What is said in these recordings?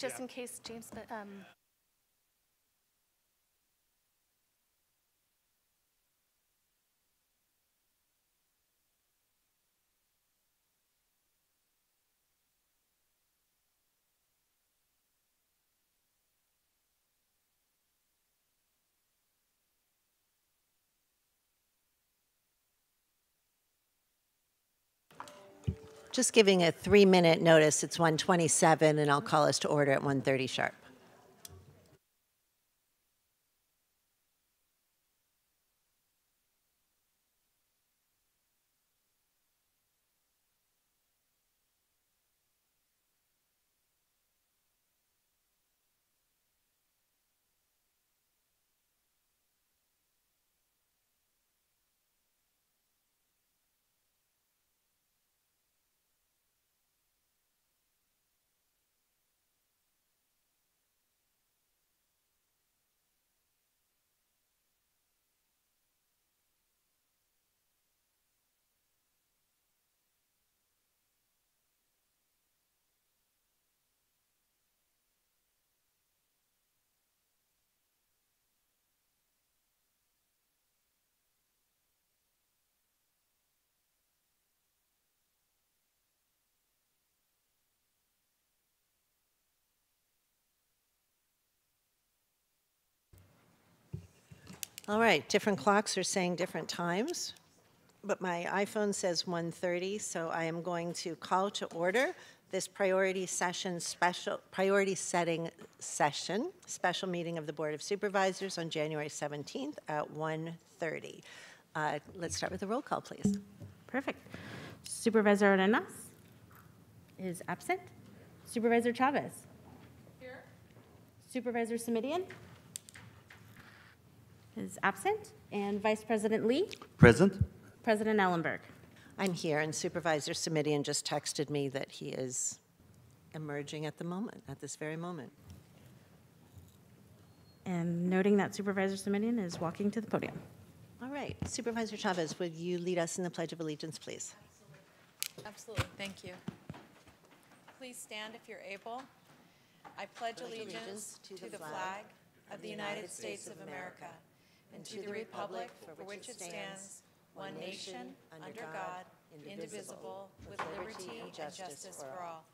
just in case James, um, Just giving a three-minute notice, it's 1:27, and I'll call us to order at 1:30 sharp. All right, different clocks are saying different times, but my iPhone says 1:30, so I am going to call to order this priority session special, priority setting session, special meeting of the Board of Supervisors on January 17th at 1:30. Uh, Let's start with a roll call, please. Perfect. Supervisor Arenas is absent. Supervisor Chavez. Here. Supervisor Simitian is absent. And Vice President Lee, Present? President Ellenberg. I'm here, and Supervisor Simitian just texted me that he is emerging at the moment, at this very moment. And noting that Supervisor Simitian is walking to the podium. All right, Supervisor Chavez, would you lead us in the Pledge of Allegiance, please? Absolutely, thank you. Please stand if you're able. I pledge allegiance to the flag of the United States of America and to the republic for which it stands, one nation, under God, indivisible, with liberty and justice for all.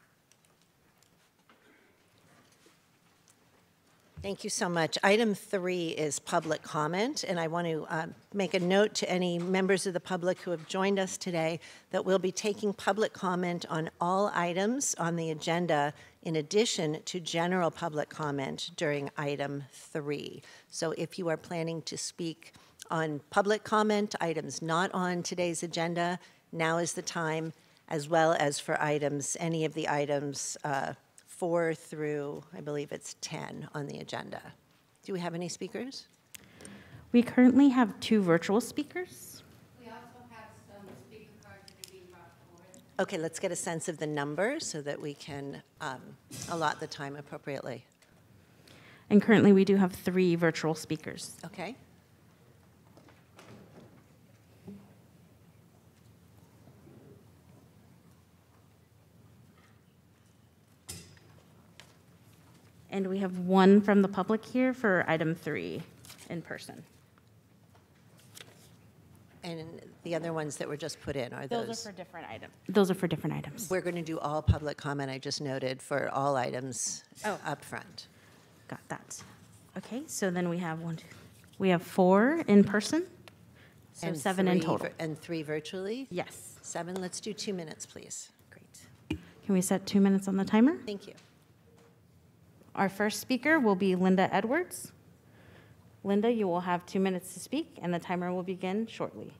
Thank you so much. Item three is public comment, and I want to uh, make a note to any members of the public who have joined us today that we'll be taking public comment on all items on the agenda in addition to general public comment during item three. So if you are planning to speak on public comment, items not on today's agenda, now is the time, as well as for items, any of the items uh, four through, I believe it's 10 on the agenda. Do we have any speakers? We currently have two virtual speakers. We also have some speaker cards that are being brought forward. Okay, let's get a sense of the number so that we can um, allot the time appropriately. And currently, we do have three virtual speakers. Okay? And we have one from the public here for item three in person. And the other ones that were just put in, are Those those? are for different items. Those are for different items. We're going to do all public comment, I just noted, for all items Oh. up front. Got that. Okay, so then we have one, two, we have four in person, so And seven in three total. vir- And three virtually? Yes, Seven, let's do two minutes, please. great. Can we set two minutes on the timer? Thank you. Our first speaker will be Linda Edwards. Linda, you will have two minutes to speak, and the timer will begin shortly.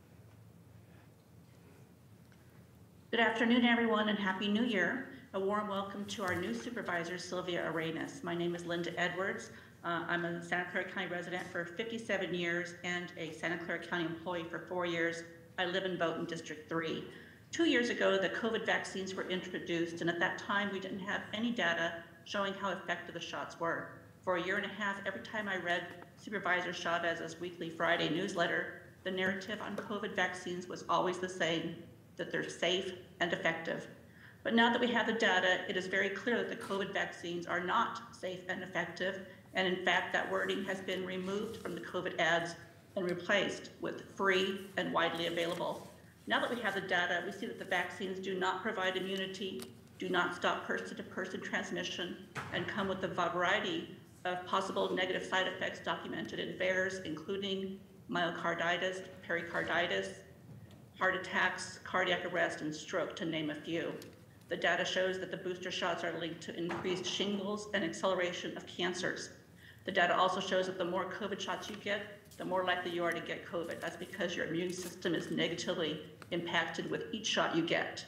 Good afternoon, everyone, and Happy New Year. A warm welcome to our new supervisor, Sylvia Arenas. My name is Linda Edwards. Uh, I'm a Santa Clara County resident for 57 years and a Santa Clara County employee for four years. I live and vote in District 3. Two years ago, the COVID vaccines were introduced, and at that time, we didn't have any data showing how effective the shots were. For a year and a half, every time I read Supervisor Chavez's weekly Friday newsletter, the narrative on COVID vaccines was always the same, that they're safe and effective. But now that we have the data, it is very clear that the COVID vaccines are not safe and effective. And in fact, that wording has been removed from the COVID ads and replaced with free and widely available. Now that we have the data, we see that the vaccines do not provide immunity, do not stop person-to-person transmission, and come with a variety of possible negative side effects documented in VAERS, including myocarditis, pericarditis, heart attacks, cardiac arrest, and stroke, to name a few. The data shows that the booster shots are linked to increased shingles and acceleration of cancers. The data also shows that the more COVID shots you get, the more likely you are to get COVID. That's because your immune system is negatively impacted with each shot you get.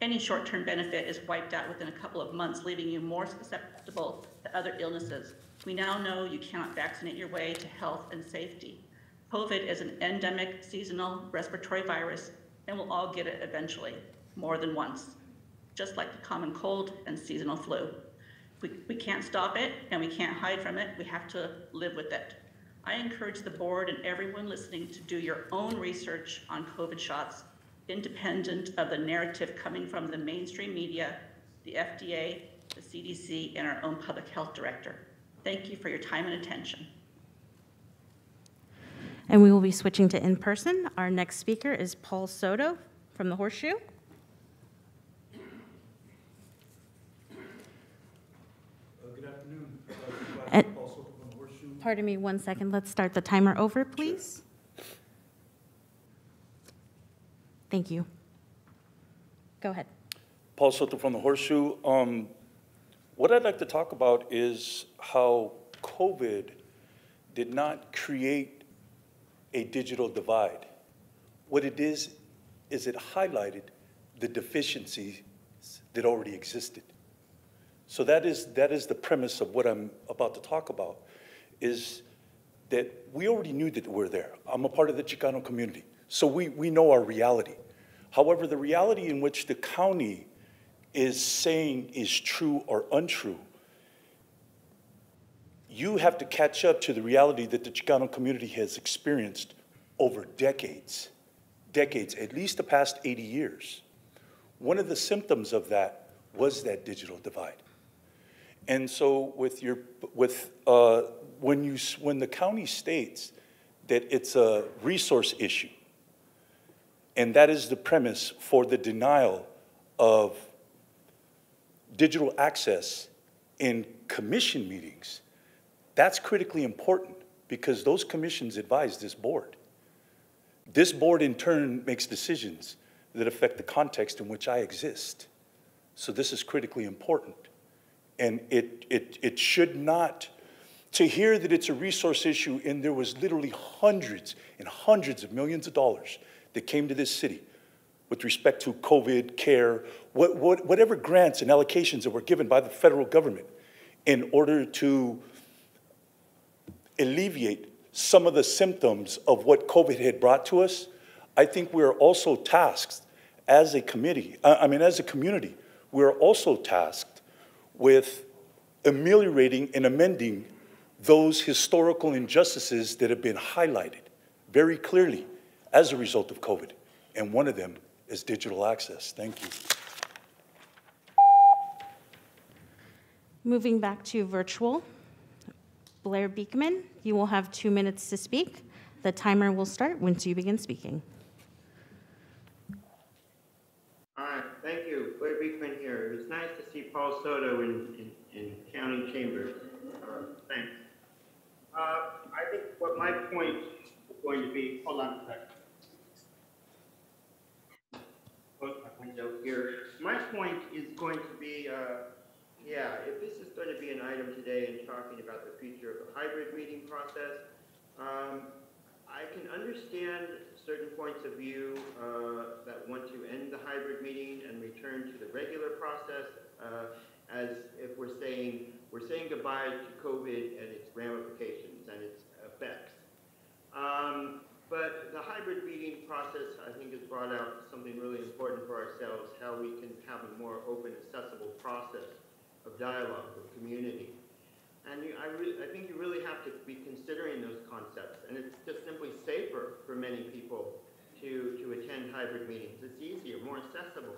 Any short-term benefit is wiped out within a couple of months, leaving you more susceptible to other illnesses. We now know you cannot vaccinate your way to health and safety. COVID is an endemic seasonal respiratory virus, and we'll all get it eventually, more than once, just like the common cold and seasonal flu. We, we can't stop it and we can't hide from it. We have to live with it. I encourage the board and everyone listening to do your own research on COVID shots, independent of the narrative coming from the mainstream media, the FDA, the CDC, and our own public health director. Thank you for your time and attention. And we will be switching to in-person. Our next speaker is Paul Soto from the Horseshoe. Uh, Good afternoon. Uh, Paul Soto from Horseshoe. Pardon me one second. Let's start the timer over, please. Thank you. Go ahead. Paul Soto from the Horseshoe. Um, What I'd like to talk about is how COVID did not create a digital divide. What it is, is it highlighted the deficiencies that already existed. So that is, that is the premise of what I'm about to talk about, is that we already knew that we're there. I'm a part of the Chicano community, so we, we know our reality. However, the reality in which the county is saying is true or untrue, you have to catch up to the reality that the Chicano community has experienced over decades, decades, at least the past 80 years. One of the symptoms of that was that digital divide. And so with your, with, uh, when you, when the county states that it's a resource issue, and that is the premise for the denial of digital access in commission meetings, that's critically important because those commissions advise this board. This board in turn makes decisions that affect the context in which I exist. So this is critically important. And it, it, it should not, to hear that it's a resource issue and there was literally hundreds and hundreds of millions of dollars that came to this city with respect to COVID care, what, what, whatever grants and allocations that were given by the federal government in order to alleviate some of the symptoms of what COVID had brought to us, I think we're also tasked as a committee, I I mean, as a community, we're also tasked with ameliorating and amending those historical injustices that have been highlighted very clearly as a result of COVID. And one of them is digital access. Thank you. Moving back to virtual, Blair Beekman, you will have two minutes to speak. The timer will start once you begin speaking. All right, thank you. Blair Beekman here. It was nice to see Paul Soto in, in, in county chambers. Uh, thanks. Uh, I think what my point is going to be, hold on a second. Close my window here. My point is going to be, uh, yeah, if this is going to be an item today and talking about the future of the hybrid meeting process, um, I can understand certain points of view uh, that want to end the hybrid meeting and return to the regular process, uh, as if we're saying, we're saying goodbye to COVID and its ramifications and its effects. Um, But the hybrid meeting process, I think, has brought out something really important for ourselves, how we can have a more open, accessible process of dialogue of community. And you, I, re- I think you really have to be considering those concepts, and it's just simply safer for many people to, to attend hybrid meetings. It's easier, more accessible.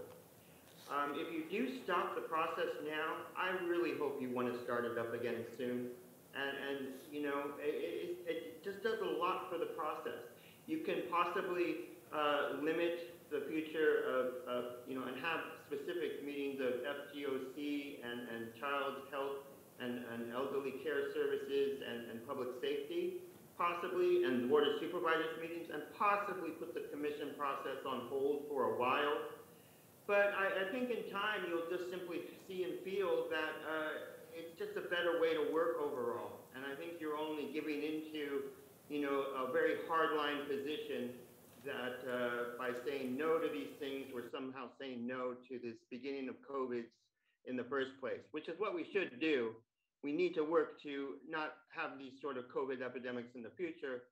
Um, if you do stop the process now, I really hope you want to start it up again soon. And, and you know, it, it, it just does a lot for the process. You can possibly uh, limit the future of, of, you know, and have specific meetings of FGOC and, and child health and, and elderly care services and, and public safety, possibly, and the Board of Supervisors meetings, and possibly put the commission process on hold for a while. But I, I think in time, you'll just simply see and feel that uh, it's just a better way to work overall. And I think you're only giving into, you know, a very hardline position that uh, by saying no to these things, we're somehow saying no to this beginning of COVID in the first place, which is what we should do. We need to work to not have these sort of COVID epidemics in the future,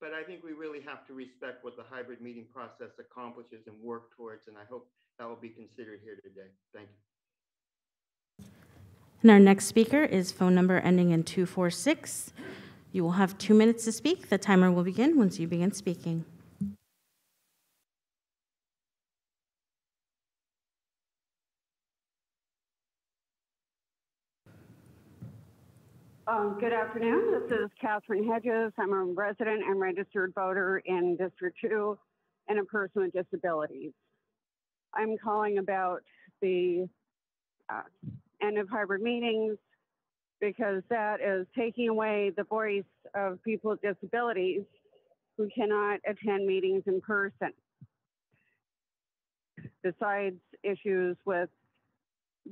but I think we really have to respect what the hybrid meeting process accomplishes and work towards, and I hope that will be considered here today. Thank you. And our next speaker is phone number ending in 246. You will have two minutes to speak. The timer will begin once you begin speaking. Um, good afternoon. This is Catherine Hedges. I'm a resident and registered voter in District 2 and a person with disabilities. I'm calling about the uh, end of hybrid meetings because that is taking away the voice of people with disabilities who cannot attend meetings in person. Besides issues with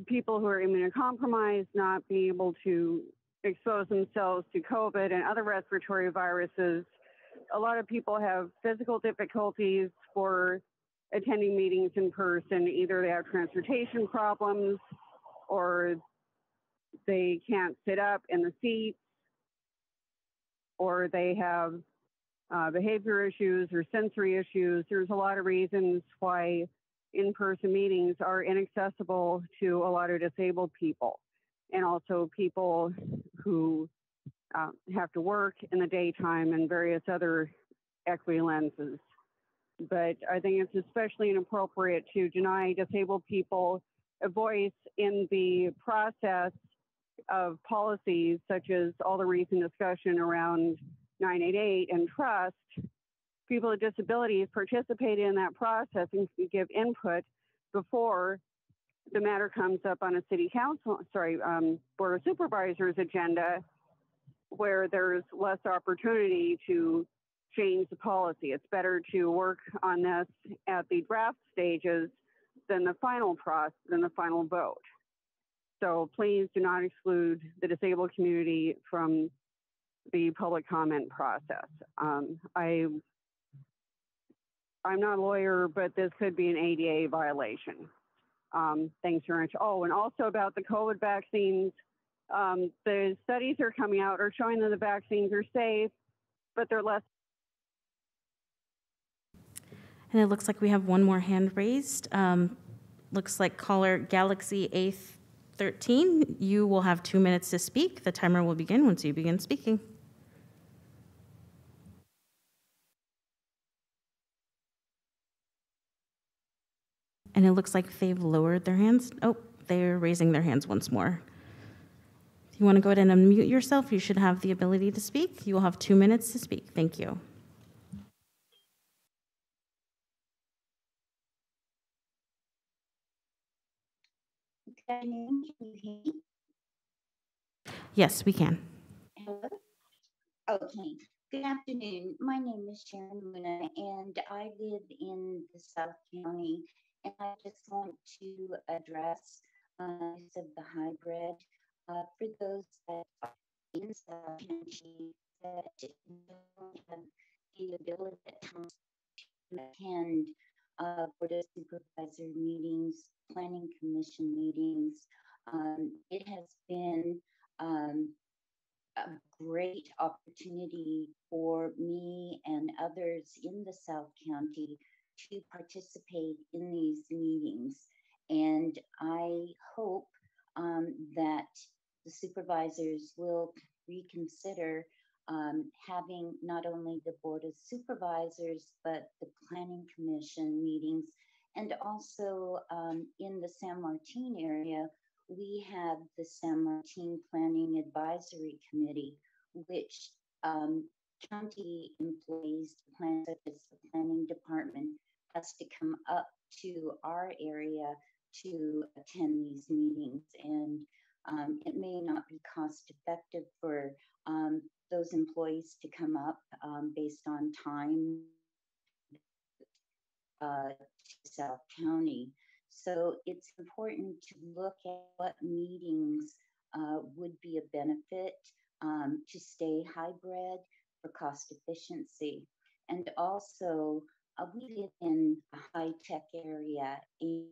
people who are immunocompromised not being able to expose themselves to COVID and other respiratory viruses. A lot of people have physical difficulties for attending meetings in person. Either they have transportation problems or they can't sit up in the seats or they have uh, behavior issues or sensory issues. There's a lot of reasons why in-person meetings are inaccessible to a lot of disabled people and also people who uh, have to work in the daytime and various other equity lenses. But I think it's especially inappropriate to deny disabled people a voice in the process of policies such as all the recent discussion around 988 and trust. People with disabilities participate in that process and give input before the matter comes up on a city council, sorry, um, board of supervisors agenda where there's less opportunity to change the policy. It's better to work on this at the draft stages than the final process, than the final vote. So please do not exclude the disabled community from the public comment process. Um, I, I'm not a lawyer, but this could be an ADA violation. Um, thanks very much. Oh, and also about the COVID vaccines, um, the studies are coming out are showing that the vaccines are safe, but they're less. And it looks like we have one more hand raised. Um, looks like caller Galaxy A13. You will have two minutes to speak. The timer will begin once you begin speaking. And it looks like they've lowered their hands. Oh, they're raising their hands once more. If you want to go ahead and unmute yourself, you should have the ability to speak. You will have two minutes to speak. Thank you. Yes, we can. Hello? Okay. Good afternoon. My name is Sharon Luna, and I live in the South County and I just want to address uh, of the hybrid uh, for those that are in country that don't have the ability to attend uh, Board of Supervisor meetings, Planning Commission meetings. Um, it has been um, a great opportunity for me and others in the South County to participate in these meetings. And I hope um, that the supervisors will reconsider um, having not only the Board of Supervisors, but the Planning Commission meetings And also um, in the San Martin area, we have the San Martin Planning Advisory Committee, which um, county employees, plan, such as the planning department, has to come up to our area to attend these meetings. And um, it may not be cost effective for um, those employees to come up um, based on time uh, to South County. So it's important to look at what meetings uh, would be a benefit um, to stay hybrid for cost efficiency. And also, uh, we live in a high tech area. And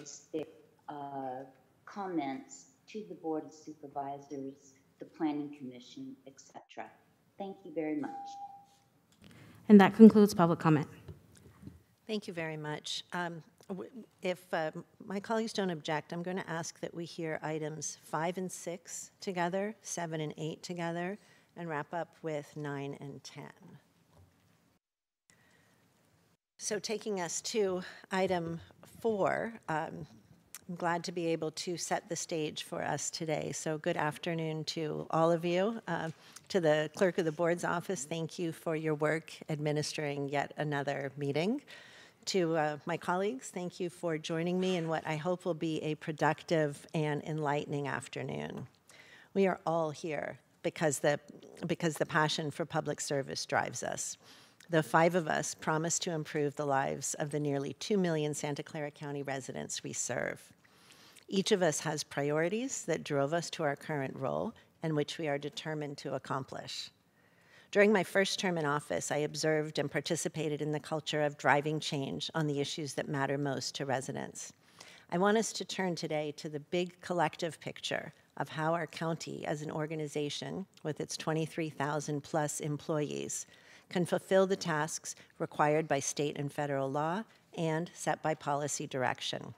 voice their uh, comments to the Board of Supervisors, the Planning Commission, etc. Thank you very much. And that concludes public comment. Thank you very much. Um, if uh, my colleagues don't object, I'm going to ask that we hear items five and six together, seven and eight together, and wrap up with nine and 10. So, taking us to item four, um, I'm glad to be able to set the stage for us today. So, good afternoon to all of you. Uh, to the clerk of the board's office, thank you for your work administering yet another meeting. To uh, my colleagues, thank you for joining me in what I hope will be a productive and enlightening afternoon. We are all here because the, because the passion for public service drives us. The five of us promise to improve the lives of the nearly 2 million Santa Clara County residents we serve. Each of us has priorities that drove us to our current role and which we are determined to accomplish. During my first term in office, I observed and participated in the culture of driving change on the issues that matter most to residents. I want us to turn today to the big collective picture of how our county, as an organization with its 23,000 plus employees, can fulfill the tasks required by state and federal law and set by policy direction.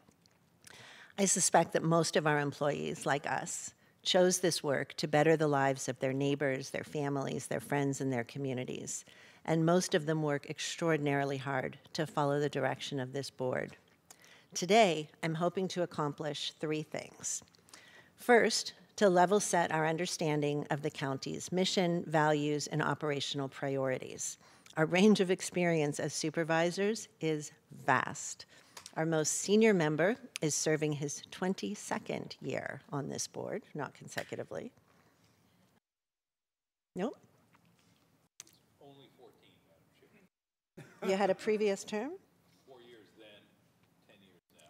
I suspect that most of our employees, like us, chose this work to better the lives of their neighbors, their families, their friends, and their communities. And most of them work extraordinarily hard to follow the direction of this board. Today, I'm hoping to accomplish three things. First, to level set our understanding of the county's mission, values, and operational priorities. Our range of experience as supervisors is vast. Our most senior member is serving his 22nd year on this board, not consecutively. Nope. Only 14, Madam Chair. You had a previous term? Four years then, 10 years now.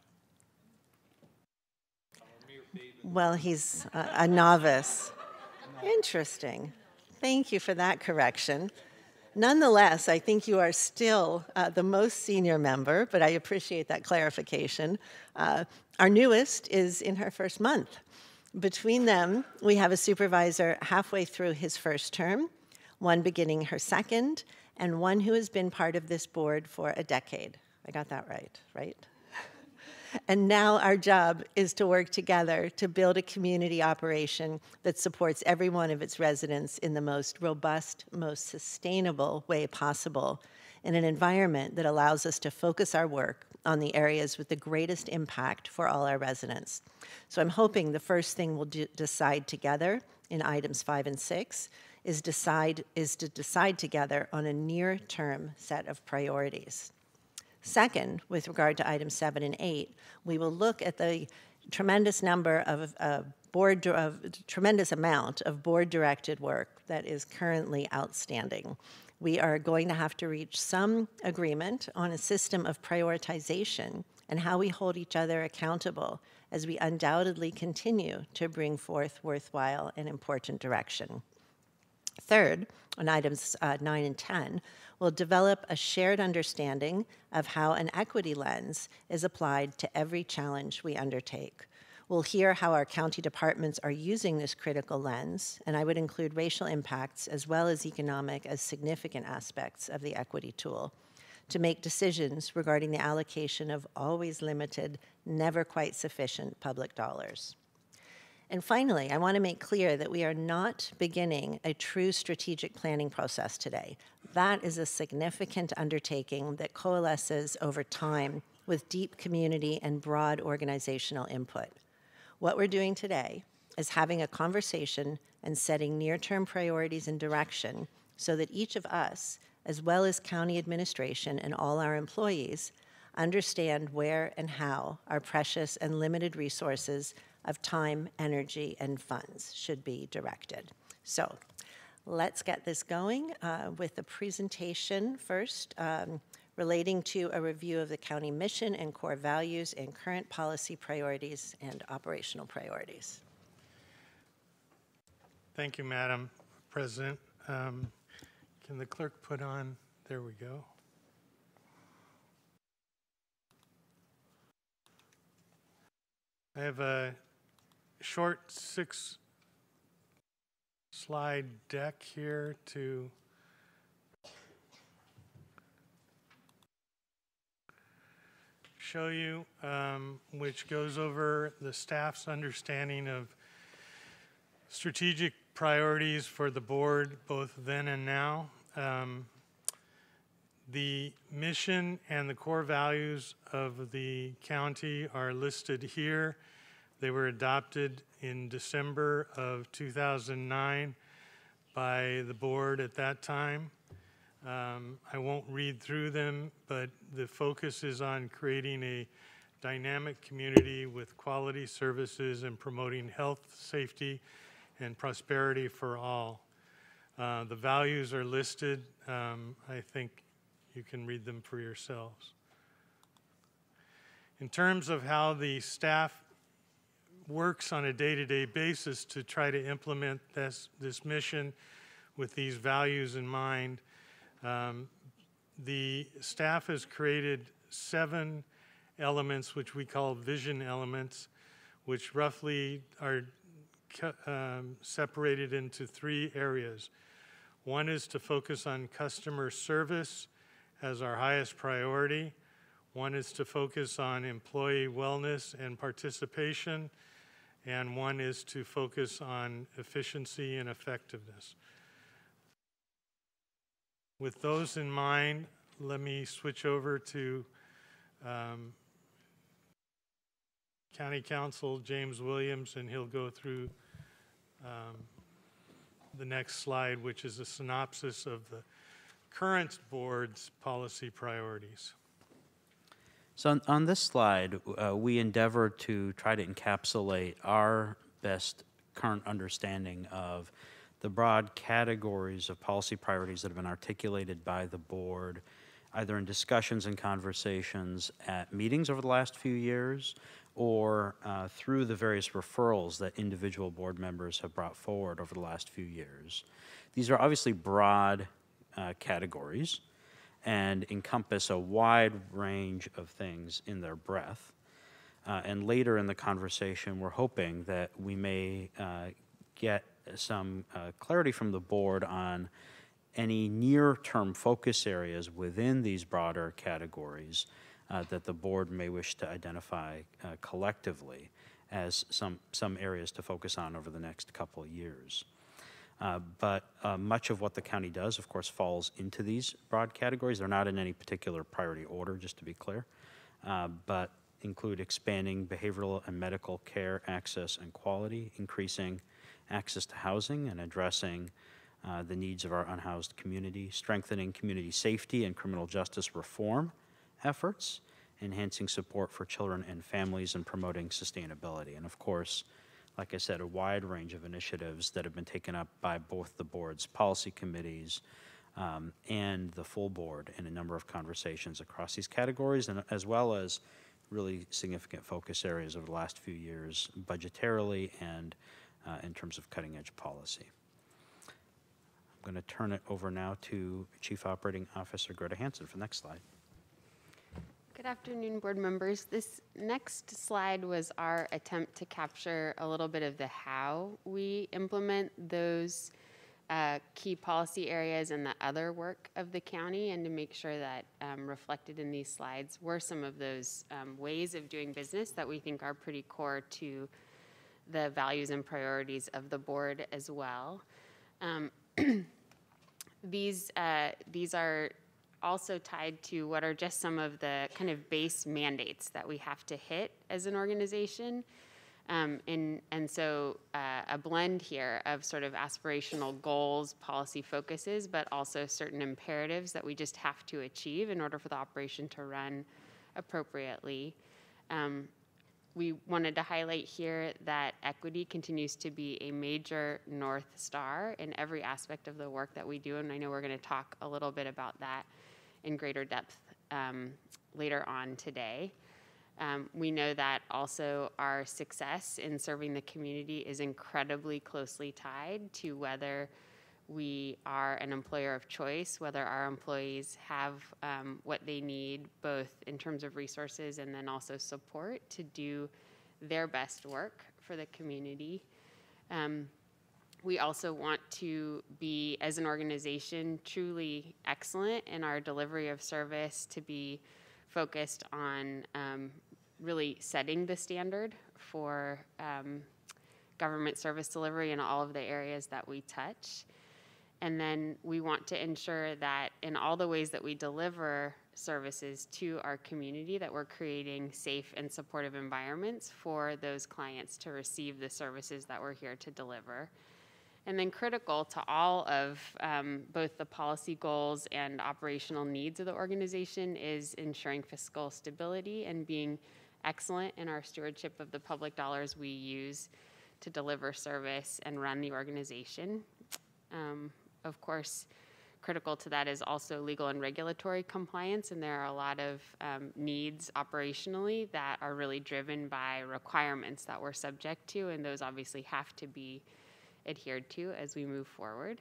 I'm a mere babe in Well, he's a, a novice. Interesting. Thank you for that correction. Nonetheless, I think you are still uh, the most senior member, but I appreciate that clarification. Uh, our newest is in her first month. Between them, we have a supervisor halfway through his first term, one beginning her second, and one who has been part of this board for a decade. I got that right, right? And now our job is to work together to build a community operation that supports every one of its residents in the most robust, most sustainable way possible in an environment that allows us to focus our work on the areas with the greatest impact for all our residents. So I'm hoping the first thing we'll decide together in items five and six is decide is to decide together on a near-term set of priorities. Second, with regard to items seven and eight, we will look at the tremendous number of uh, board, of, tremendous amount of board-directed work that is currently outstanding. We are going to have to reach some agreement on a system of prioritization and how we hold each other accountable as we undoubtedly continue to bring forth worthwhile and important direction. Third, on items uh, 9 and 10, we'll develop a shared understanding of how an equity lens is applied to every challenge we undertake. We'll hear how our county departments are using this critical lens, and I would include racial impacts as well as economic as significant aspects of the equity tool. to make decisions regarding the allocation of always limited, never quite sufficient public dollars. And finally, I want to make clear that we are not beginning a true strategic planning process today. That is a significant undertaking that coalesces over time with deep community and broad organizational input. What we're doing today is having a conversation and setting near term priorities and direction so that each of us, as well as county administration and all our employees, understand where and how our precious and limited resources of time, energy, and funds should be directed. So let's get this going uh, with a presentation first um, relating to a review of the county mission and core values and current policy priorities and operational priorities. Thank you, Madam President. Um, Can the clerk put on, there we go. I have a short six slide deck here to show you, um, which goes over the staff's understanding of strategic priorities for the board, both then and now. Um, the mission and the core values of the county are listed here. They were adopted in December of 2009 by the board at that time. Um, I won't read through them, but the focus is on creating a dynamic community with quality services and promoting health, safety, and prosperity for all. Uh, the values are listed. Um, I think you can read them for yourselves. In terms of how the staff works on a day-to-day basis to try to implement this, this mission with these values in mind, um, the staff has created seven elements, which we call vision elements, which roughly are um, separated into three areas. One is to focus on customer service as our highest priority. One is to focus on employee wellness and participation. And one is to focus on efficiency and effectiveness. With those in mind, let me switch over to um, County Counsel James Williams, and he'll go through um, the next slide, which is a synopsis of the current board's policy priorities. So on, on this slide, uh, we endeavor to try to encapsulate our best current understanding of the broad categories of policy priorities that have been articulated by the board, either in discussions and conversations at meetings over the last few years or uh, through the various referrals that individual board members have brought forward over the last few years. These are obviously broad uh, categories and encompass a wide range of things in their breath. Uh, and later in the conversation, we're hoping that we may uh, get some uh, clarity from the board on any near-term focus areas within these broader categories uh, that the board may wish to identify uh, collectively as some, some areas to focus on over the next couple years. Uh, but uh, much of what the county does, of course, falls into these broad categories. They're not in any particular priority order, just to be clear, uh, but include expanding behavioral and medical care access and quality, increasing access to housing and addressing uh, the needs of our unhoused community, strengthening community safety and criminal justice reform efforts, enhancing support for children and families, and promoting sustainability. And of course, like I said, a wide range of initiatives that have been taken up by both the board's policy committees um, and the full board in a number of conversations across these categories, and as well as really significant focus areas over the last few years, budgetarily and uh, in terms of cutting edge policy. I'm going to turn it over now to Chief Operating Officer Greta Hansen for the next slide. Good afternoon, board members. This next slide was our attempt to capture a little bit of the how we implement those uh, key policy areas and the other work of the county, and to make sure that um, reflected in these slides were some of those um, ways of doing business that we think are pretty core to the values and priorities of the board as well. Um, these uh, these are also tied to what are just some of the kind of base mandates that we have to hit as an organization. Um, and, and so uh, a blend here of sort of aspirational goals, policy focuses, but also certain imperatives that we just have to achieve in order for the operation to run appropriately. Um, we wanted to highlight here that equity continues to be a major North Star in every aspect of the work that we do, and I know we're going to talk a little bit about that in greater depth um, later on today. Um, we know that also our success in serving the community is incredibly closely tied to whether we are an employer of choice, whether our employees have um, what they need, both in terms of resources and then also support to do their best work for the community. Um, we also want to be, as an organization, truly excellent in our delivery of service, to be focused on um, really setting the standard for um, government service delivery in all of the areas that we touch. And then we want to ensure that in all the ways that we deliver services to our community, that we're creating safe and supportive environments for those clients to receive the services that we're here to deliver. And then critical to all of um, both the policy goals and operational needs of the organization is ensuring fiscal stability and being excellent in our stewardship of the public dollars we use to deliver service and run the organization. Um, of course, critical to that is also legal and regulatory compliance, and there are a lot of um, needs operationally that are really driven by requirements that we're subject to, and those obviously have to be adhered to as we move forward.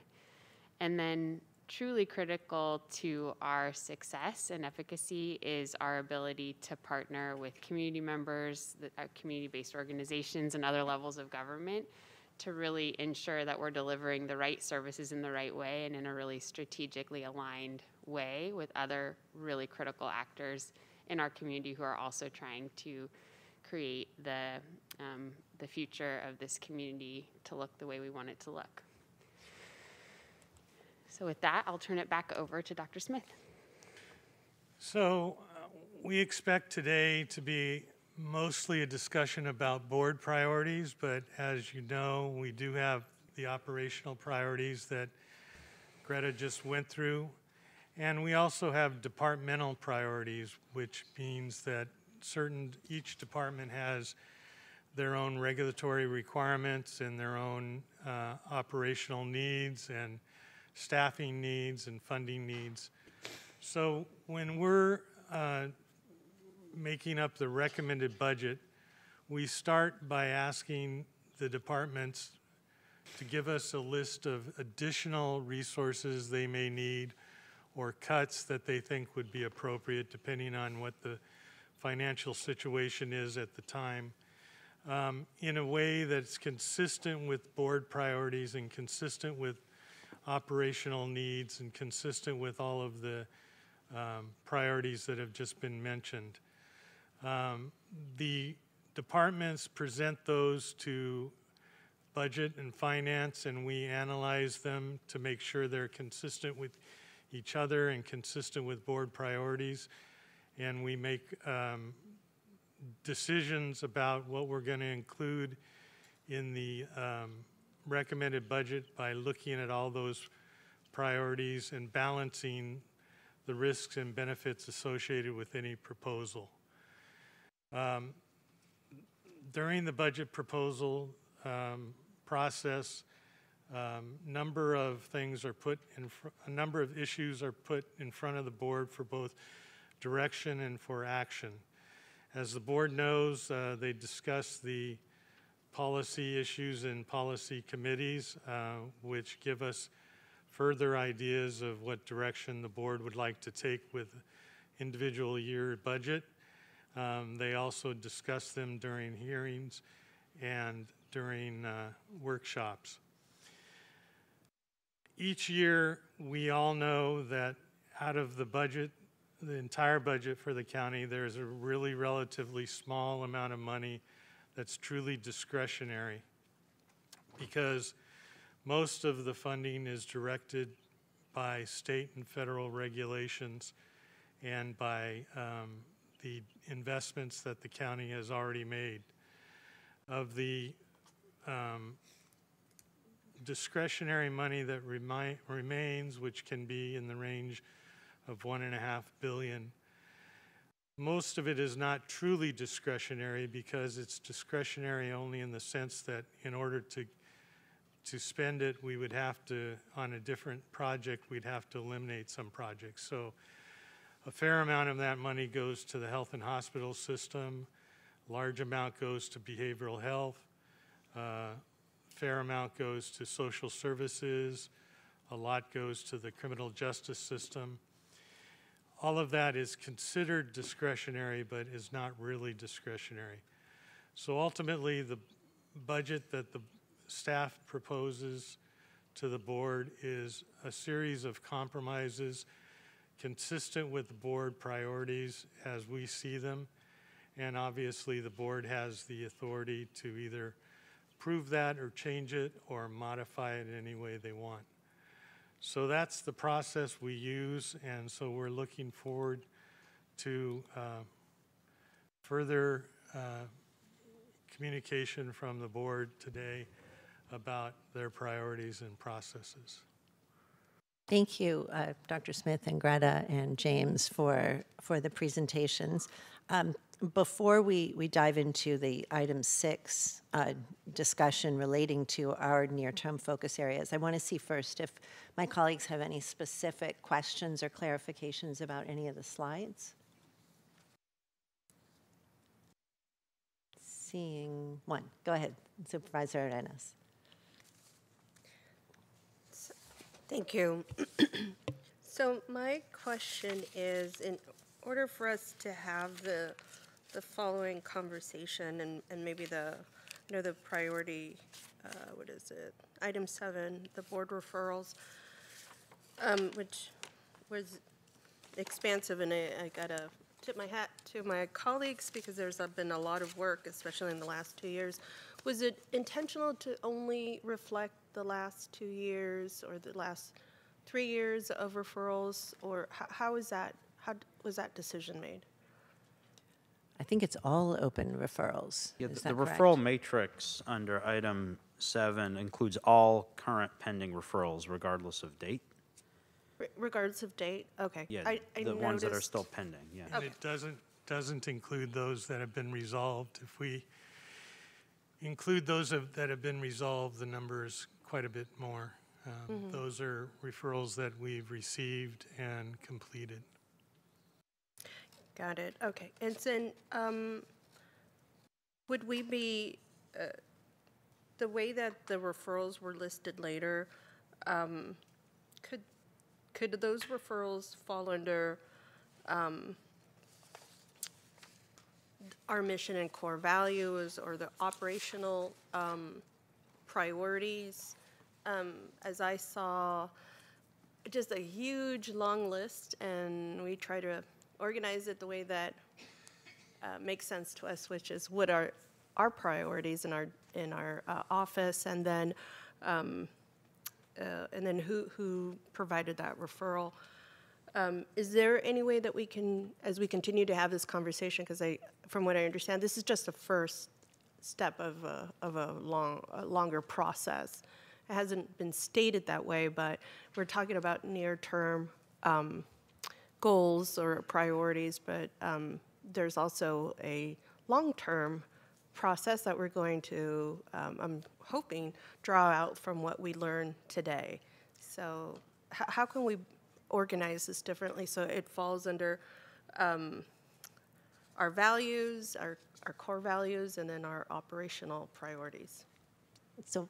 And then truly critical to our success and efficacy is our ability to partner with community members, uh, community-based organizations, and other levels of government to really ensure that we're delivering the right services in the right way and in a really strategically aligned way with other really critical actors in our community who are also trying to create the, um, the future of this community to look the way we want it to look. So with that, I'll turn it back over to Dr. Smith. So uh, we expect today to be mostly a discussion about board priorities, but as you know, we do have the operational priorities that Greta just went through. And we also have departmental priorities, which means that certain, each department has their own regulatory requirements and their own uh, operational needs and staffing needs and funding needs. So when we're uh, making up the recommended budget, we start by asking the departments to give us a list of additional resources they may need or cuts that they think would be appropriate depending on what the financial situation is at the time um, in a way that's consistent with board priorities and consistent with operational needs and consistent with all of the um, priorities that have just been mentioned. Um, the departments present those to budget and finance, and we analyze them to make sure they're consistent with each other and consistent with board priorities. And we make um, decisions about what we're going to include in the um, recommended budget by looking at all those priorities and balancing the risks and benefits associated with any proposal. Um, during the budget proposal um, process, um, number of things are put in, a number of issues are put in front of the board for both direction and for action. As the board knows, uh, they discuss the policy issues in policy committees, uh, which give us further ideas of what direction the board would like to take with individual year budget. Um, they also discuss them during hearings and during uh, workshops. each year, we all know that out of the budget, the entire budget for the county, there's a really relatively small amount of money that's truly discretionary. Because most of the funding is directed by state and federal regulations and by um, the investments that the county has already made. Of the um, discretionary money that remains, which can be in the range of one and a half billion. Most of it is not truly discretionary because it's discretionary only in the sense that in order to to spend it, we would have to, on a different project, we'd have to eliminate some projects. So a fair amount of that money goes to the health and hospital system, large amount goes to behavioral health, uh, fair amount goes to social services, a lot goes to the criminal justice system. All of that is considered discretionary, but is not really discretionary. So ultimately, the budget that the staff proposes to the board is a series of compromises consistent with the board priorities as we see them. And obviously, the board has the authority to either approve that or change it or modify it in any way they want. So that's the process we use, and so we're looking forward to uh, further uh, communication from the board today about their priorities and processes. Thank you, uh, Dr. Smith and Greta and James for, for the presentations. Um, before we, we dive into the item six uh, discussion relating to our near-term focus areas, I want to see first if my colleagues have any specific questions or clarifications about any of the slides. Seeing one. Go ahead, Supervisor Arenas. Thank you. so my question is, in order for us to have the the following conversation and, and maybe the you know the priority, uh, what is it? Item seven, the board referrals, um, which was expansive, and I, I gotta tip my hat to my colleagues because there's been a lot of work, especially in the last two years. Was it intentional to only reflect the last two years or the last three years of referrals, or how, how is that? How was that decision made? I think it's all open referrals. Yeah, Is the that the correct? referral matrix under item seven includes all current pending referrals regardless of date. Re- Regardless of date? Okay. Yeah, I, I the ones that are noticed- still pending, yeah. And it doesn't, doesn't include those that have been resolved. If we include those of- that have been resolved, the number is quite a bit more. Um, Mhm. Those are referrals that we've received and completed. Got it, okay. And then, um, would we be, uh, the way that the referrals were listed later, um, could, could those referrals fall under, um, our mission and core values or the operational, um, priorities? Um, as I saw, just a huge long list, and we try to organize it the way that uh, makes sense to us, which is what are our priorities in our in our uh, office, and then um, uh, and then who who provided that referral. Um, is there any way that we can, as we continue to have this conversation, because I, from what I understand, this is just the first step of a, of a long, a longer process. It hasn't been stated that way, but we're talking about near-term um, goals or priorities, but um, there's also a long-term process that we're going to, um, I'm hoping, draw out from what we learn today. So how can we organize this differently so it falls under um, our values, our, our core values, and then our operational priorities? So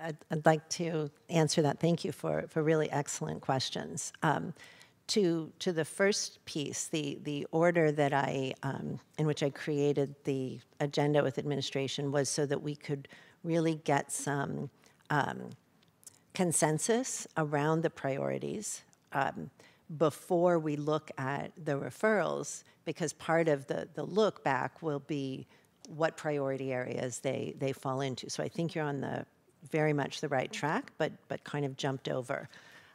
I'd, I'd like to answer that. Thank you for, for really excellent questions. Um, to, to the first piece, the, the order that I, um, in which I created the agenda with administration was so that we could really get some um, consensus around the priorities um, before we look at the referrals, because part of the, the look back will be what priority areas they, they fall into. So I think you're on the very much the right track, but, but kind of jumped over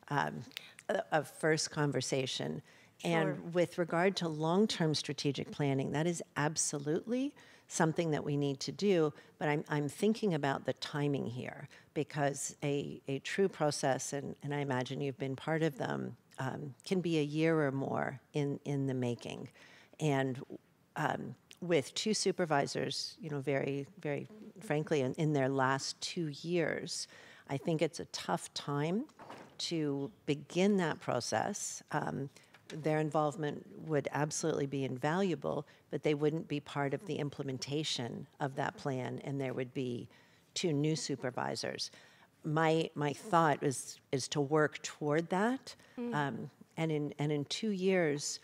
um, a, first conversation. Sure. And with regard to long term strategic planning, that is absolutely something that we need to do. But I'm, I'm thinking about the timing here because a, a true process, and, and I imagine you've been part of them, um, can be a year or more in, in the making. And um, with two supervisors, you know, very, very frankly, in, in their last two years, I think it's a tough time to begin that process. Um, their involvement would absolutely be invaluable, but they wouldn't be part of the implementation of that plan, and there would be two new supervisors. My my thought is is to work toward that, Mm. um, and in and in two years,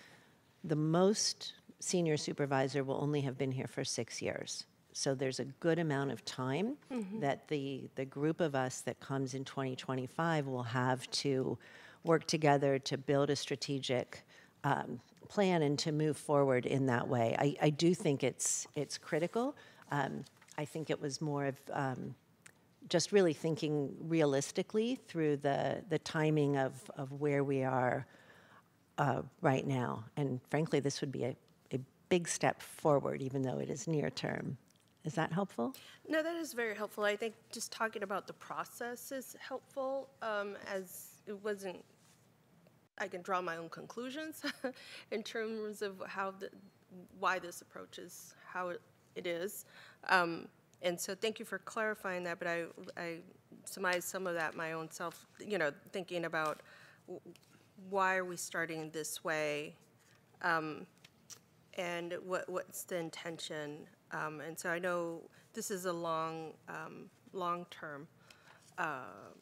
the most senior supervisor will only have been here for six years. So there's a good amount of time Mhm. that the the group of us that comes in 2025 will have to work together to build a strategic um, plan and to move forward in that way. I, I do think it's it's critical. Um, I think it was more of um, just really thinking realistically through the the timing of of where we are uh, right now. And frankly, this would be a, a big step forward, even though it is near term. Is that helpful? No, that is very helpful. I think just talking about the process is helpful, um, as it wasn't. I can draw my own conclusions in terms of how the, why this approach is how it, it is, um, and so thank you for clarifying that. But I, I surmised some of that my own self. You know, thinking about why are we starting this way, um, and what what's the intention? Um, and so I know this is a long, um, long-term uh,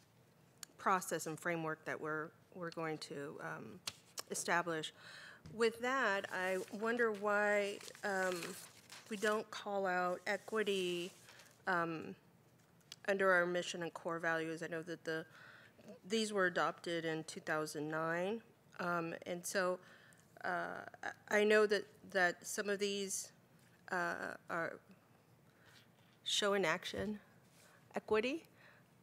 process and framework that we're we're going to um, establish. With that, I wonder why um, we don't call out equity um, under our mission and core values. I know that the these were adopted in 2009, um, and so uh, I I know that that some of these uh, are show in action equity,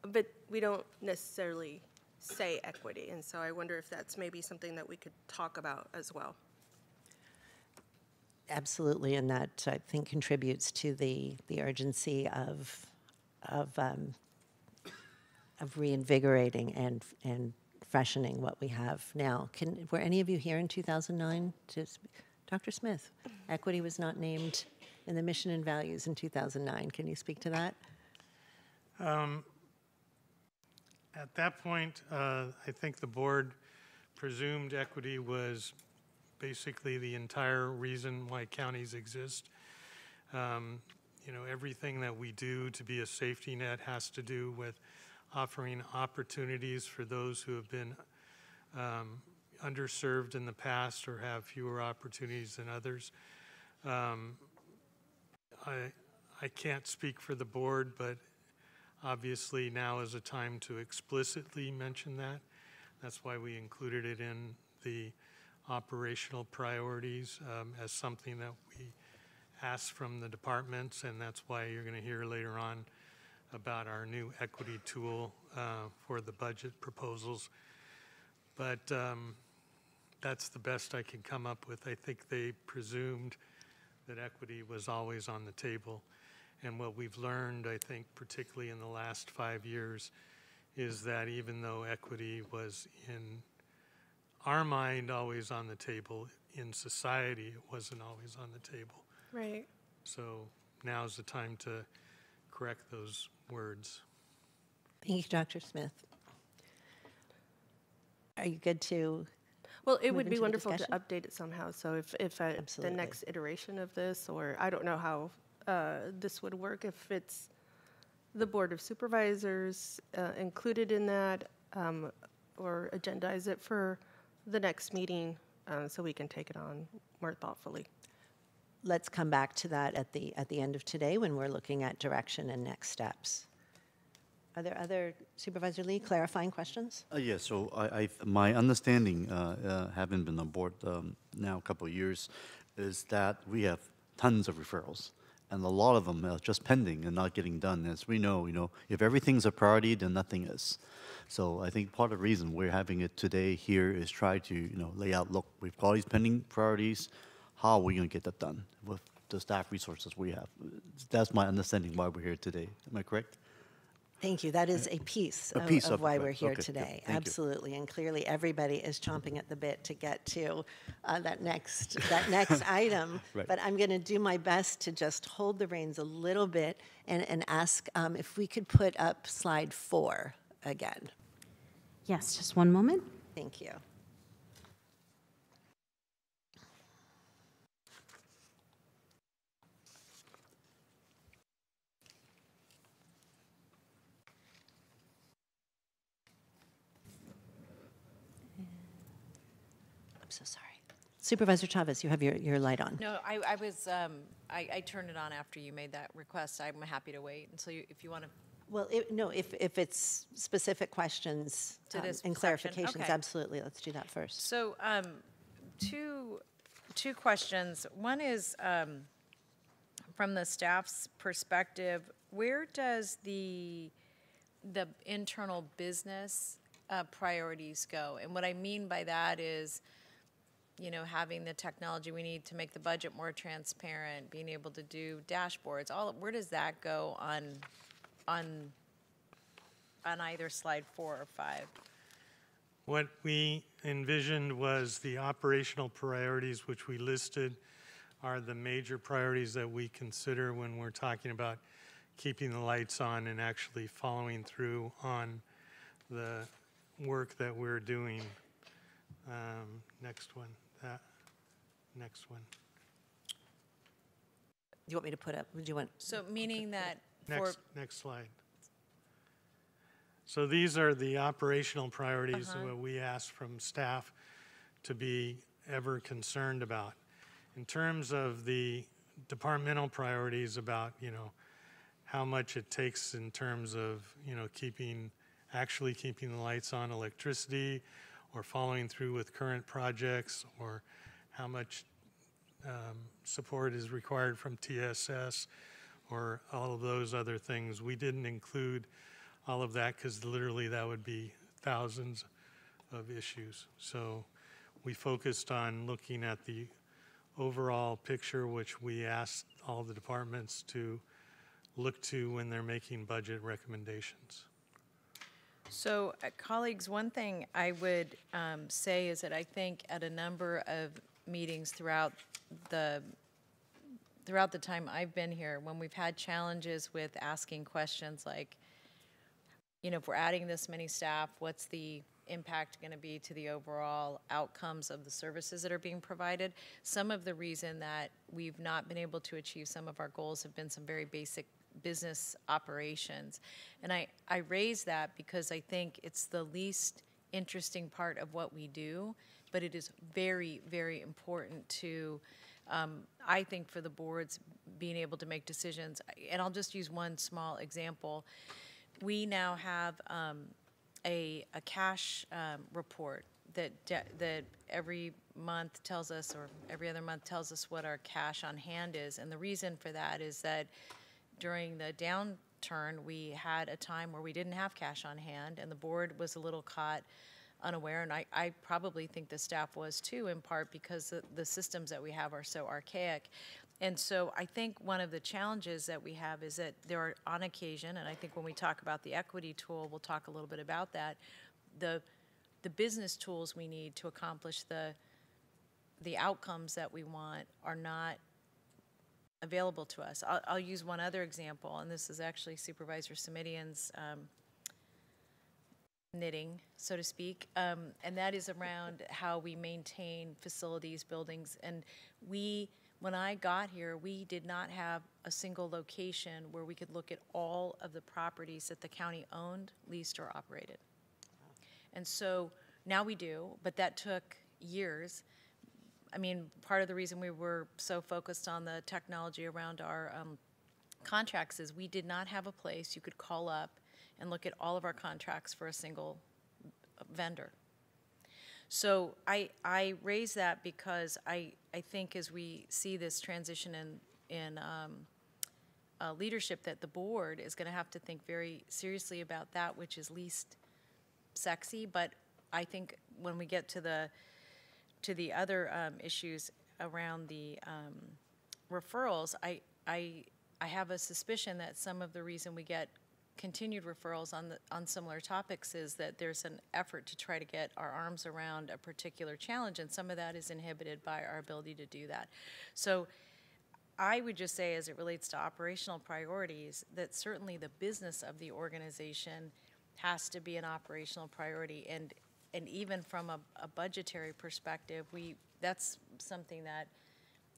but we don't necessarily say equity. And so I wonder if that's maybe something that we could talk about as well. Absolutely, and that I think contributes to the the urgency of of um, of reinvigorating and and freshening what we have now. Can were any of you here in 2009? To Dr. Smith, equity was not named in the mission and values in 2009. Can you speak to that? Um, At that point, uh, I think the board presumed equity was basically the entire reason why counties exist. Um, You know, everything that we do to be a safety net has to do with offering opportunities for those who have been um, underserved in the past or have fewer opportunities than others. Um, I, I can't speak for the board, but obviously now is a time to explicitly mention that. That's why we included it in the operational priorities um, as something that we asked from the departments, and that's why you're going to hear later on about our new equity tool uh, for the budget proposals. But um, that's the best I can come up with. I think they presumed that equity was always on the table. And what we've learned, I think, particularly in the last five years, is that even though equity was in our mind always on the table, in society it wasn't always on the table. Right. So now's the time to correct those words. Thank you, Dr. Smith. Are you good to? Well, it would be wonderful to update it somehow. So if, if uh, the next iteration of this, or I don't know how uh, this would work, if it's the Board of Supervisors uh, included in that, um, or agendize it for the next meeting, uh, so we can take it on more thoughtfully. Let's come back to that at the, at the end of today when we're looking at direction and next steps. Are there other, Supervisor Lee, clarifying questions? Uh, yeah, so I, I, my understanding, uh, uh, having been on board um, now a couple of years, is that we have tons of referrals, and a lot of them are just pending and not getting done. As we know, you know, if everything's a priority, then nothing is. So I think part of the reason we're having it today here is try to, you know, lay out, look, we've got these pending priorities. How are we going to get that done with the staff resources we have? That's my understanding why we're here today. Am I correct? Thank you. That is a piece A of piece of of why right. we're here Okay, yeah, today. thank you. Absolutely. And clearly, everybody is chomping at the bit to get to uh, that next, that next item. Right. But I'm going to do my best to just hold the reins a little bit and, and ask um, if we could put up slide four again. Yes, just one moment. Thank you. I'm so sorry. Supervisor Chavez, you have your, your light on. No, I, I was, um, I, I turned it on after you made that request. I'm happy to wait until you, if you want to. Well, it, no, if, if it's specific questions To um, this and section, clarifications, okay. absolutely, let's do that first. So, um, two, two questions. One is, um, from the staff's perspective, where does the, the internal business, uh, priorities go? And what I mean by that is, you know, having the technology we need to make the budget more transparent, being able to do dashboards, all, where does that go on, on, on either slide four or five? What we envisioned was the operational priorities, which we listed are the major priorities that we consider when we're talking about keeping the lights on and actually following through on the work that we're doing. Um, Next one, that, next one. Do you want me to put up, would you want? So meaning that for, Next, next slide. So these are the operational priorities Uh-huh. that we ask from staff to be ever concerned about. In terms of the departmental priorities about, you know, how much it takes in terms of, you know, keeping, actually keeping the lights on electricity, or following through with current projects, or how much um, support is required from TSS, or all of those other things. We didn't include all of that because literally that would be thousands of issues. So we focused on looking at the overall picture, which we asked all the departments to look to when they're making budget recommendations. So, uh, colleagues, one thing I would um, say is that I think at a number of meetings throughout the throughout the time I've been here, when we've had challenges with asking questions like, you know, if we're adding this many staff, what's the impact going to be to the overall outcomes of the services that are being provided? Some of the reason that we've not been able to achieve some of our goals have been some very basic business operations. And I, I raise that because I think it's the least interesting part of what we do, but it is very, very important to, um, I think, for the boards being able to make decisions. And I'll just use one small example. We now have um, a, a cash um, report that, that every month tells us, or every other month tells us what our cash on hand is. And the reason for that is that during the downturn, we had a time where we didn't have cash on hand, and the board was a little caught unaware, and I, I probably think the staff was too, in part because the, the systems that we have are so archaic. And so I think one of the challenges that we have is that there are, on occasion, and I think when we talk about the equity tool, we'll talk a little bit about that, the, the business tools we need to accomplish the, the outcomes that we want are not available to us. I'll, I'll use one other example, and this is actually Supervisor Simitian's um, knitting, so to speak, um, and that is around how we maintain facilities, buildings, and we. When I got here, we did not have a single location where we could look at all of the properties that the county owned, leased, or operated. And so now we do, but that took years. I mean, part of the reason we were so focused on the technology around our um, contracts is we did not have a place you could call up and look at all of our contracts for a single vendor. So I, I raise that because I, I think as we see this transition in, in um, uh, leadership, that the board is going to have to think very seriously about that which is least sexy. But I think when we get to the to the other um, issues around the um, referrals, I, I I have a suspicion that some of the reason we get continued referrals on the on similar topics is that there's an effort to try to get our arms around a particular challenge, and some of that is inhibited by our ability to do that. So. I would just say, as it relates to operational priorities, that certainly the business of the organization has to be an operational priority, and and even from a, a budgetary perspective, we that's something that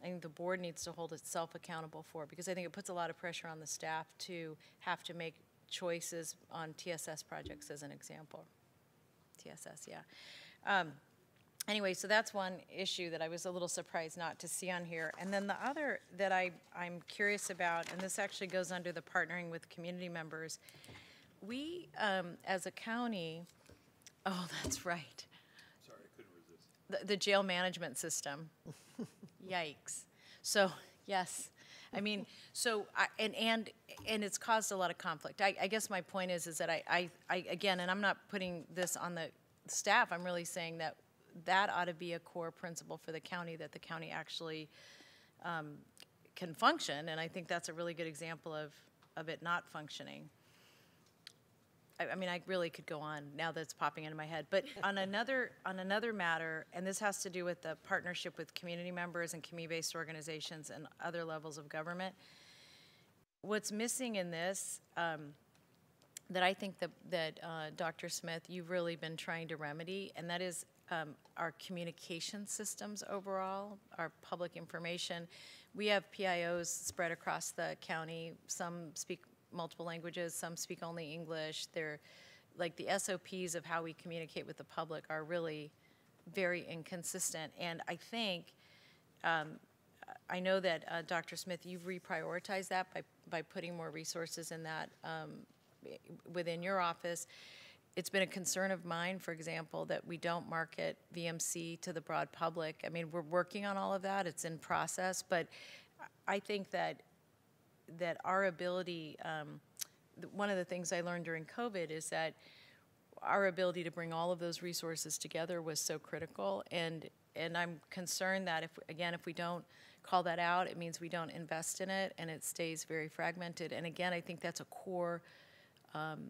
I think the board needs to hold itself accountable for because I think it puts a lot of pressure on the staff to have to make choices on TSS projects, as an example. TSS, yeah. Um, anyway, so that's one issue that I was a little surprised not to see on here. And then the other that I, I'm curious about, and this actually goes under the partnering with community members, we, um, as a county, oh, that's right. Sorry, I couldn't resist. The, the jail management system. Yikes. So, yes. I mean, so, I, and, and, and it's caused a lot of conflict. I, I guess my point is, is that I, I, I, again, and I'm not putting this on the staff, I'm really saying that that ought to be a core principle for the county, that the county actually um, can function, and I think that's a really good example of, of it not functioning. I, I mean, I really could go on now that's popping into my head. But on another on another matter, and this has to do with the partnership with community members and community-based organizations and other levels of government. What's missing in this um, that I think that that uh, Dr. Smith, you've really been trying to remedy, and that is um, our communication systems overall, our public information. We have PIOs spread across the county. Some speak multiple languages, some speak only English. They're like the SOPs of how we communicate with the public are really very inconsistent. And I think, um, I know that uh, Dr. Smith, you've reprioritized that by, by putting more resources in that um, within your office. It's been a concern of mine, for example, that we don't market VMC to the broad public. I mean, we're working on all of that, it's in process, but I think that that our ability, um, one of the things I learned during COVID is that our ability to bring all of those resources together was so critical. And, and I'm concerned that if, again, if we don't call that out, it means we don't invest in it and it stays very fragmented. And again, I think that's a core um,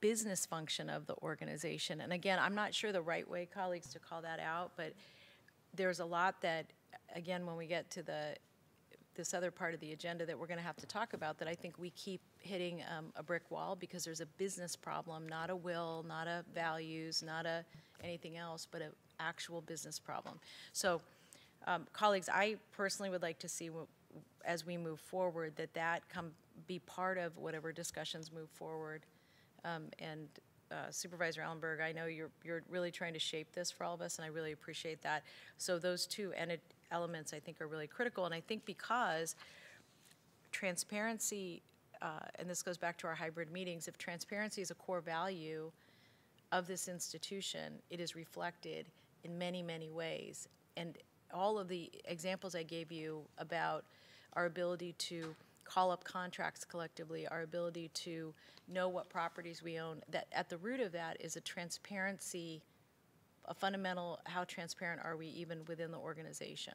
business function of the organization. And again, I'm not sure the right way, colleagues, to call that out, but there's a lot that, again, when we get to the this other part of the agenda that we're going to have to talk about that I think we keep hitting um, a brick wall because there's a business problem, not a will, not a values, not a anything else, but an actual business problem. So, um, colleagues, I personally would like to see as we move forward that that come be part of whatever discussions move forward. Um, and uh, Supervisor Ellenberg, I know you're you're really trying to shape this for all of us, and I really appreciate that. So those two ent elements I think are really critical. And I think because transparency, uh, and this goes back to our hybrid meetings, if transparency is a core value of this institution, it is reflected in many, many ways. And all of the examples I gave you about our ability to call up contracts collectively, our ability to know what properties we own, that at the root of that is a transparency a fundamental how transparent are we even within the organization?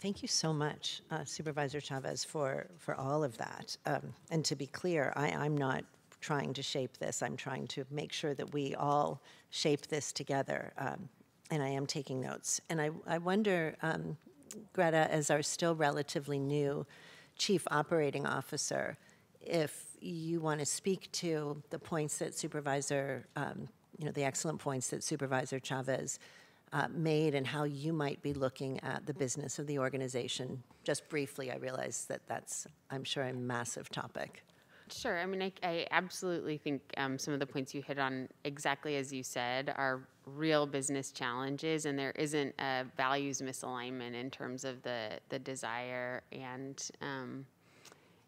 Thank you so much, uh, Supervisor Chavez, for, for all of that. Um, and to be clear, I, I'm not trying to shape this. I'm trying to make sure that we all shape this together. Um, and I am taking notes. And I, I wonder, um, Greta, as our still relatively new Chief Operating Officer, if you want to speak to the points that Supervisor um, you know, the excellent points that Supervisor Chavez uh, made and how you might be looking at the business of the organization. Just briefly, I realize that that's, I'm sure, a massive topic. Sure. I mean, I, I absolutely think um, some of the points you hit on, exactly as you said, are real business challenges, and there isn't a values misalignment in terms of the the desire and um,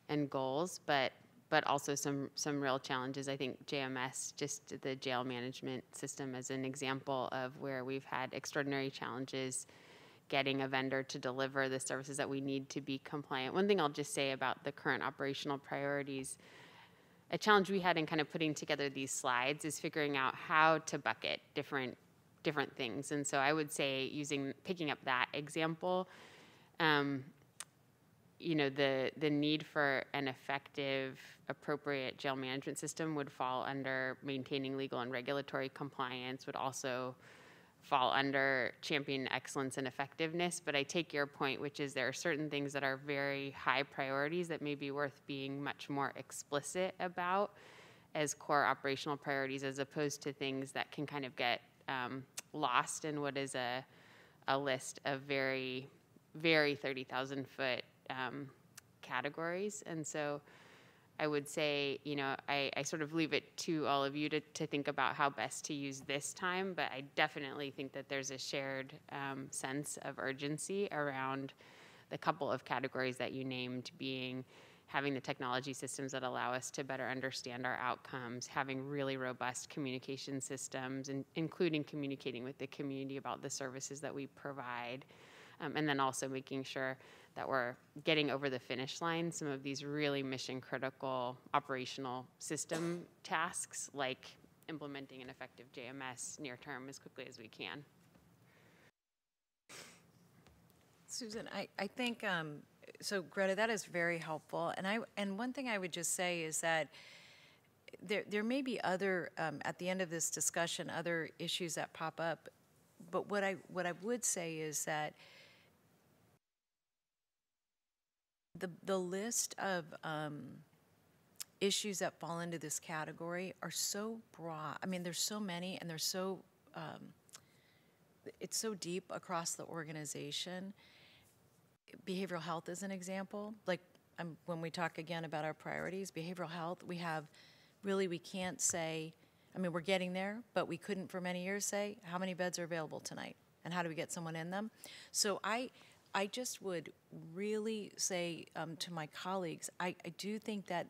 and goals. But but also some some real challenges. I think JMS, just the jail management system, as an example of where we've had extraordinary challenges getting a vendor to deliver the services that we need to be compliant. One thing I'll just say about the current operational priorities, a challenge we had in kind of putting together these slides is figuring out how to bucket different different things. And so I would say using picking up that example, um, you know, the the need for an effective, appropriate jail management system would fall under maintaining legal and regulatory compliance. Would also fall under championing excellence and effectiveness. But I take your point, which is there are certain things that are very high priorities that may be worth being much more explicit about as core operational priorities, as opposed to things that can kind of get um, lost in what is a a list of very very 30,000 foot um, categories. And so I would say, you know, I, I sort of leave it to all of you to, to think about how best to use this time, but I definitely think that there's a shared um, sense of urgency around the couple of categories that you named being having the technology systems that allow us to better understand our outcomes, having really robust communication systems, and including communicating with the community about the services that we provide, um, and then also making sure that we're getting over the finish line some of these really mission critical operational system tasks like implementing an effective JMS near term as quickly as we can. Susan, I, I think, um, so Greta, that is very helpful. And I, and one thing I would just say is that there, there may be other, um, at the end of this discussion, other issues that pop up. But what I, what I would say is that the, the list of um, issues that fall into this category are so broad. I mean, there's so many, and they're so um, it's so deep across the organization. Behavioral health is an example. Like um, when we talk again about our priorities, behavioral health, we have really we can't say. I mean, we're getting there, but we couldn't for many years say how many beds are available tonight and how do we get someone in them. So I I just would really say um, to my colleagues, I, I, do think that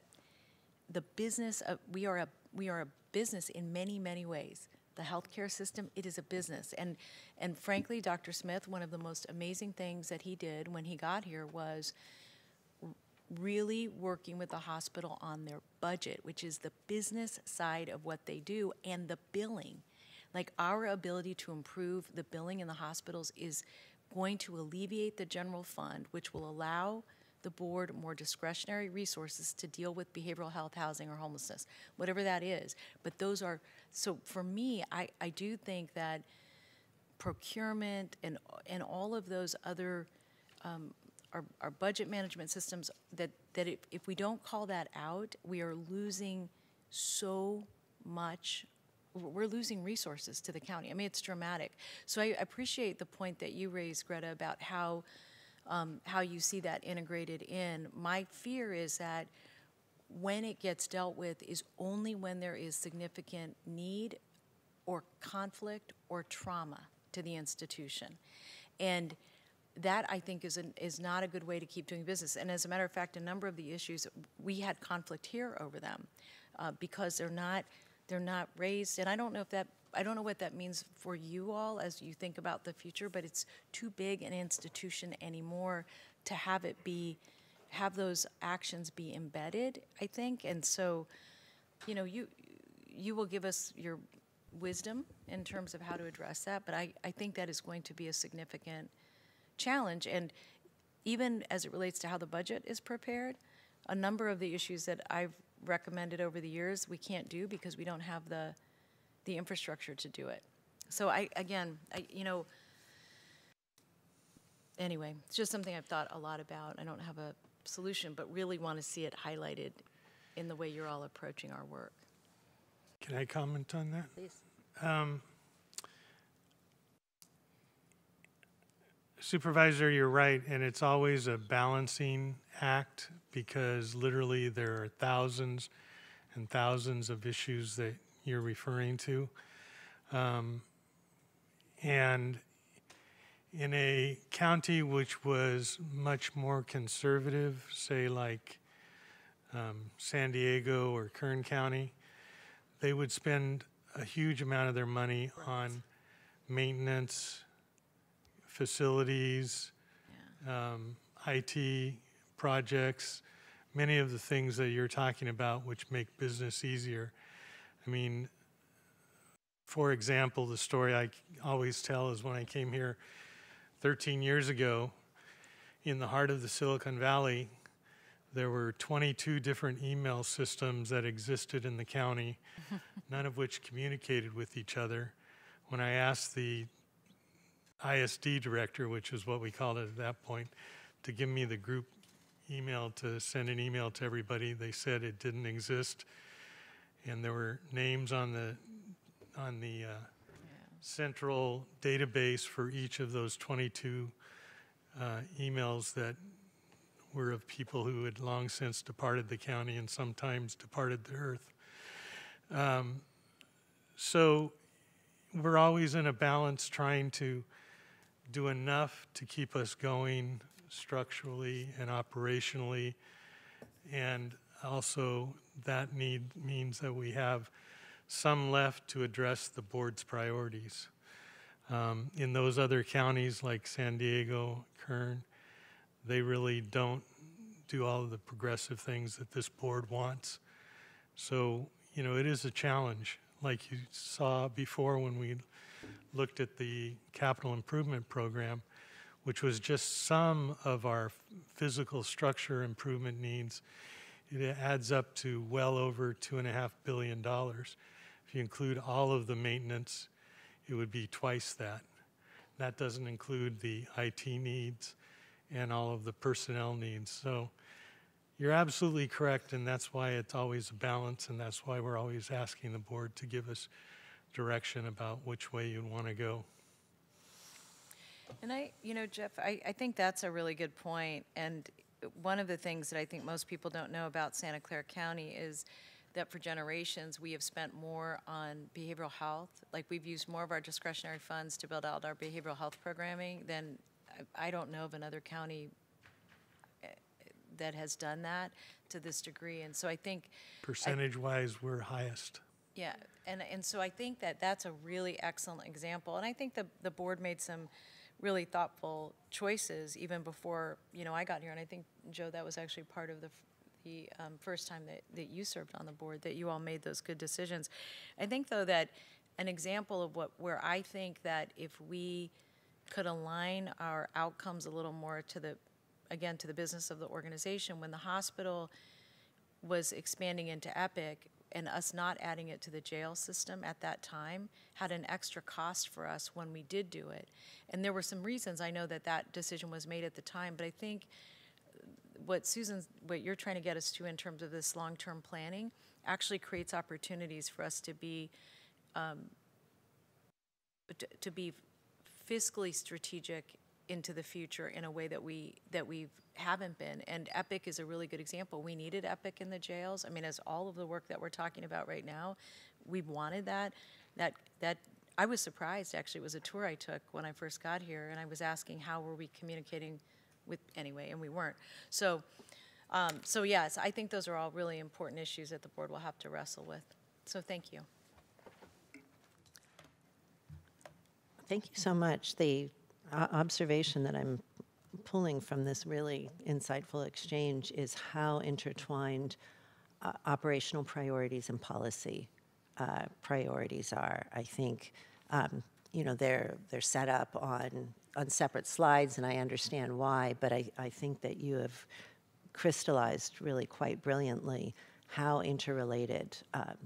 the business of, we are a we are a business in many many ways. The healthcare system it is a business, and and frankly, Dr. Smith, one of the most amazing things that he did when he got here was really working with the hospital on their budget, which is the business side of what they do, and the billing. Like our ability to improve the billing in the hospitals is going to alleviate the general fund, which will allow the board more discretionary resources to deal with behavioral health, housing, or homelessness, whatever that is. But those are, so for me, I, I do think that procurement and, and all of those other, um, our, our budget management systems, that, that if, if we don't call that out, we are losing so much we're losing resources to the county. I mean, it's dramatic. So I appreciate the point that you raised, Greta, about how um, how you see that integrated in. My fear is that when it gets dealt with is only when there is significant need or conflict or trauma to the institution. And that I think is an, is not a good way to keep doing business. And as a matter of fact, a number of the issues we had conflict here over them uh, because they're not they're not raised. And I don't know if that, I don't know what that means for you all as you think about the future, but it's too big an institution anymore to have it be, have those actions be embedded, I think. And so, you know, you, you will give us your wisdom in terms of how to address that, but I, I think that is going to be a significant challenge. And even as it relates to how the budget is prepared, a number of the issues that I've recommended over the years we can't do because we don't have the the infrastructure to do it. So I again, I you know anyway, it's just something I've thought a lot about. I don't have a solution, but really want to see it highlighted in the way you're all approaching our work. Can I comment on that? Please. Um, Supervisor, you're right, and it's always a balancing act because literally there are thousands and thousands of issues that you're referring to. Um, and in a county which was much more conservative, say like um, San Diego or Kern County, they would spend a huge amount of their money on maintenance, facilities, um, IT projects, many of the things that you're talking about which make business easier. I mean, for example, the story I always tell is when I came here 13 years ago in the heart of the Silicon Valley, there were 22 different email systems that existed in the county, none of which communicated with each other. When I asked the ISD director, which is what we called it at that point, to give me the group email to send an email to everybody, they said it didn't exist. And there were names on the on the uh, central database for each of those 22 uh, emails that were of people who had long since departed the county and sometimes departed the earth. Um, so we're always in a balance trying to do enough to keep us going structurally and operationally. And also, that need means that we have some left to address the board's priorities. Um, in those other counties like San Diego, Kern, they really don't do all of the progressive things that this board wants. So, you know, it is a challenge, like you saw before when we looked at the capital improvement program, which was just some of our physical structure improvement needs. It adds up to well over two and a half billion dollars. If you include all of the maintenance, it would be twice that. That doesn't include the IT needs and all of the personnel needs. So you're absolutely correct, and that's why it's always a balance, and that's why we're always asking the board to give us direction about which way you want to go. And I, you know, Jeff, I, I think that's a really good point. And one of the things that I think most people don't know about Santa Clara County is that for generations we have spent more on behavioral health. Like we've used more of our discretionary funds to build out our behavioral health programming than I, I don't know of another county eh, that has done that to this degree. And so I think Percentage wise, we're highest. yeah, and, and so I think that that's a really excellent example. And I think the, the board made some really thoughtful choices even before, you know, I got here. And I think, Joe, that was actually part of the, the um, first time that, that you served on the board, that you all made those good decisions. I think, though, that an example of what, where I think that if we could align our outcomes a little more to the, again, to the business of the organization, when the hospital was expanding into Epic and us not adding it to the jail system at that time had an extra cost for us when we did do it. And there were some reasons I know that that decision was made at the time, but I think what Susan, what you're trying to get us to in terms of this long-term planning actually creates opportunities for us to be um, to, to be fiscally strategic into the future in a way that we that we haven't been. And Epic is a really good example. We needed Epic in the jails. I mean, as all of the work that we're talking about right now, we wanted that. That that I was surprised actually. It was a tour I took when I first got here, and I was asking how were we communicating with anyway, and we weren't. So. Um, so yes, I think those are all really important issues that the board will have to wrestle with. So thank you. Thank you so much. The observation that I'm pulling from this really insightful exchange is how intertwined uh, operational priorities and policy uh, priorities are. I think um, you know they're they're set up on on separate slides, and I understand why. But I, I think that you have crystallized really quite brilliantly how interrelated um,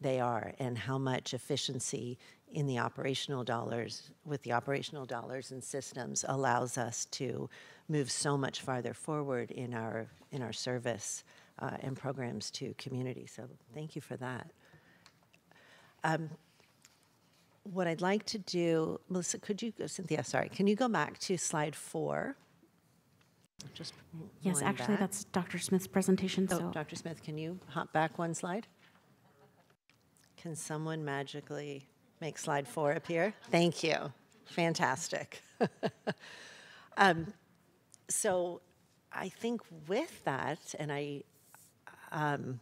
they are and how much efficiency in the operational dollars with the operational dollars and systems allows us to move so much farther forward in our in our service uh, and programs to community. So thank you for that. Um, what I'd like to do, Melissa, could you, Cynthia, sorry, can you go back to slide four? Just Yes, actually, back. that's Dr. Smith's presentation, Oh, so. Dr. Smith, can you hop back one slide? Can someone magically make slide four appear? Thank you. Fantastic. um, so I think with that, and I, um,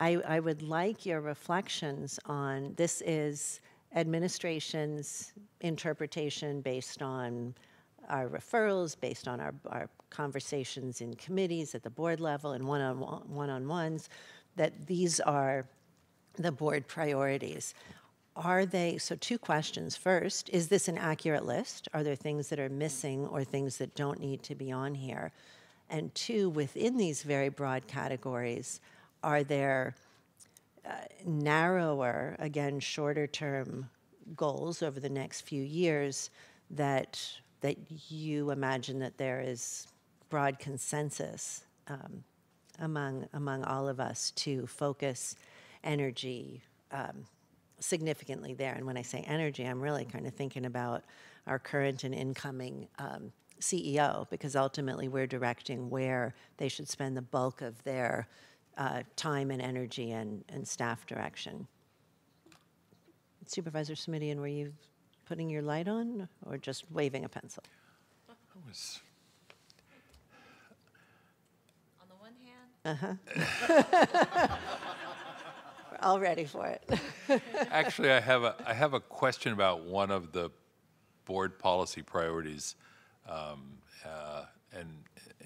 I, I would like your reflections on, this is administration's interpretation based on our referrals, based on our, our conversations in committees at the board level and one-on, one-on-ones, that these are the board priorities. Are they, so two questions. First, is this an accurate list? Are there things that are missing or things that don't need to be on here? And two, within these very broad categories, are there uh, narrower, again, shorter term goals over the next few years that, that you imagine that there is broad consensus um, among, among all of us to focus energy um, significantly there. And when I say energy, I'm really kind of thinking about our current and incoming um, CEO, because ultimately we're directing where they should spend the bulk of their uh, time and energy and, and staff direction. Supervisor Simitian, were you putting your light on or just waving a pencil? I was On the one hand, Uh-huh. We're all ready for it. Actually, I have a, I have a question about one of the board policy priorities, um, uh, and,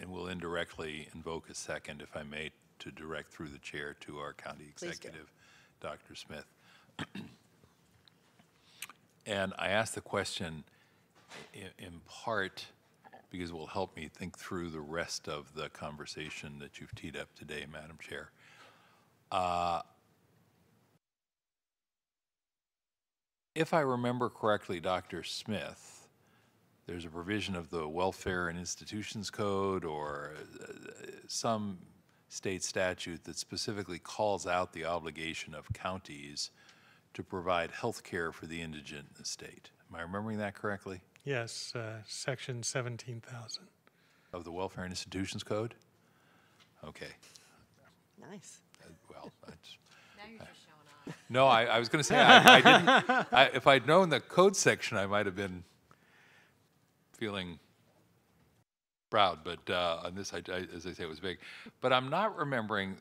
and will indirectly invoke a second, if I may, to direct through the chair to our county executive, Dr. Smith. And I ask the question in, in part because it will help me think through the rest of the conversation that you've teed up today, Madam Chair. Uh, If I remember correctly, Dr. Smith, there's a provision of the Welfare and Institutions Code or uh, some state statute that specifically calls out the obligation of counties to provide health care for the indigent in the state. Am I remembering that correctly? Yes, uh, section 17,000. Of the Welfare and Institutions Code? Okay, Nice. uh, well, that's, now you're just showing off. No, I, I was going to say, I, I didn't, I, if I'd known the code section, I might have been feeling proud, but uh, on this, I, I, as I say, it was big. But I'm not remembering,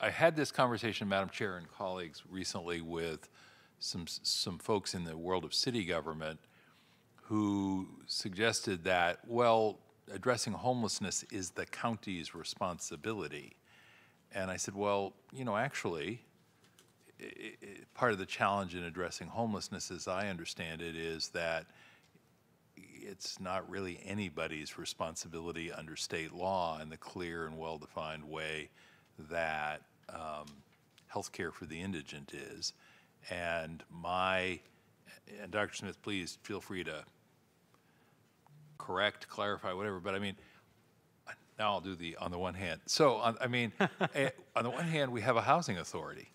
I had this conversation, Madam Chair and colleagues, recently with some, some folks in the world of city government who suggested that, well, addressing homelessness is the county's responsibility. And I said, well, you know, actually, i- i- part of the challenge in addressing homelessness, as I understand it, is that it's not really anybody's responsibility under state law in the clear and well-defined way that um, healthcare for the indigent is. And my, and Dr. Smith, please feel free to correct, clarify, whatever, but I mean, now I'll do the, on the one hand. So, on, I mean, eh, on the one hand, we have a housing authority.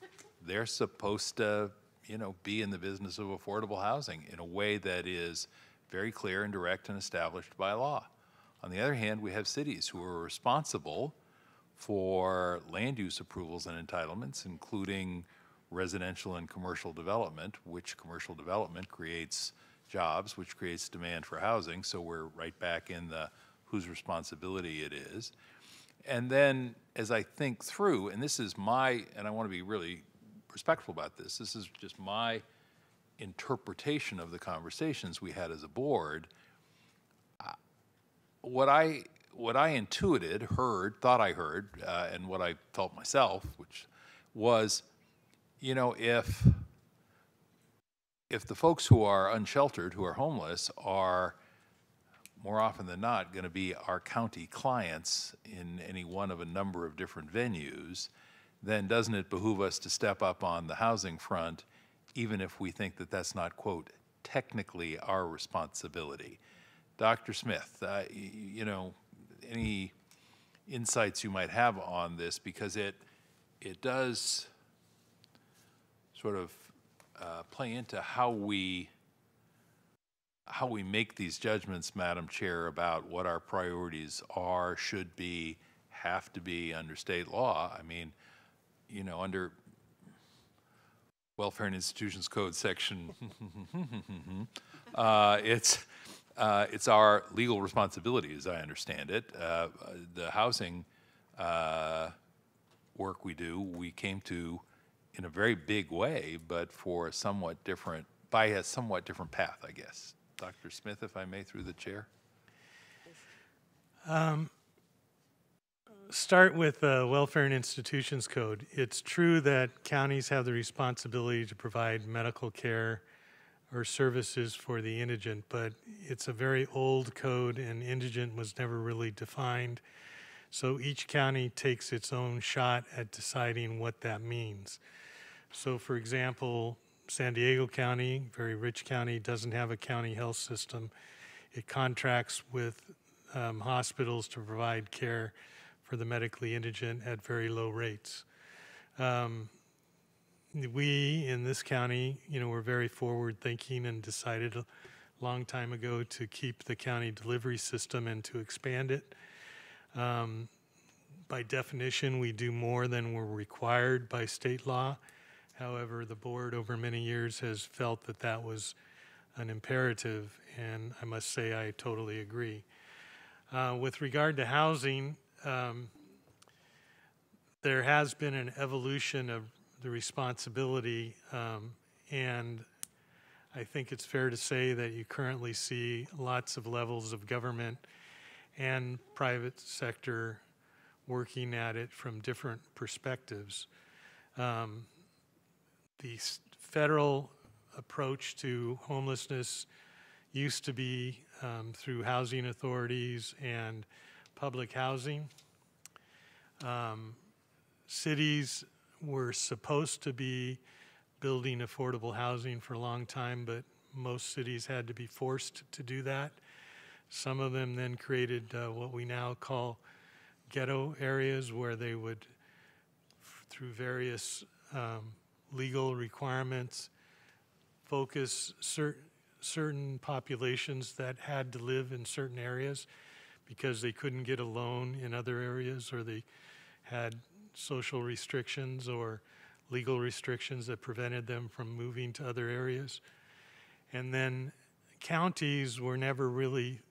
They're supposed to, you know, be in the business of affordable housing in a way that is very clear and direct and established by law. On the other hand, we have cities who are responsible for land use approvals and entitlements, including residential and commercial development, which commercial development creates jobs, which creates demand for housing. So we're right back in the whose responsibility it is. And then as I think through, and this is my, and I want to be really respectful about this, this is just my interpretation of the conversations we had as a board. What I, what I intuited, heard, thought I heard, uh, and what I felt myself, which was, you know, if, if the folks who are unsheltered, who are homeless, are more often than not going to be our county clients in any one of a number of different venues, then doesn't it behoove us to step up on the housing front, even if we think that that's not, quote, technically our responsibility? Dr. Smith, uh, you know, any insights you might have on this, because it, it does sort of uh, play into how we how we make these judgments, Madam Chair, about what our priorities are, should be, have to be under state law. I mean, you know, under Welfare and Institutions Code section, uh, it's, uh, it's our legal responsibility, as I understand it. Uh, the housing uh, work we do, we came to in a very big way, but for a somewhat different, by a somewhat different path, I guess. Dr. Smith, if I may, through the chair. Um, start with the Welfare and Institutions Code. It's true that counties have the responsibility to provide medical care or services for the indigent, but it's a very old code and indigent was never really defined. So each county takes its own shot at deciding what that means. So for example, San Diego County, very rich county, doesn't have a county health system. It contracts with um, hospitals to provide care for the medically indigent at very low rates. Um, we in this county, you know, were very forward thinking and decided a long time ago to keep the county delivery system and to expand it. Um, by definition, we do more than we're required by state law. However, the board over many years has felt that that was an imperative, and I must say I totally agree. Uh, with regard to housing, um, there has been an evolution of the responsibility, um, and I think it's fair to say that you currently see lots of levels of government and private sector working at it from different perspectives. Um, the federal approach to homelessness used to be um, through housing authorities and public housing. Um, cities were supposed to be building affordable housing for a long time, but most cities had to be forced to do that. Some of them then created uh, what we now call ghetto areas where they would, through various um, legal requirements, focus cer certain populations that had to live in certain areas because they couldn't get a loan in other areas or they had social restrictions or legal restrictions that prevented them from moving to other areas. And then counties were never really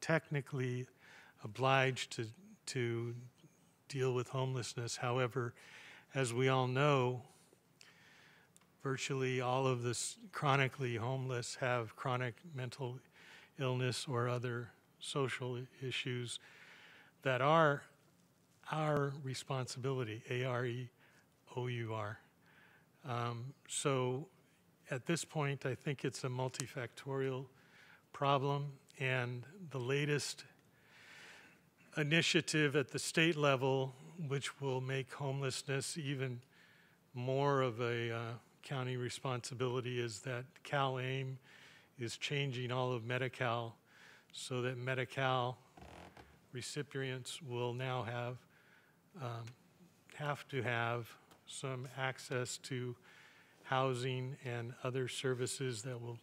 technically obliged to, to deal with homelessness. However, as we all know, virtually all of the chronically homeless have chronic mental illness or other social issues that are our responsibility, A-R-E-O-U-R. Um, so at this point, I think it's a multifactorial problem, and the latest initiative at the state level, which will make homelessness even more of a uh, county responsibility, is that CalAIM is changing all of Medi-Cal so that Medi-Cal recipients will now have um, have to have some access to housing and other services that will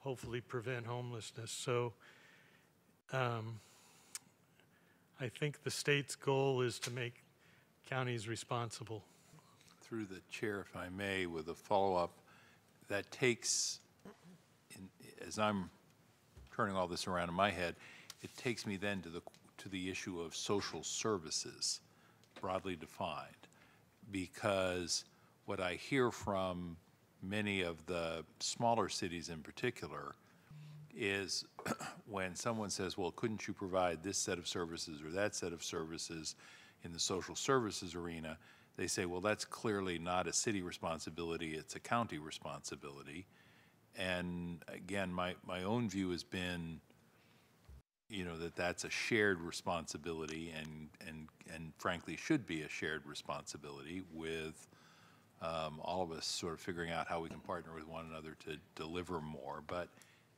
hopefully prevent homelessness. So um, I think the state's goal is to make counties responsible. Through the chair, if I may, with a follow-up, that takes, in, as I'm turning all this around in my head, it takes me then to the to the issue of social services broadly defined because what I hear from many of the smaller cities in particular is when someone says, well, couldn't you provide this set of services or that set of services in the social services arena, they say, well, that's clearly not a city responsibility, it's a county responsibility. And again, my, my own view has been you know, that that's a shared responsibility and, and, and frankly should be a shared responsibility with um, all of us sort of figuring out how we can partner with one another to deliver more. But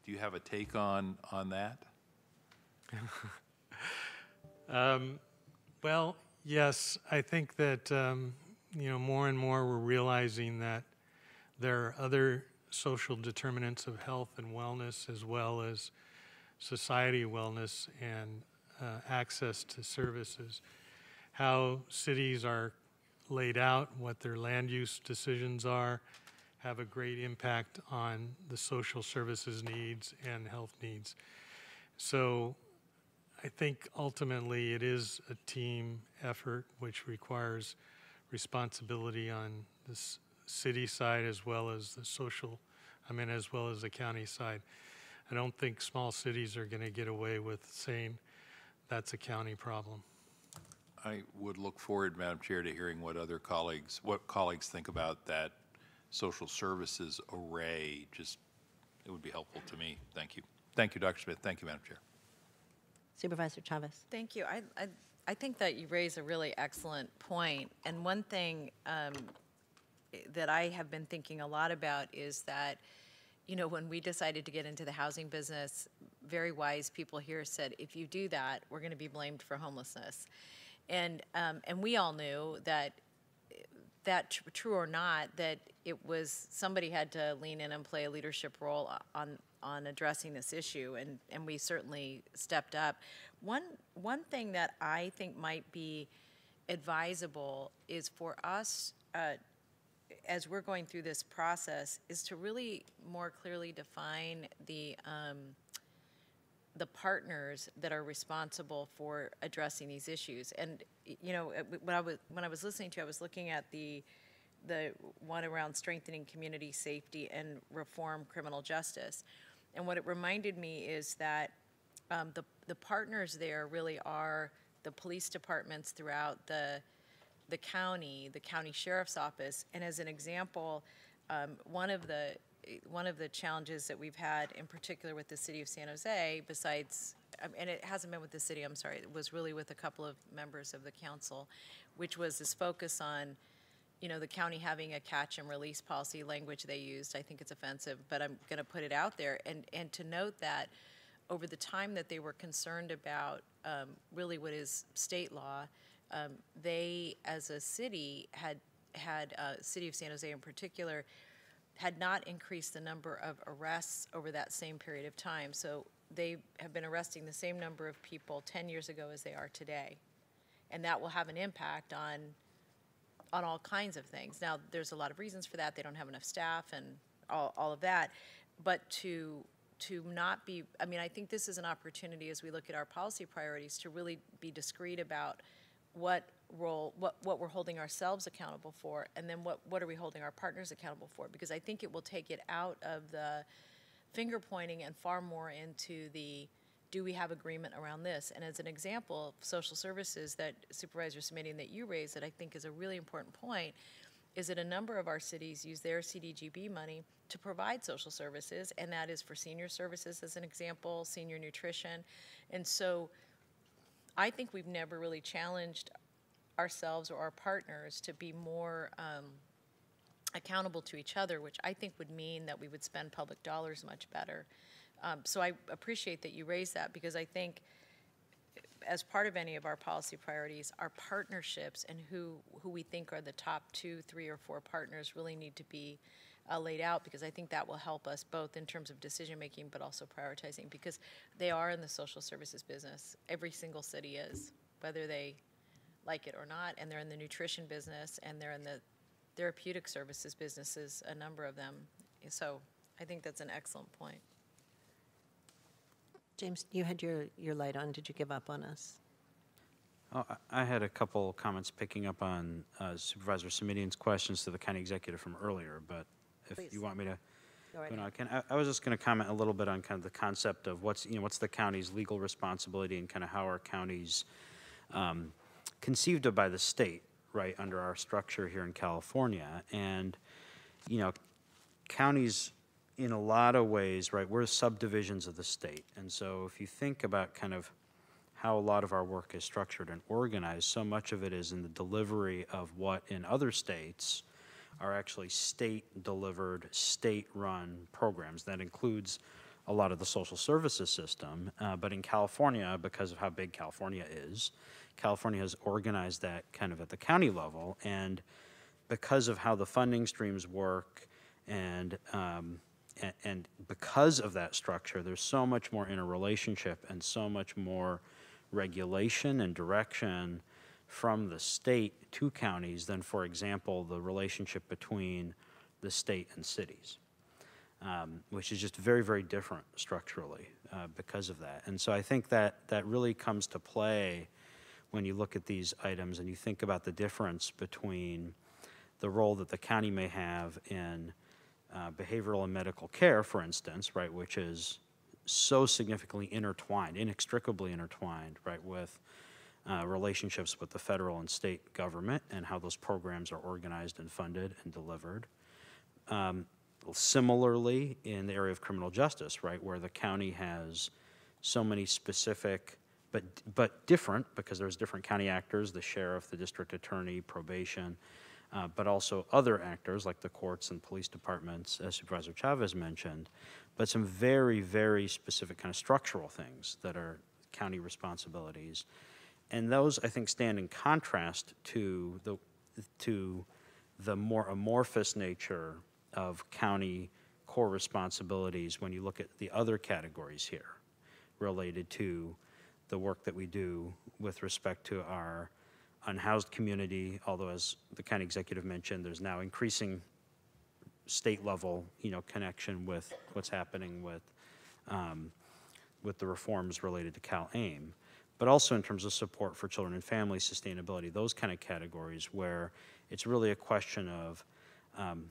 do you have a take on, on that? um, well, yes, I think that, um, you know, more and more we're realizing that there are other social determinants of health and wellness as well as society wellness and uh, access to services, how cities are laid out, what their land use decisions are, have a great impact on the social services needs and health needs. So I think ultimately it is a team effort which requires responsibility on this city side as well as the social, I mean, as well as the county side. I don't think small cities are going to get away with saying that's a county problem. I would look forward, Madam Chair, to hearing what other colleagues, what colleagues think about that social services array. Just, it would be helpful to me. Thank you. Thank you, Dr. Smith. Thank you, Madam Chair. Supervisor Chavez. Thank you. I, I, I think that you raise a really excellent point. And one thing um, that I have been thinking a lot about is that, you know, when we decided to get into the housing business, very wise people here said, if you do that, we're going to be blamed for homelessness. And, um, and we all knew that that tr- true or not, that it was somebody had to lean in and play a leadership role on on addressing this issue, and and we certainly stepped up. One one thing that I think might be advisable is for us. Uh, as we're going through this process, is to really more clearly define the um, the partners that are responsible for addressing these issues. And you know, when I was when I was listening to, you, I was looking at the the one around strengthening community safety and reform criminal justice. And what it reminded me is that um, the the partners there really are the police departments throughout the the county, the county sheriff's office. And as an example, um, one of the one of the challenges that we've had in particular with the city of San Jose, besides, um, and it hasn't been with the city, I'm sorry, it was really with a couple of members of the council, which was this focus on, you know, the county having a catch and release policy language they used. I think it's offensive, but I'm going to put it out there. And, and to note that over the time that they were concerned about um, really what is state law, um, they, as a city, had had uh, city of San Jose in particular had not increased the number of arrests over that same period of time. So they have been arresting the same number of people 10 years ago as they are today. And that will have an impact on on all kinds of things. Now, there's a lot of reasons for that. They don't have enough staff and all, all of that. But to to not be, I mean, I think this is an opportunity as we look at our policy priorities to really be discreet about what role, what, what we're holding ourselves accountable for, and then what, what are we holding our partners accountable for? Because I think it will take it out of the finger pointing and far more into the do we have agreement around this? And as an example, social services that Supervisor Simitian that you raised that I think is a really important point is that a number of our cities use their CDGB money to provide social services, and that is for senior services as an example, senior nutrition. And so I think we've never really challenged ourselves or our partners to be more um, accountable to each other, which I think would mean that we would spend public dollars much better. Um, so I appreciate that you raised that because I think as part of any of our policy priorities, our partnerships and who, who we think are the top two, three, or four partners really need to be uh, laid out because I think that will help us both in terms of decision making but also prioritizing because they are in the social services business. Every single city is, whether they like it or not, and they're in the nutrition business and they're in the therapeutic services businesses, a number of them. So I think that's an excellent point. James, you had your, your light on. Did you give up on us? Oh, I I had a couple comments picking up on uh, Supervisor Simitian's questions to the county executive from earlier, but if Please. you want me to Go right. I can, I- I was just going to comment a little bit on kind of the concept of what's, you know, what's the county's legal responsibility and kind of how our counties um, conceived of by the state, right, under our structure here in California. And, you know, counties, in a lot of ways, right, we're subdivisions of the state. And so if you think about kind of how a lot of our work is structured and organized, so much of it is in the delivery of what in other states are actually state-delivered, state-run programs. That includes a lot of the social services system. Uh, but in California, because of how big California is, California has organized that kind of at the county level. And because of how the funding streams work and um, and, and because of that structure, there's so much more interrelationship and so much more regulation and direction from the state to counties than, for example, the relationship between the state and cities, um, which is just very, very different structurally uh, because of that. And so I think that that really comes to play when you look at these items and you think about the difference between the role that the county may have in uh, behavioral and medical care, for instance, right, which is so significantly intertwined, inextricably intertwined, right, with uh, relationships with the federal and state government and how those programs are organized and funded and delivered. Um, similarly, in the area of criminal justice, right, where the county has so many specific but but different because there's different county actors, the sheriff, the district attorney, probation, uh, but also other actors like the courts and police departments, as Supervisor Chavez mentioned, but some very, very specific kind of structural things that are county responsibilities. And those, I think, stand in contrast to the, to the more amorphous nature of county core responsibilities when you look at the other categories here related to the work that we do with respect to our unhoused community, although as the county executive mentioned, there's now increasing state level, you know, connection with what's happening with, um, with the reforms related to CalAIM, but also in terms of support for children and family sustainability, those kind of categories where it's really a question of, um,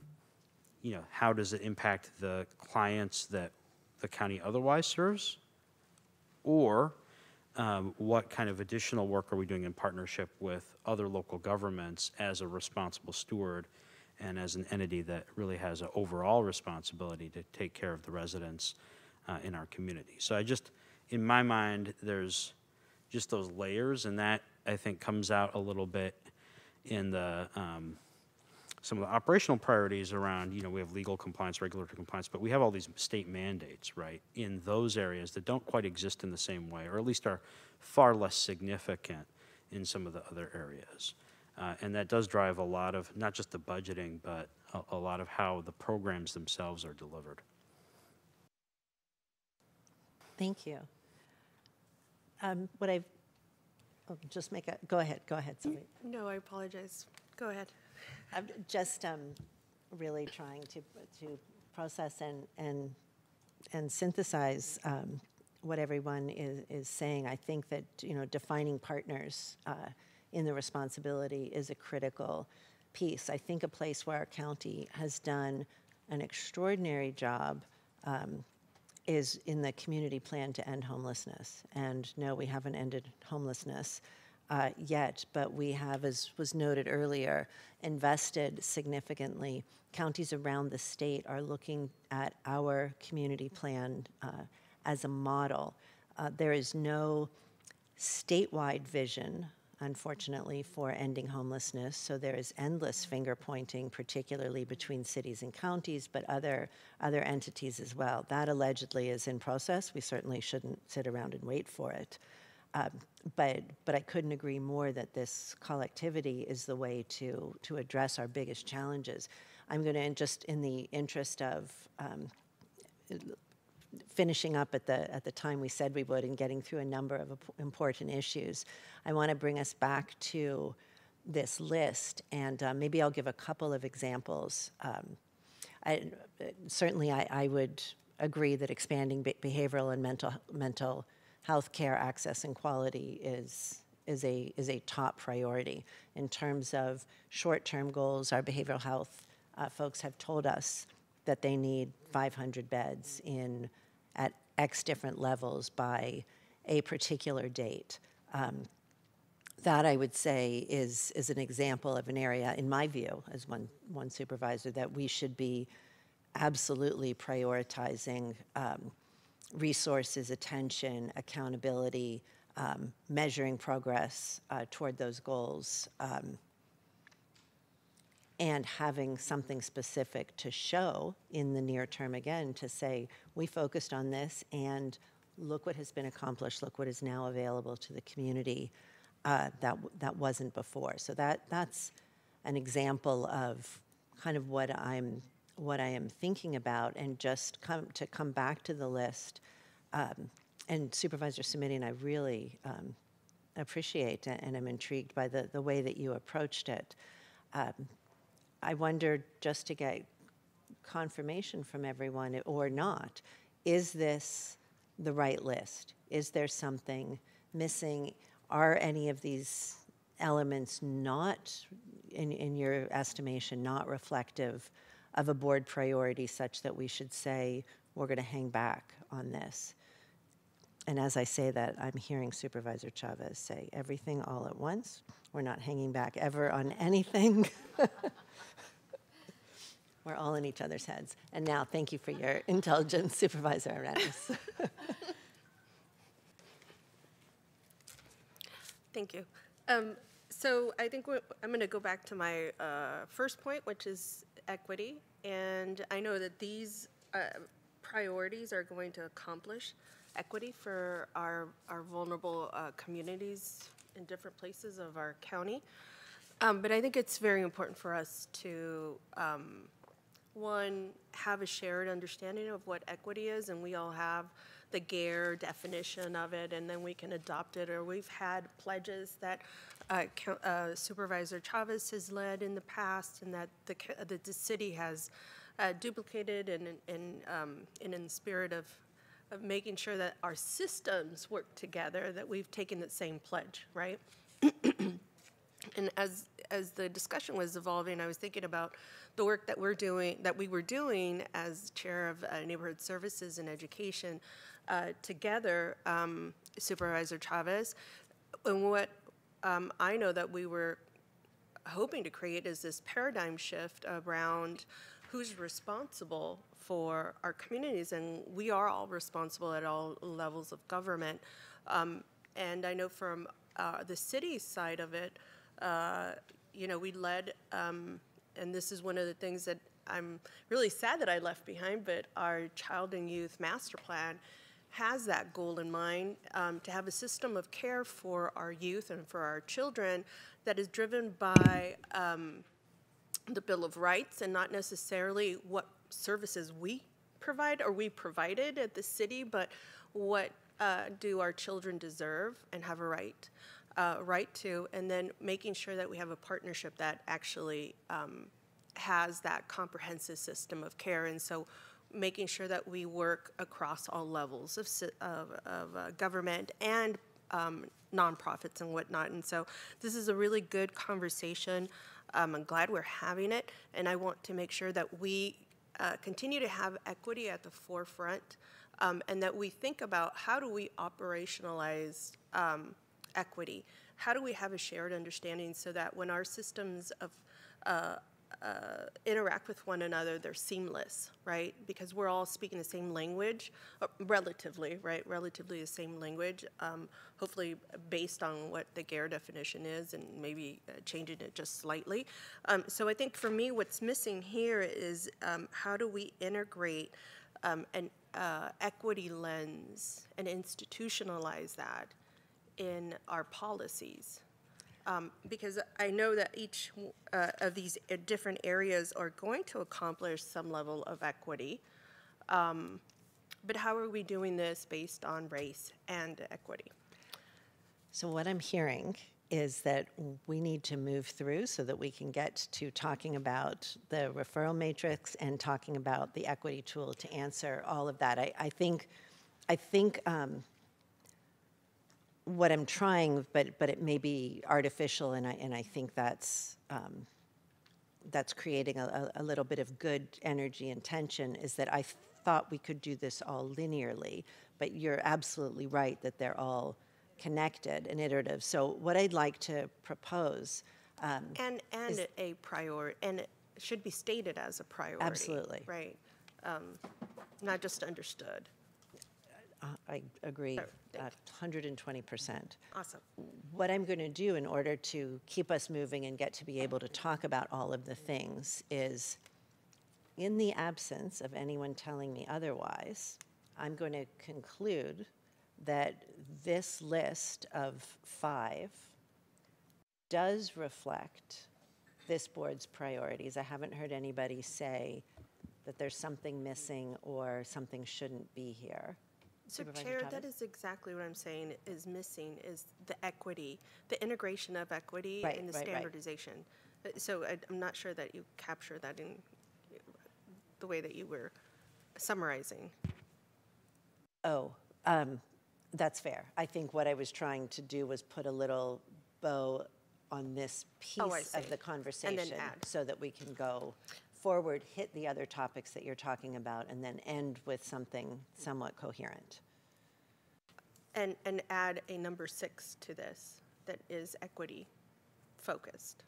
you know, how does it impact the clients that the county otherwise serves? Or um, what kind of additional work are we doing in partnership with other local governments as a responsible steward and as an entity that really has an overall responsibility to take care of the residents uh, in our community. So I just, in my mind, there's just those layers, and that I think comes out a little bit in the um, some of the operational priorities around, you know, we have legal compliance, regulatory compliance, but we have all these state mandates, right, in those areas that don't quite exist in the same way, or at least are far less significant in some of the other areas. Uh, and that does drive a lot of, not just the budgeting, but a, a lot of how the programs themselves are delivered. Thank you. Um, what I've, oh, just make a, go ahead, go ahead, Sylvia. No, I apologize. Go ahead. I'm just um, really trying to, to process and, and, and synthesize um, what everyone is, is saying. I think that, you know, defining partners uh, in the responsibility is a critical piece. I think a place where our county has done an extraordinary job um, is in the community plan to end homelessness. And no, we haven't ended homelessness uh, yet, but we have, as was noted earlier, invested significantly. Counties around the state are looking at our community plan uh, as a model. Uh, there is no statewide vision unfortunately, for ending homelessness. So there is endless finger pointing, particularly between cities and counties, but other other entities as well. That allegedly is in process. We certainly shouldn't sit around and wait for it. Um, but but I couldn't agree more that this collectivity is the way to to address our biggest challenges. I'm going to just in the interest of um, finishing up at the at the time we said we would and getting through a number of important issues. I want to bring us back to this list, and uh, maybe I'll give a couple of examples. Um, I, certainly, I, I, would agree that expanding be behavioral and mental mental health care access and quality is is a is a top priority in terms of short-term goals. Our behavioral health uh, folks have told us that they need 500 beds in at X different levels by a particular date. Um, that I would say is, is an example of an area, in my view, as one, one supervisor, that we should be absolutely prioritizing um, resources, attention, accountability, um, measuring progress uh, toward those goals, um, and having something specific to show in the near term again to say, we focused on this and look what has been accomplished, look what is now available to the community uh, that, that wasn't before. So that, that's an example of kind of what I'm, what I am thinking about and just come, to come back to the list. Um, and Supervisor Simitian, I really um, appreciate and I'm intrigued by the, the way that you approached it. Um, I wonder, just to get confirmation from everyone or not, is this the right list? Is there something missing? are any of these elements not, in, in your estimation, not reflective of a board priority such that we should say, we're going to hang back on this? And as I say that, I'm hearing Supervisor Chavez say, everything all at once. We're not hanging back ever on anything. We're all in each other's heads. And now, thank you for your intelligence, Supervisor Arenas. Thank you. Um, so I think I'm going to go back to my uh, first point, which is equity. And I know that these uh, priorities are going to accomplish equity for our, our vulnerable uh, communities in different places of our county. Um, but I think it's very important for us to, um, one, have a shared understanding of what equity is, and we all have the GARE definition of it, and then we can adopt it. Or we've had pledges that uh, uh, Supervisor Chavez has led in the past, and that the, that the city has uh, duplicated, and, and, um, and in the spirit of of making sure that our systems work together, that we've taken the same pledge, right? and as as the discussion was evolving, I was thinking about the work that we're doing, that we were doing as chair of uh, neighborhood services and education uh, together, um, Supervisor Chavez, and what um, I know that we were hoping to create is this paradigm shift around who's responsible for our communities, and we are all responsible at all levels of government. Um, and I know from uh, the city side of it, uh, you know, we led, um, and this is one of the things that I'm really sad that I left behind, but our child and youth master plan has that goal in mind um, to have a system of care for our youth and for our children that is driven by um, the Bill of Rights and not necessarily what services we provide or we provided at the city, but what uh, do our children deserve and have a right uh, right to, and then making sure that we have a partnership that actually um, has that comprehensive system of care. And so making sure that we work across all levels of, of, of uh, government and um, nonprofits and whatnot. And so this is a really good conversation. Um, I'm glad we're having it, and I want to make sure that we uh, continue to have equity at the forefront, um, and that we think about how do we operationalize um, equity? How do we have a shared understanding so that when our systems of uh, uh, interact with one another, they're seamless, right? Because we're all speaking the same language, uh, relatively, right? Relatively the same language, um, hopefully based on what the GARE definition is and maybe uh, changing it just slightly. Um, so I think for me, what's missing here is um, how do we integrate um, an uh, equity lens and institutionalize that in our policies? Um, because I know that each uh, of these uh, different areas are going to accomplish some level of equity. Um, but how are we doing this based on race and equity? So, what I'm hearing is that we need to move through so that we can get to talking about the referral matrix and talking about the equity tool to answer all of that. I, I think, I think um, what I'm trying, but but it may be artificial, and I and I think that's um, that's creating a, a, little bit of good energy and tension. Is that I thought we could do this all linearly, but you're absolutely right that they're all connected and iterative. So what I'd like to propose. Um, and and a priority, and it should be stated as a priority. Absolutely. Right. Um, not just understood. I agree, 120%. Awesome. What I'm going to do in order to keep us moving and get to be able to talk about all of the things is, in the absence of anyone telling me otherwise, I'm going to conclude that this list of five does reflect this board's priorities. I haven't heard anybody say that there's something missing or something shouldn't be here. So Supervisor Chair, Chavez? that is exactly what I'm saying is missing, is the equity, the integration of equity Right, and the right, right. standardization. Uh, So I- I'm not sure that you capture that in the way that you were summarizing. Oh, um, That's fair. I think what I was trying to do was put a little bow on this Oh, piece of the conversation. So that we can go forward, hit the other topics that you're talking about, and then end with something somewhat coherent. And, and add a number six to this that is equity focused.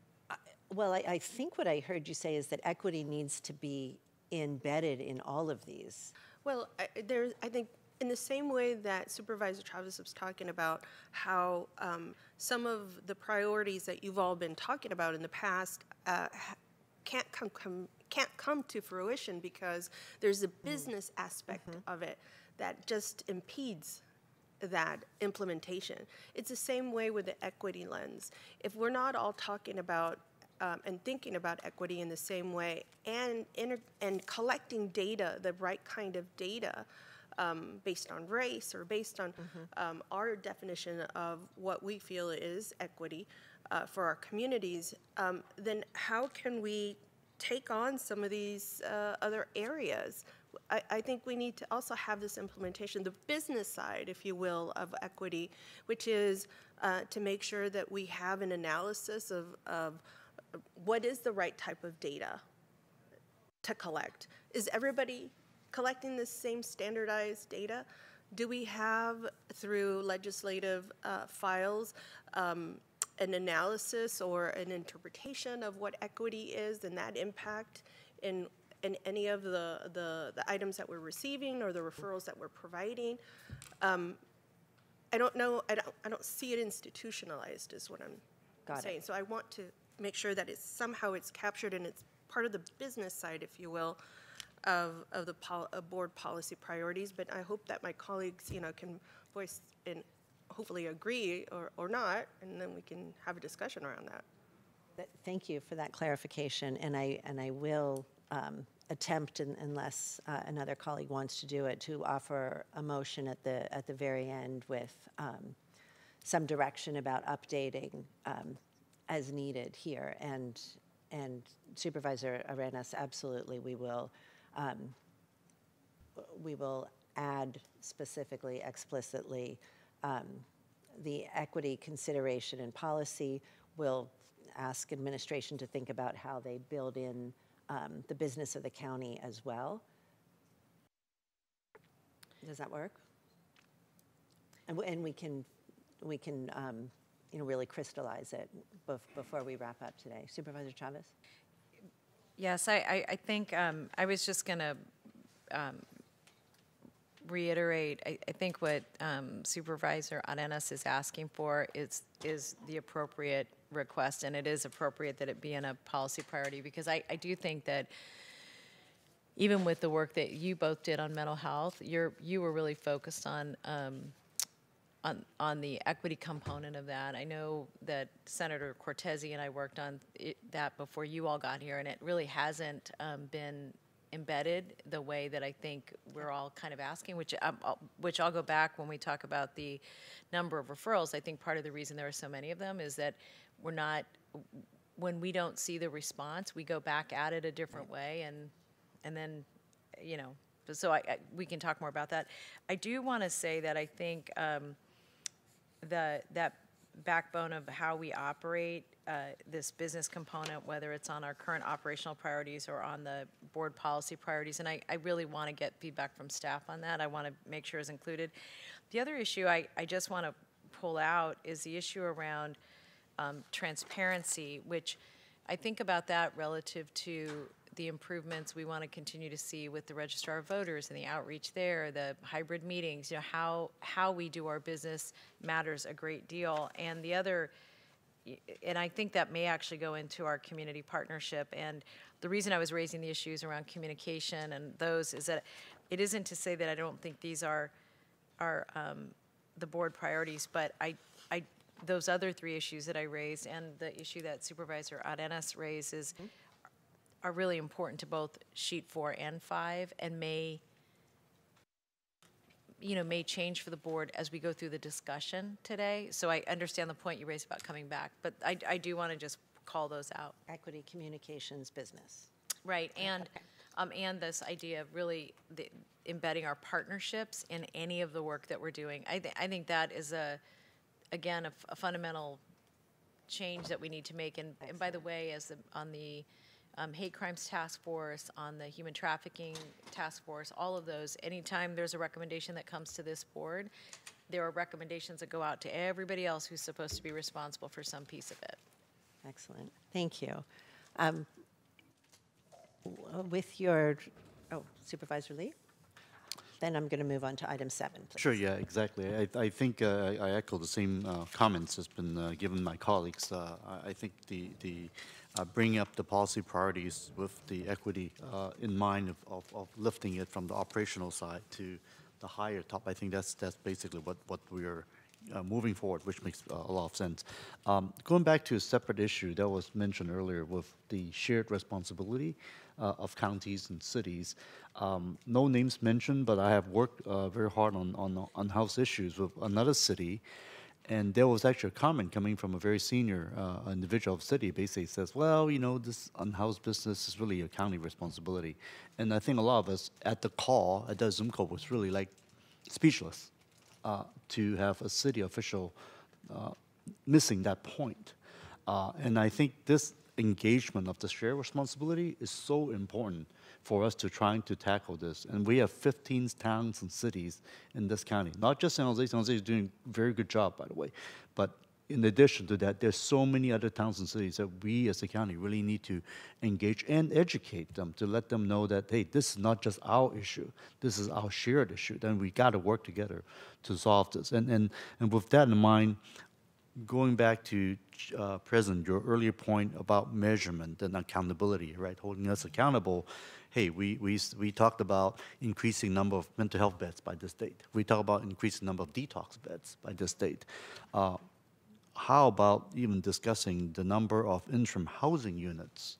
Well, I, I think what I heard you say is that equity needs to be embedded in all of these. Well, I- there, I think in the same way that Supervisor Chavez was talking about how um, some of the priorities that you've all been talking about in the past uh, can't come, come can't come to fruition because there's a business aspect of it that just impedes that implementation. It's the same way with the equity lens. If we're not all talking about um, and thinking about equity in the same way and and collecting data, the right kind of data, um, based on race or based on um, our definition of what we feel is equity uh, for our communities, um, then how can we take on some of these uh, other areas? I, I think we need to also have this implementation, the business side, if you will, of equity, which is uh, to make sure that we have an analysis of, of what is the right type of data to collect. Is everybody collecting the same standardized data? Do we have, through legislative uh, files, um, an analysis or an interpretation of what equity is and that impact in, in any of the, the, the items that we're receiving or the referrals that we're providing? Um, I don't know, I don't, I don't see it institutionalized is what I'm Got it. saying. So I want to make sure that it's somehow it's captured and it's part of the business side, if you will, of, of the pol- board policy priorities. But I hope that my colleagues, you know, can voice and hopefully agree or, or not, and then we can have a discussion around that. Thank you for that clarification, and I, and I will um, attempt, un- unless uh, another colleague wants to do it, to offer a motion at the, at the very end with um, some direction about updating um, as needed here. And, and Supervisor Arenas, absolutely, we will, um, we will add specifically, explicitly, um, the equity consideration and policy. We'll ask administration to think about how they build in um, the business of the county as well. Does that work? And, and we can, we can, um, you know, really crystallize it bef- before we wrap up today. Supervisor Chavez? Yes, I, I, I think, um, I was just gonna, um, reiterate, I, I think what, um, Supervisor Arenas is asking for is, is the appropriate request, and it is appropriate that it be in a policy priority, because I, I do think that even with the work that you both did on mental health, you're, you were really focused on, um, on, on the equity component of that. I know that Senator Cortese and I worked on it, that before you all got here, and it really hasn't um, been embedded the way that I think we're all kind of asking, which, um, I'll- which I'll go back when we talk about the number of referrals. I think part of the reason there are so many of them is that we're not, when we don't see the response, we go back at it a different way, and, and then, you know, so I, I, we can talk more about that. I do want to say that I think, um, the, that backbone of how we operate uh, this business component, whether it's on our current operational priorities or on the board policy priorities. And I, I really want to get feedback from staff on that. I want to make sure is included. The other issue I, I just want to pull out is the issue around um, transparency, which I think about that relative to the improvements we want to continue to see with the registrar of voters and the outreach there, the hybrid meetings, you know, how, how we do our business matters a great deal. And the other, and I think that may actually go into our community partnership. And the reason I was raising the issues around communication and those is that it isn't to say that I don't think these are, are um, the board priorities, but I, I, those other three issues that I raised and the issue that Supervisor Arenas raises are really important to both sheet four and five and may, you know, may change for the board as we go through the discussion today. So I understand the point you raised about coming back, but I, I do want to just call those out. Equity communications business. Right, and, um, and this idea of really, the, embedding our partnerships in any of the work that we're doing. I, th- I think that is a, again, a fundamental change that we need to make. And, and by the way, as the, on the um, hate crimes task force, on the human trafficking task force, all of those, anytime there's a recommendation that comes to this board, there are recommendations that go out to everybody else who's supposed to be responsible for some piece of it. Excellent. Thank you. Um, With your, oh, Supervisor Lee? Then I'm going to move on to item seven, please. Sure, yeah, exactly. I, I think uh, I I echo the same uh, comments that's been uh, given my colleagues. Uh, I, I think the, the uh, bringing up the policy priorities with the equity uh, in mind of, of, of lifting it from the operational side to the higher top, I think that's, that's basically what, what we are uh, moving forward, which makes uh, a lot of sense. Um, going back to a separate issue that was mentioned earlier with the shared responsibility uh, of counties and cities. Um, no names mentioned, but I have worked uh, very hard on, on, on house issues with another city. And there was actually a comment coming from a very senior uh, individual of the city, basically says, well, you know, this unhoused business is really a county responsibility. And I think a lot of us at the call, at the Zoom call, was really like speechless uh, to have a city official uh, missing that point. Uh, and I think this engagement of the shared responsibility is so important for us to trying to tackle this. And we have 15 towns and cities in this county, not just San Jose. San Jose is doing a very good job, by the way. But in addition to that, there's so many other towns and cities that we as a county really need to engage and educate them to let them know that, hey, this is not just our issue. This is our shared issue. Then we got to work together to solve this. And, and, and with that in mind, going back to uh, President, your earlier point about measurement and accountability, right? Holding us accountable. Hey, we, we, we talked about increasing number of mental health beds by this date. We talked about increasing number of detox beds by this date. Uh, how about even discussing the number of interim housing units?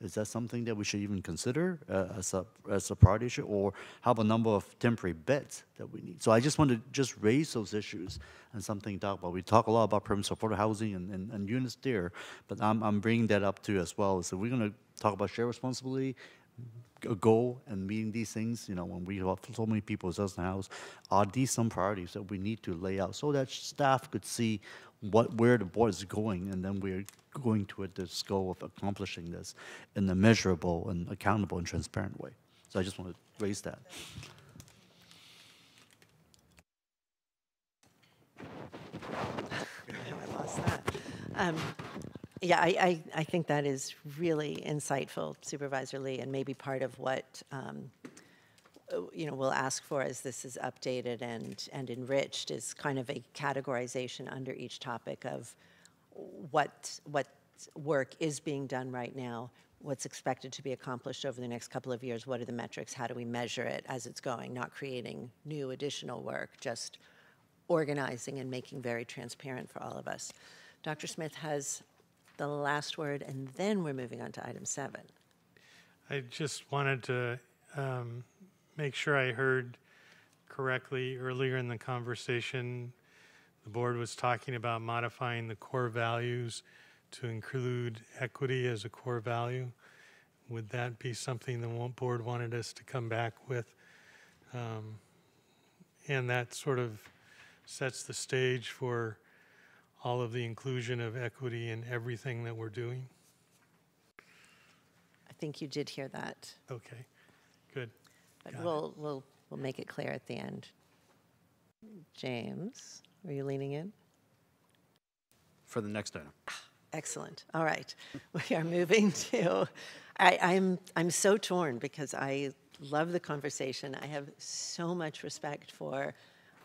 Is that something that we should even consider uh, as a as a priority issue, or how about number of temporary beds that we need? So I just want to just raise those issues and something to talk about. We talk a lot about permanent supportive housing and, and, and units there, but I'm I'm bringing that up too as well. So we're going to talk about shared responsibility, a goal and meeting these things, you know, when we have so many people in the house, are these some priorities that we need to lay out so that staff could see what where the board is going, and then we're going toward this goal of accomplishing this in a measurable and accountable and transparent way. So I just want to raise that. I lost that. Um, Yeah, I, I, I think that is really insightful, Supervisor Lee, and maybe part of what, um, you know, we'll ask for as this is updated and, and enriched is kind of a categorization under each topic of what, what work is being done right now, what's expected to be accomplished over the next couple of years, what are the metrics, how do we measure it as it's going, not creating new additional work, just organizing and making very transparent for all of us. Dr. Smith has the last word, and then we're moving on to item seven. I just wanted to um, make sure I heard correctly earlier in the conversation. The board was talking about modifying the core values to include equity as a core value. Would that be something the board wanted us to come back with? Um, and that sort of sets the stage for all of the inclusion of equity in everything that we're doing? I think you did hear that, Okay, good. but Got we'll, we'll, we'll make it clear at the end. James, were you leaning in? For the next item. Excellent. All right. We are moving to, I, I'm, I'm so torn because I love the conversation. I have so much respect for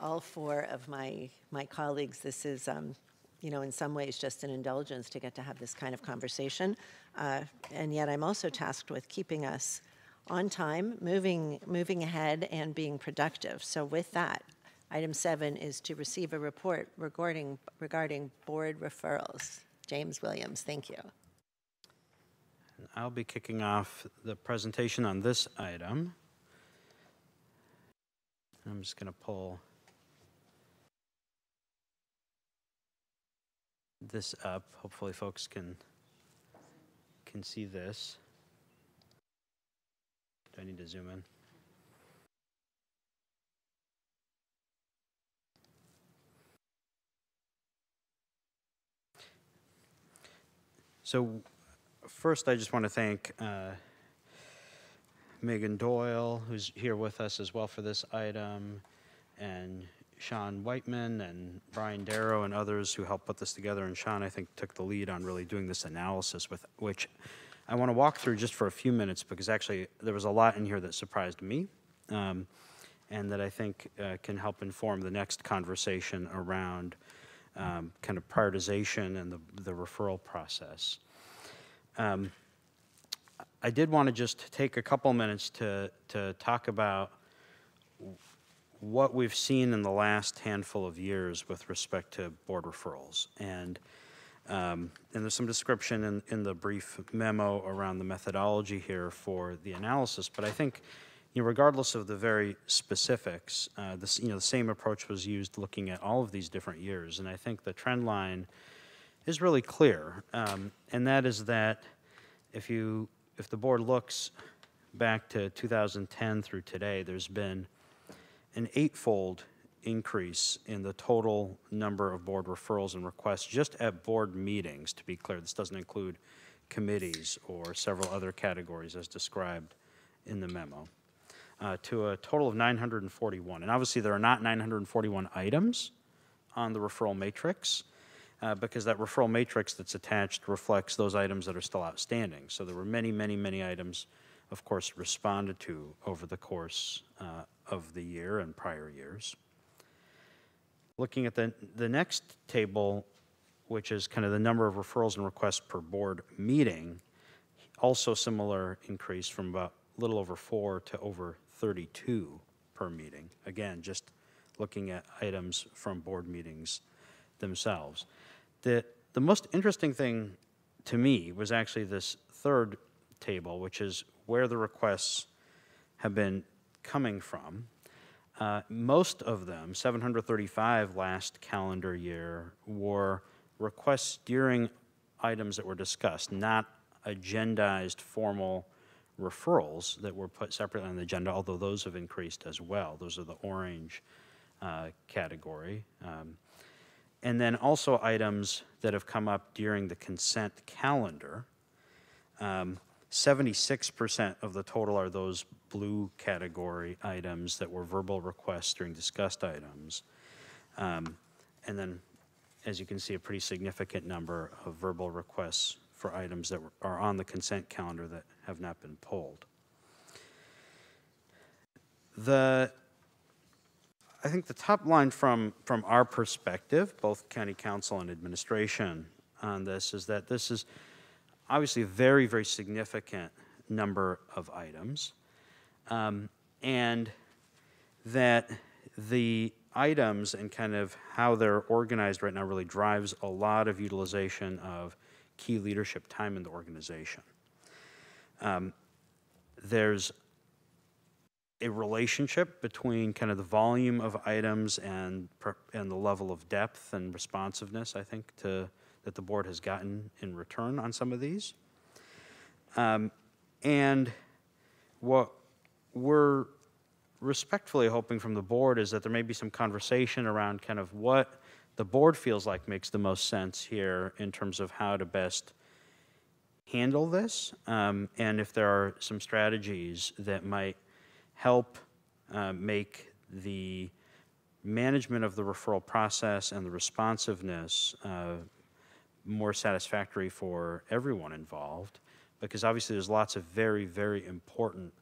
all four of my, my colleagues. This is, um, you know, in some ways just an indulgence to get to have this kind of conversation. Uh, and yet I'm also tasked with keeping us on time, moving, moving ahead, and being productive. So with that, item seven is to receive a report regarding, regarding board referrals. James Williams, thank you. I'll be kicking off the presentation on this item. I'm just going to pull this up. Hopefully folks can can see this. Do I need to zoom in? So first I just want to thank uh, Megan Doyle, who's here with us as well for this item, and Sean Whiteman and Brian Darrow and others who helped put this together. And Sean, I think, took the lead on really doing this analysis with which I want to walk through just for a few minutes because actually there was a lot in here that surprised me. Um, and that I think uh, can help inform the next conversation around um, kind of prioritization and the, the referral process. Um, I did want to just take a couple minutes to, to talk about what we've seen in the last handful of years with respect to board referrals. And, um, and there's some description in, in the brief memo around the methodology here for the analysis, but I think you know, regardless of the very specifics, uh, this, you know, the same approach was used looking at all of these different years. And I think the trend line is really clear. Um, and that is that if you, if the board looks back to 2010 through today, there's been an eightfold increase in the total number of board referrals and requests just at board meetings, to be clear. This doesn't include committees or several other categories as described in the memo uh, to a total of 941. And obviously, there are not 941 items on the referral matrix uh, because that referral matrix that's attached reflects those items that are still outstanding. So there were many, many, many items, of course, responded to over the course uh, of the year and prior years. Looking at the, the next table, which is kind of the number of referrals and requests per board meeting, also similar increase from about a little over four to over 32 per meeting. Again, just looking at items from board meetings themselves. The, the most interesting thing to me was actually this third table, which is where the requests have been coming from. Uh, most of them, 735 last calendar year, were requests during items that were discussed, not agendized formal referrals that were put separately on the agenda, although those have increased as well. Those are the orange uh, category. Um, and then also items that have come up during the consent calendar. Um, 76% of the total are those blue category items that were verbal requests during discussed items. Um, and then, as you can see, a pretty significant number of verbal requests for items that are on the consent calendar that have not been pulled. The, I think the top line from, from our perspective, both county counsel and administration on this, is that this is obviously a very, very significant number of items, um, and that the items and kind of how they're organized right now really drives a lot of utilization of key leadership time in the organization. Um, there's a relationship between kind of the volume of items and and the level of depth and responsiveness I think to that the board has gotten in return on some of these. Um, and what we're respectfully hoping from the board is that there may be some conversation around kind of what the board feels like makes the most sense here in terms of how to best handle this, um, and if there are some strategies that might help uh, make the management of the referral process and the responsiveness uh, more satisfactory for everyone involved, because obviously there's lots of very, very important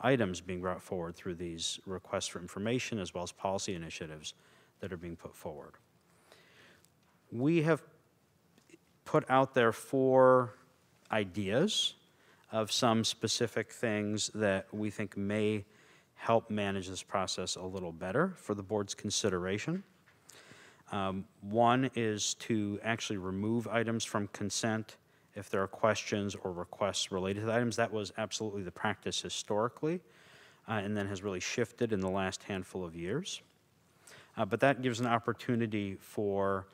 items being brought forward through these requests for information as well as policy initiatives that are being put forward we have put out there four ideas of some specific things that we think may help manage this process a little better for the board's consideration. Um, one is to actually remove items from consent if there are questions or requests related to the items. That was absolutely the practice historically uh, and then has really shifted in the last handful of years. Uh, but that gives an opportunity for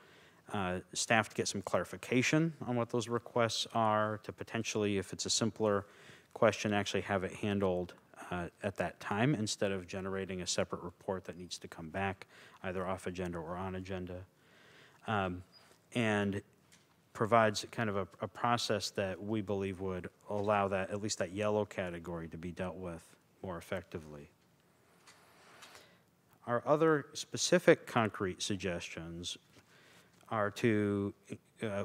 uh, staff to get some clarification on what those requests are, to potentially, if it's a simpler question, actually have it handled uh, at that time instead of generating a separate report that needs to come back either off agenda or on agenda. Um, and provides kind of a, a process that we believe would allow that, at least that yellow category, to be dealt with more effectively. Our other specific concrete suggestions are to uh,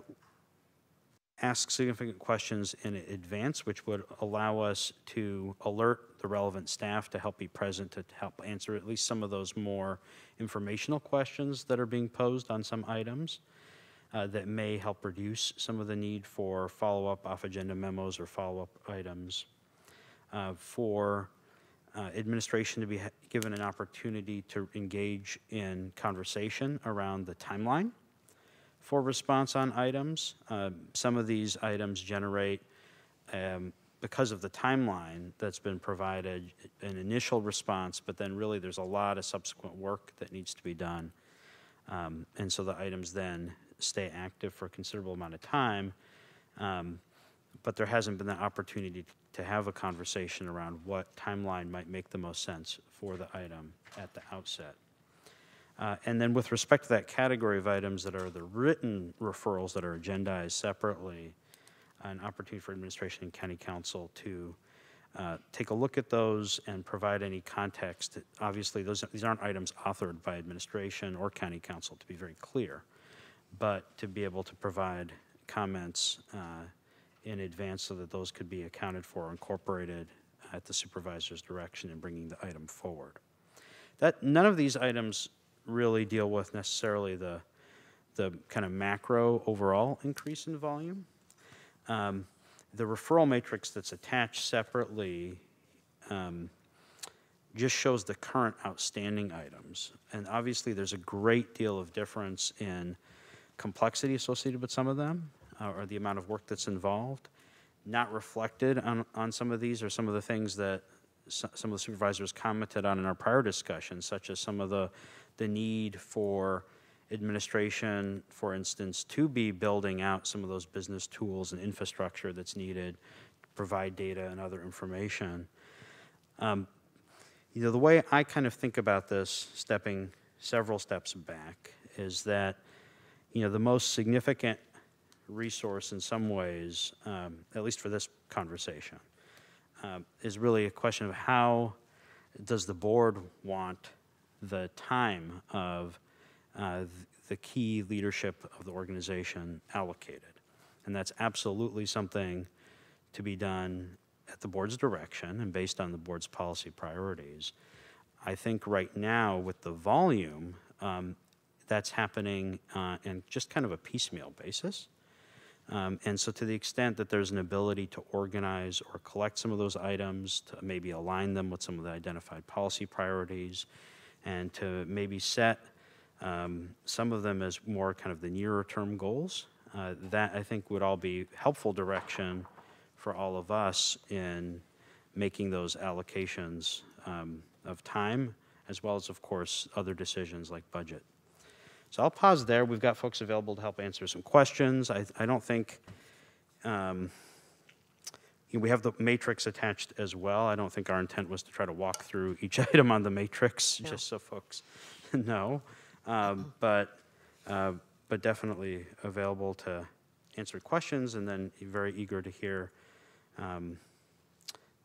ask significant questions in advance, which would allow us to alert the relevant staff to help be present to help answer at least some of those more informational questions that are being posed on some items uh, that may help reduce some of the need for follow-up off-agenda memos or follow-up items. Uh, for uh, administration to be given an opportunity to engage in conversation around the timeline for response on items. Uh, some of these items generate, um, because of the timeline that's been provided, an initial response, but then really there's a lot of subsequent work that needs to be done. Um, and so the items then stay active for a considerable amount of time. Um, but there hasn't been the opportunity to have a conversation around what timeline might make the most sense for the item at the outset. Uh, and then with respect to that category of items that are the written referrals that are agendized separately, an opportunity for administration and county counsel to uh, take a look at those and provide any context. Obviously, those, these aren't items authored by administration or county counsel, to be very clear, but to be able to provide comments uh, in advance so that those could be accounted for, incorporated at the supervisor's direction in bringing the item forward. That, none of these items really deal with necessarily the, the kind of macro overall increase in volume. Um, the referral matrix that's attached separately um, just shows the current outstanding items. And obviously, there's a great deal of difference in complexity associated with some of them, uh, or the amount of work that's involved. Not reflected on, on some of these are some of the things that some of the supervisors commented on in our prior discussions, such as some of the the need for administration, for instance, to be building out some of those business tools and infrastructure that's needed to provide data and other information. Um, you know, the way I kind of think about this, stepping several steps back, is that, you know, the most significant resource in some ways, um, at least for this conversation, um, is really a question of how does the board want the time of uh, the key leadership of the organization allocated. And that's absolutely something to be done at the board's direction and based on the board's policy priorities. I think right now with the volume, um, that's happening uh, in just kind of a piecemeal basis. Um, and so to the extent that there's an ability to organize or collect some of those items, to maybe align them with some of the identified policy priorities, and to maybe set um, some of them as more kind of the nearer term goals. Uh, that I think would all be helpful direction for all of us in making those allocations um, of time, as well as, of course, other decisions like budget. So I'll pause there. We've got folks available to help answer some questions. I, I don't think um, we have the matrix attached as well. I don't think our intent was to try to walk through each item on the matrix, No. just so folks know. Um, But, uh, but definitely available to answer questions, and then very eager to hear um,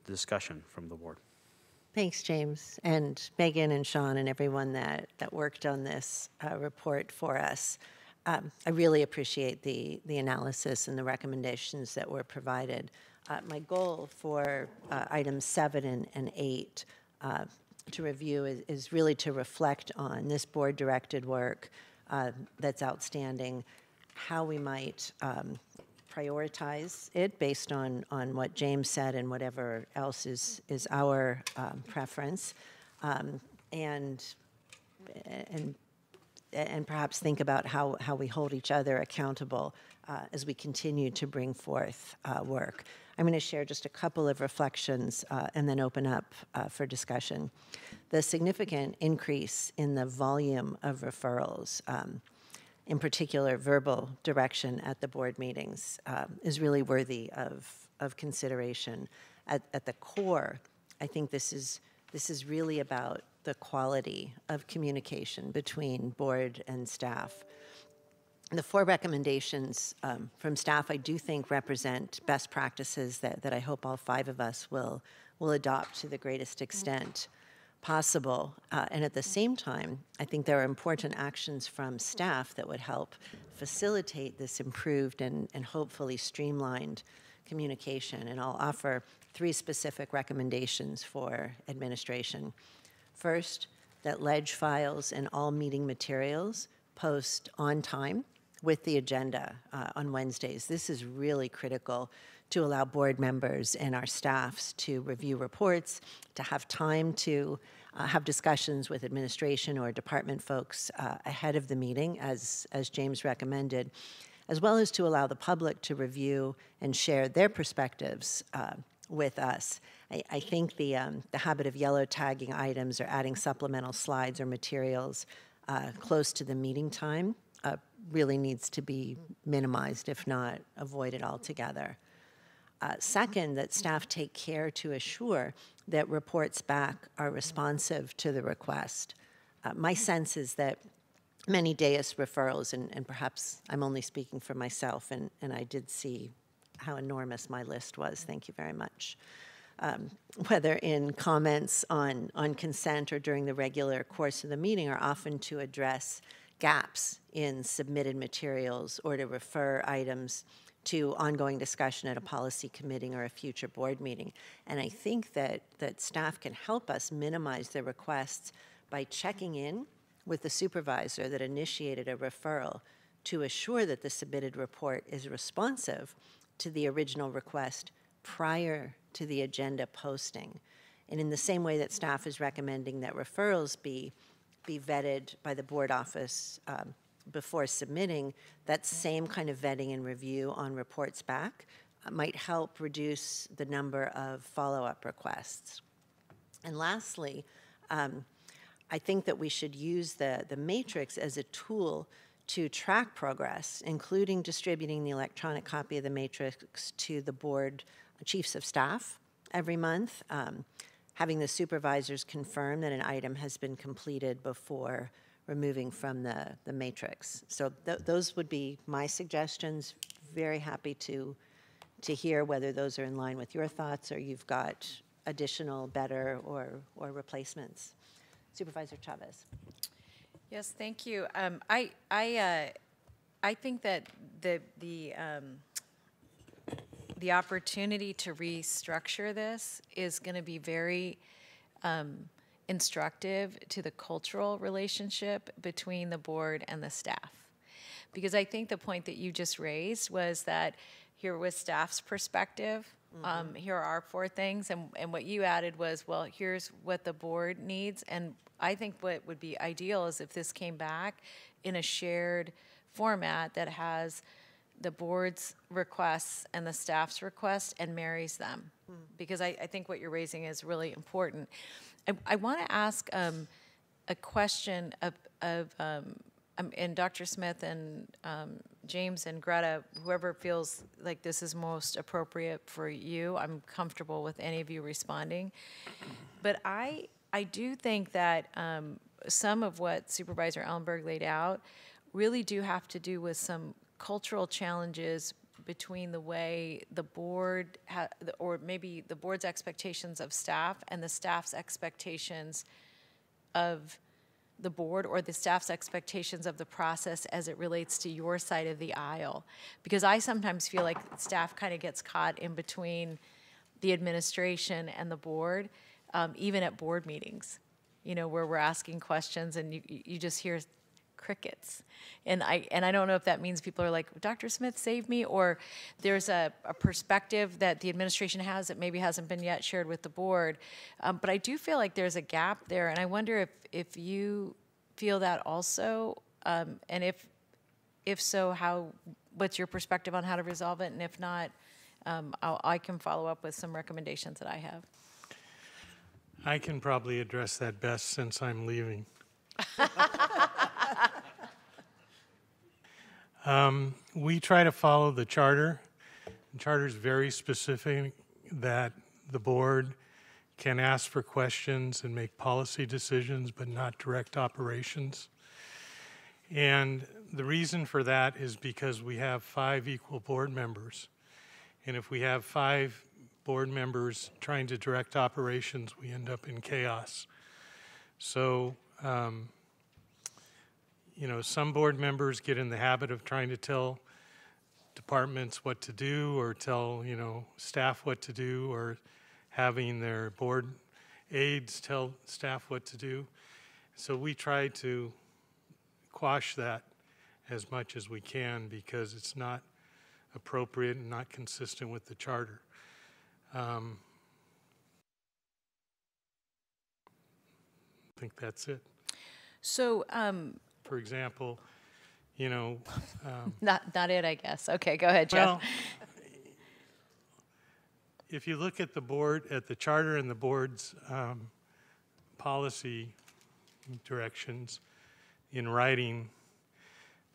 the discussion from the board. Thanks, James, and Megan and Sean and everyone that, that worked on this uh, report for us. Um, I really appreciate the, the analysis and the recommendations that were provided. Uh, My goal for uh, items seven and, and eight uh, to review is, is really to reflect on this board-directed work uh, that's outstanding, how we might um, prioritize it based on, on what James said and whatever else is, is our um, preference, um, and, and, and perhaps think about how, how we hold each other accountable uh, as we continue to bring forth uh, work. I'm going to share just a couple of reflections uh, and then open up uh, for discussion. The significant increase in the volume of referrals, um, in particular verbal direction at the board meetings, um, is really worthy of, of consideration. At, at the core, I think this is, this is really about the quality of communication between board and staff the four recommendations um, from staff, I do think represent best practices that, that I hope all five of us will, will adopt to the greatest extent possible. Uh, and at the same time, I think there are important actions from staff that would help facilitate this improved and, and hopefully streamlined communication. And I'll offer three specific recommendations for administration. First, that ledge files and all meeting materials post on time with the agenda uh, on Wednesdays. This is really critical to allow board members and our staffs to review reports, to have time to uh, have discussions with administration or department folks uh, ahead of the meeting, as, as James recommended, as well as to allow the public to review and share their perspectives uh, with us. I, I think the, um, the habit of yellow tagging items or adding supplemental slides or materials uh, close to the meeting time uh, really needs to be minimized, if not avoided altogether. Uh, second, that staff take care to assure that reports back are responsive to the request. Uh, my sense is that many DAIS referrals, and, and, perhaps I'm only speaking for myself, and, and I did see how enormous my list was. Thank you very much. Um, whether in comments on, on consent or during the regular course of the meeting, are often to address gaps in submitted materials or to refer items to ongoing discussion at a policy committee or a future board meeting. And I think that, that staff can help us minimize the requests by checking in with the supervisor that initiated a referral to assure that the submitted report is responsive to the original request prior to the agenda posting. And in the same way that staff is recommending that referrals be be vetted by the board office um, before submitting, that same kind of vetting and review on reports back uh, might help reduce the number of follow-up requests. And lastly, um, I think that we should use the, the matrix as a tool to track progress, including distributing the electronic copy of the matrix to the board chiefs of staff every month. Um, having the supervisors confirm that an item has been completed before removing from the, the matrix. So th those would be my suggestions. Very happy to, to hear whether those are in line with your thoughts or you've got additional, better, or, or replacements. Supervisor Chavez. Yes, thank you. Um, I, I, uh, I think that the, the, um, the opportunity to restructure this is going to be very um, instructive to the cultural relationship between the board and the staff. Because I think the point that you just raised was that here was staff's perspective. Mm -hmm. um, here are our four things, and, and what you added was, well, here's what the board needs. And I think what would be ideal is if this came back in a shared format that has the board's requests and the staff's requests and marries them. Hmm. Because I, I, think what you're raising is really important. I, I want to ask um, a question of, of um, um, and Dr. Smith and um, James and Greta, whoever feels like this is most appropriate for you, I'm comfortable with any of you responding. But I, I do think that um, some of what Supervisor Ellenberg laid out really do have to do with some cultural challenges between the way the board, or maybe the board's expectations of staff and the staff's expectations of the board or the staff's expectations of the process as it relates to your side of the aisle. Because I sometimes feel like staff kind of gets caught in between the administration and the board, um, even at board meetings, you know, where we're asking questions and you, you just hear crickets. And I and I don't know if that means people are like, Dr. Smith, save me, or there's a, a perspective that the administration has that maybe hasn't been yet shared with the board. Um, but I do feel like there's a gap there, and I wonder if if you feel that also, um, and if if so, how what's your perspective on how to resolve it, and if not, um, i can follow up with some recommendations that I have. I can probably address that best since I'm leaving. um, we try to follow the charter. The charter is very specific that the board can ask for questions and make policy decisions, but not direct operations. And the reason for that is because we have five equal board members. And if we have five board members trying to direct operations, we end up in chaos. So, um, you know, some board members get in the habit of trying to tell departments what to do or tell, you know, staff what to do or having their board aides tell staff what to do. So we try to quash that as much as we can because it's not appropriate and not consistent with the charter. Um, I think that's it. So, um, For example, you know, um, not, not it, I guess. Okay, go ahead, Jeff. well, if you look at the board, at the charter and the board's um, policy directions in writing,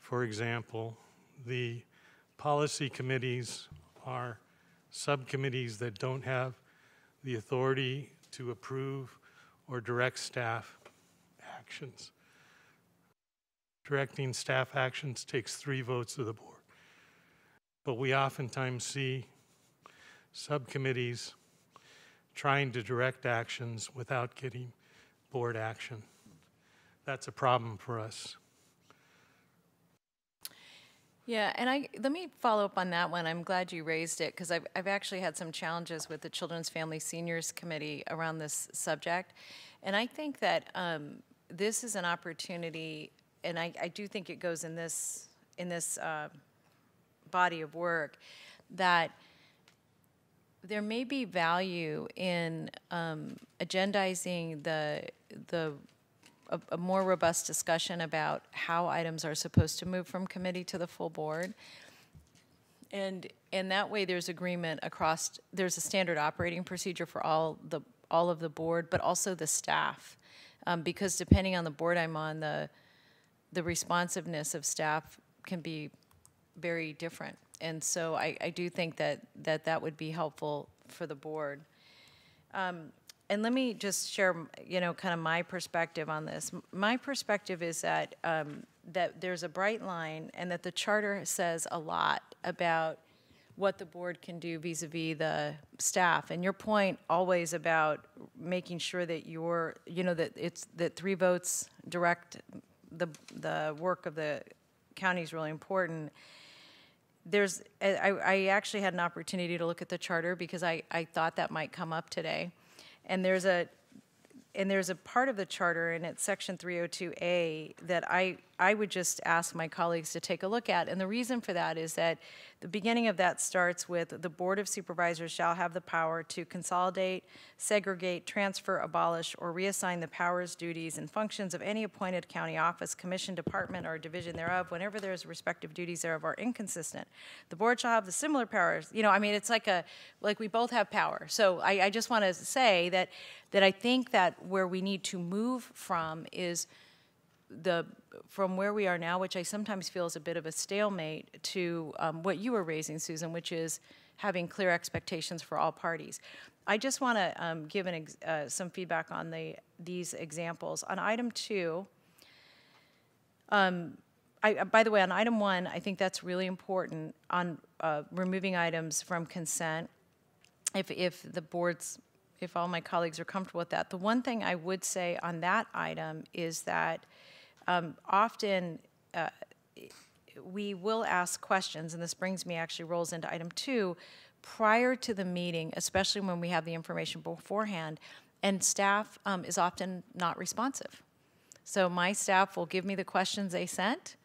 for example, the policy committees are subcommittees that don't have the authority to approve or direct staff actions. Directing staff actions takes three votes of the board. But we oftentimes see subcommittees trying to direct actions without getting board action. That's a problem for us. Yeah, and I let me follow up on that one. I'm glad you raised it because I've, I've actually had some challenges with the Children's Family Seniors Committee around this subject. And I think that um, this is an opportunity, and I, I do think it goes in this, in this uh, body of work, that there may be value in um, agendizing the, the a, a more robust discussion about how items are supposed to move from committee to the full board. And, and that way there's agreement across, there's a standard operating procedure for all the, all of the board, but also the staff. Um, because depending on the board I'm on, the, the responsiveness of staff can be very different. And so I, I do think that, that that would be helpful for the board. Um, and let me just share, you know, kind of my perspective on this. My perspective is that um, that there's a bright line, and that the charter says a lot about what the board can do vis-a-vis the staff. And your point always about making sure that you're, you know, that it's that three votes direct the the work of the county is really important. There's, I, I actually had an opportunity to look at the charter because I, I thought that might come up today. And there's a and there's a part of the charter and it's section 302A that I, I would just ask my colleagues to take a look at. And the reason for that is that the beginning of that starts with the Board of Supervisors shall have the power to consolidate, segregate, transfer, abolish, or reassign the powers, duties, and functions of any appointed county office, commission, department, or division thereof whenever there's respective duties thereof are inconsistent. The board shall have the similar powers. You know, I mean, it's like a, like we both have power. So I, I just want to say that, that I think that where we need to move from is the from where we are now, which I sometimes feel is a bit of a stalemate, to um, what you were raising, Susan, which is having clear expectations for all parties. I just want to um, give an uh, some feedback on the these examples. On item two, um, I, by the way, on item one, I think that's really important on uh, removing items from consent. If if the board's if all my colleagues are comfortable with that. The one thing I would say on that item is that um, often uh, we will ask questions, and this brings me actually rolls into item two, prior to the meeting, especially when we have the information beforehand, and staff um, is often not responsive. So my staff will give me the questions they sent,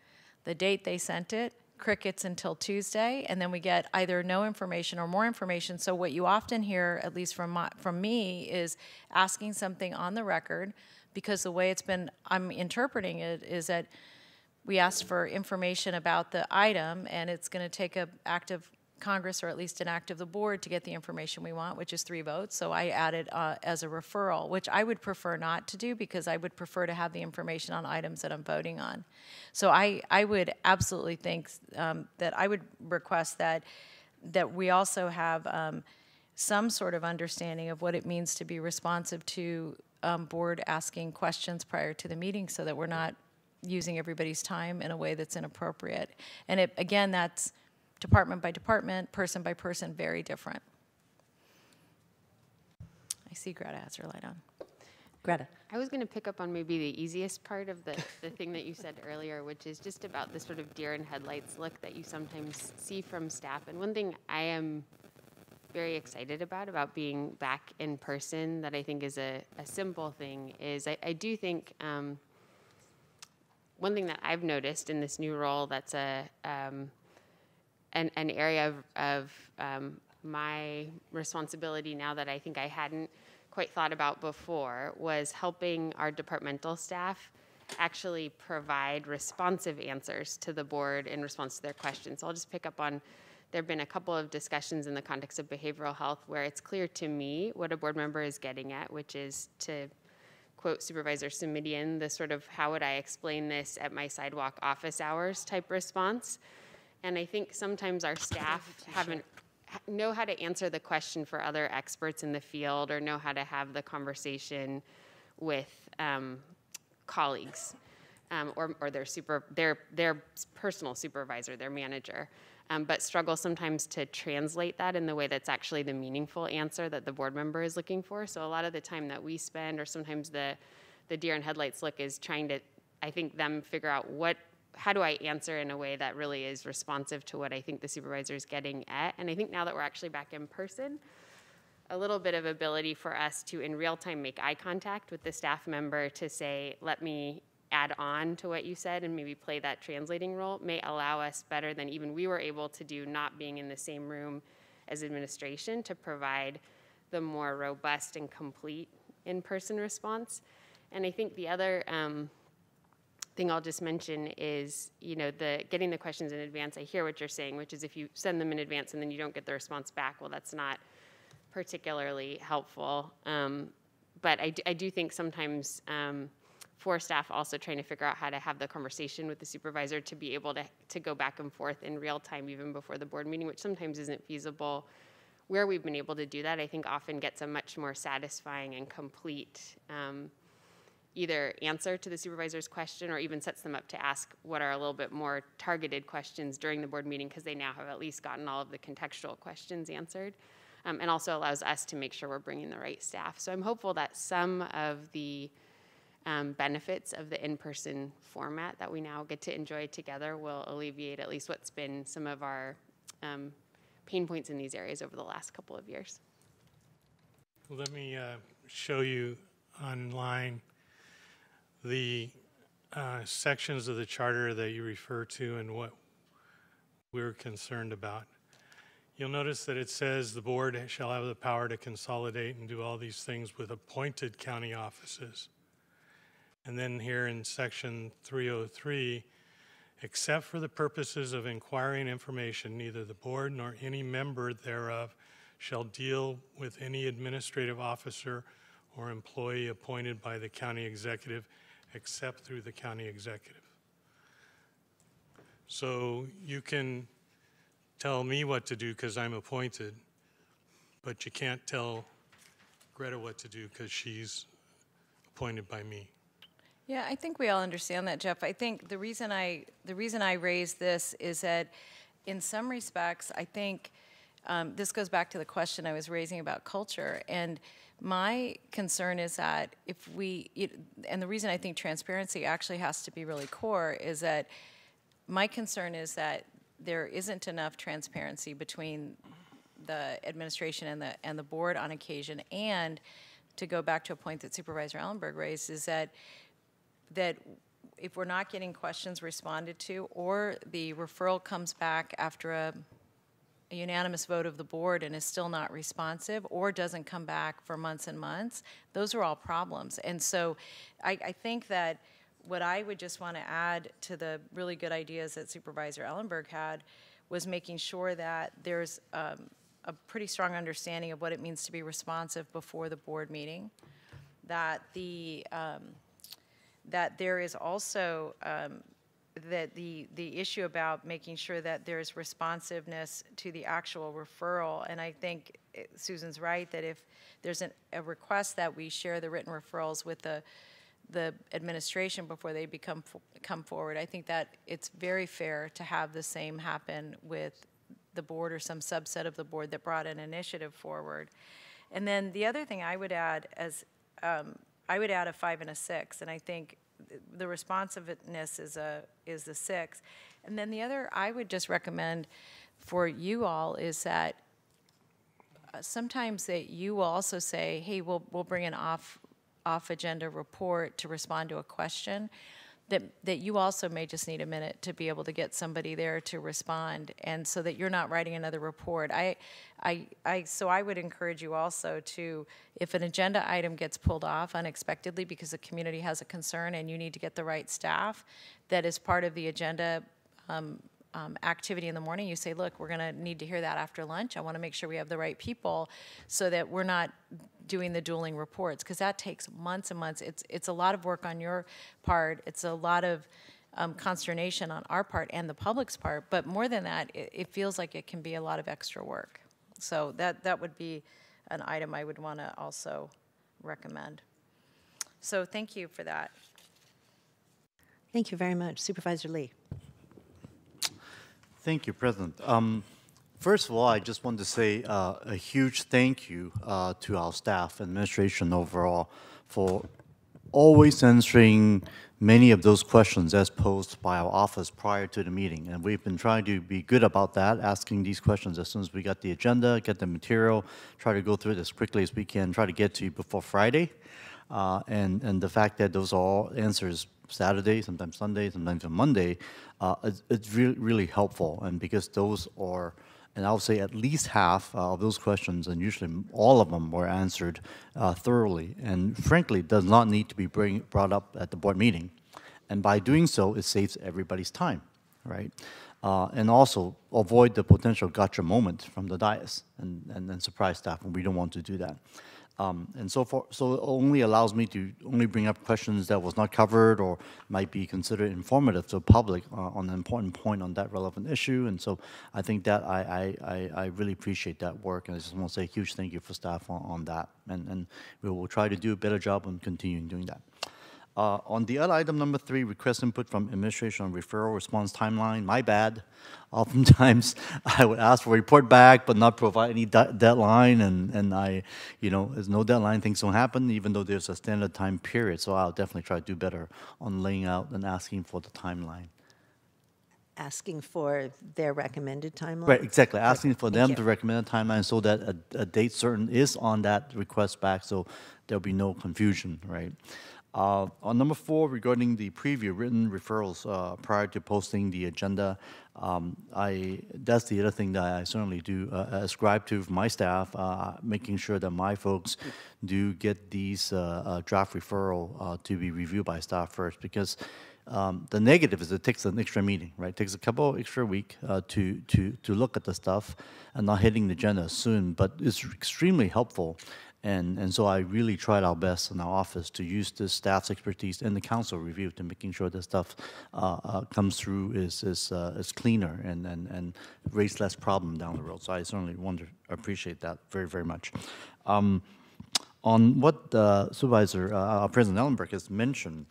the date they sent it, crickets until Tuesday, and then we get either no information or more information. So what you often hear, at least from my, from me, is asking something on the record because the way it's been, I'm interpreting it is that we asked for information about the item and it's going to take an act of Congress or at least an act of the board to get the information we want, which is three votes. So I added uh, as a referral, which I would prefer not to do because I would prefer to have the information on items that I'm voting on. So I, I would absolutely think um, that I would request that that we also have um, some sort of understanding of what it means to be responsive to um, board asking questions prior to the meeting so that we're not using everybody's time in a way that's inappropriate. And it, again, that's department by department, person by person, very different. I see Greta has her light on. Greta. I was going to pick up on maybe the easiest part of the, the thing that you said earlier, which is just about the sort of deer in headlights look that you sometimes see from staff. And one thing I am very excited about, about being back in person, that I think is a, a simple thing, is I, I do think um, one thing that I've noticed in this new role that's a um, an, an area of, of um, my responsibility now that I think I hadn't quite thought about before was helping our departmental staff actually provide responsive answers to the board in response to their questions. So I'll just pick up on there have been a couple of discussions in the context of behavioral health where it's clear to me what a board member is getting at, which is to quote Supervisor Simitian, the sort of how would I explain this at my sidewalk office hours type response. And I think sometimes our staff haven't know how to answer the question for other experts in the field or know how to have the conversation with um, colleagues um, or, or their super their their personal supervisor, their manager. Um, but struggle sometimes to translate that in the way that's actually the meaningful answer that the board member is looking for. So a lot of the time that we spend, or sometimes the the deer in headlights look, is trying to, I think, them figure out what how do I answer in a way that really is responsive to what I think the supervisor is getting at? And I think now that we're actually back in person, a little bit of ability for us to in real time make eye contact with the staff member to say, let me add on to what you said and maybe play that translating role may allow us better than even we were able to do not being in the same room as administration to provide the more robust and complete in-person response. And I think the other um, thing I'll just mention is, you know, the getting the questions in advance. I hear what you're saying, which is if you send them in advance and then you don't get the response back, well, that's not particularly helpful. Um, but I, I, do think sometimes um, for staff also trying to figure out how to have the conversation with the supervisor to be able to, to go back and forth in real time even before the board meeting, which sometimes isn't feasible. Where we've been able to do that, I think often gets a much more satisfying and complete um, either answer to the supervisor's question or even sets them up to ask what are a little bit more targeted questions during the board meeting because they now have at least gotten all of the contextual questions answered. Um, and also allows us to make sure we're bringing the right staff. So I'm hopeful that some of the um, benefits of the in-person format that we now get to enjoy together will alleviate at least what's been some of our um, pain points in these areas over the last couple of years. Let me uh, show you online the uh, sections of the charter that you refer to and what we're concerned about. You'll notice that it says the board shall have the power to consolidate and do all these things with appointed county offices. And then here in section 303, except for the purposes of inquiring information, neither the board nor any member thereof shall deal with any administrative officer or employee appointed by the county executive except through the county executive. So you can tell me what to do because I'm appointed, but you can't tell Greta what to do because she's appointed by me. Yeah, I think we all understand that, Jeff. I think the reason I the reason I raised this is that, in some respects, I think um, this goes back to the question I was raising about culture and my concern is that if we, it, and the reason I think transparency actually has to be really core is that my concern is that there isn't enough transparency between the administration and the and the board on occasion. And to go back to a point that Supervisor Ellenberg raised is that that if we're not getting questions responded to, or the referral comes back after a a unanimous vote of the board and is still not responsive or doesn't come back for months and months, those are all problems. And so I, I think that what I would just want to add to the really good ideas that Supervisor Ellenberg had was making sure that there's um, a pretty strong understanding of what it means to be responsive before the board meeting, that the um, that there is also um, that the, the issue about making sure that there's responsiveness to the actual referral, and I think eh, Susan's right that if there's an, a request that we share the written referrals with the the administration before they become, come forward. I think that it's very fair to have the same happen with the board or some subset of the board that brought an initiative forward. And then the other thing I would add as, um, I would add a five and a six, and I think the responsiveness is a, is the six. And then the other I would just recommend for you all is that uh, sometimes that you will also say, hey, we'll, we'll bring an off, off-agenda report to respond to a question, that, that you also may just need a minute to be able to get somebody there to respond, and so that you're not writing another report. I, I, I, so I would encourage you also to, if an agenda item gets pulled off unexpectedly because the community has a concern and you need to get the right staff, that is part of the agenda um, um, activity in the morning, you say, look, we're going to need to hear that after lunch. I want to make sure we have the right people so that we're not doing the dueling reports because that takes months and months. It's, it's a lot of work on your part. It's a lot of um, consternation on our part and the public's part. But more than that, it, it feels like it can be a lot of extra work. So that, that would be an item I would want to also recommend. So thank you for that. Thank you very much. Supervisor Lee. Thank you, President. Um, first of all, I just want to say uh, a huge thank you uh, to our staff, administration overall, for always answering many of those questions as posed by our office prior to the meeting. And we've been trying to be good about that, asking these questions as soon as we got the agenda, get the material, try to go through it as quickly as we can, try to get to you before Friday. Uh, and, and the fact that those are all answers Saturday, sometimes Sunday, sometimes on Monday, uh, it's, it's really, really helpful. And because those are, and I'll say at least half uh, of those questions, and usually all of them were answered uh, thoroughly, and frankly, does not need to be bring, brought up at the board meeting. And by doing so, it saves everybody's time, right? Uh, and also avoid the potential gotcha moment from the dais and, and, and surprise staff, and we don't want to do that. Um, and so for, so it only allows me to only bring up questions that was not covered or might be considered informative to the public uh, on an important point on that relevant issue. And so I think that I, I, I, I really appreciate that work. And I just want to say a huge thank you for staff on, on that. And, and we will try to do a better job on continuing doing that. Uh, on the other item number three, request input from administration on referral response timeline. My bad. Oftentimes, I would ask for a report back, but not provide any de deadline, and and I, you know, there's no deadline. Things don't happen, even though there's a standard time period. So I'll definitely try to do better on laying out and asking for the timeline. Asking for their recommended timeline? Right, exactly. Asking for them to recommend a timeline so that a, a date certain is on that request back, so there'll be no confusion, right? Uh, on number four, regarding the preview written referrals uh, prior to posting the agenda, um, I that's the other thing that I certainly do uh, ascribe to my staff, uh, making sure that my folks do get these uh, uh, draft referral to be reviewed by staff first, because um, the negative is it takes an extra meeting, right? It takes a couple extra week uh, to to to look at the stuff and not hitting the agenda soon, but it's extremely helpful. And, and so I really tried our best in our office to use the staff's expertise and the counsel review to making sure that stuff uh, uh, comes through is, is, uh, is cleaner and, and, and raise less problem down the road. So I certainly want to appreciate that very, very much. Um, on what uh, Supervisor uh, President Ellenberg has mentioned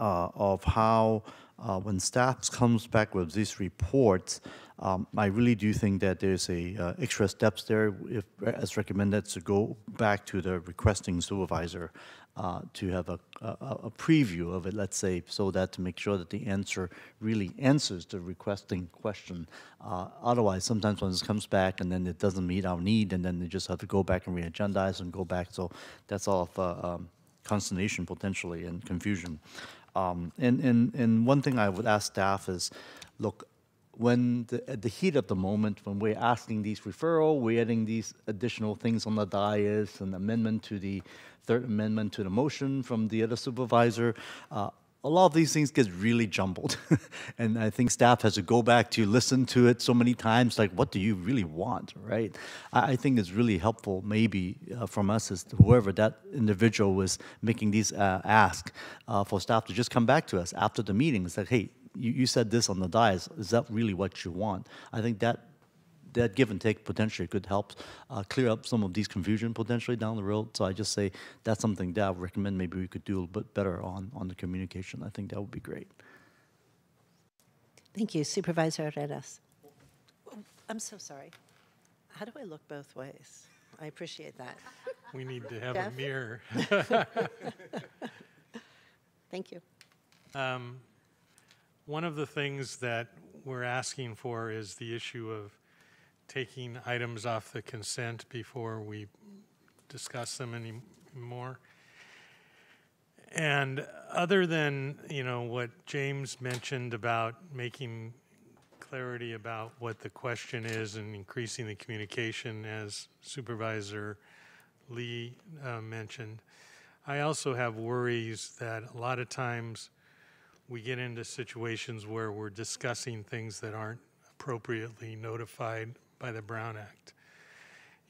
uh, of how uh, when staff comes back with these reports, um, I really do think that there's a uh, extra steps there, if, as recommended, to go back to the requesting supervisor uh, to have a, a, a preview of it, let's say, so that to make sure that the answer really answers the requesting question. Uh, otherwise, sometimes when this comes back and then it doesn't meet our need, and then they just have to go back and re-agendize and go back. So that's all of uh, um, consternation potentially and confusion. Um, and, and, and one thing I would ask staff is, look, when the, at the heat of the moment, when we're asking these referral, we're adding these additional things on the dais, an amendment to the third amendment to the motion from the other supervisor. Uh, a lot of these things get really jumbled, and I think staff has to go back to listen to it so many times. Like, what do you really want, right? I, I think it's really helpful, maybe uh, from us as whoever that individual was making these uh, ask uh, for staff to just come back to us after the meeting and say, hey, you, you said this on the dais. Is that really what you want? I think that that give and take potentially could help uh, clear up some of these confusion potentially down the road. So I just say that's something that I would recommend maybe we could do a little bit better on, on the communication. I think that would be great. Thank you, Supervisor Arenas. I'm so sorry. How do I look both ways? I appreciate that. We need to have a mirror. Thank you. Um, One of the things that we're asking for is the issue of taking items off the consent before we discuss them anymore. And other than, you know, what James mentioned about making clarity about what the question is and increasing the communication, as Supervisor Lee uh, mentioned, I also have worries that a lot of times we get into situations where we're discussing things that aren't appropriately notified by the Brown Act.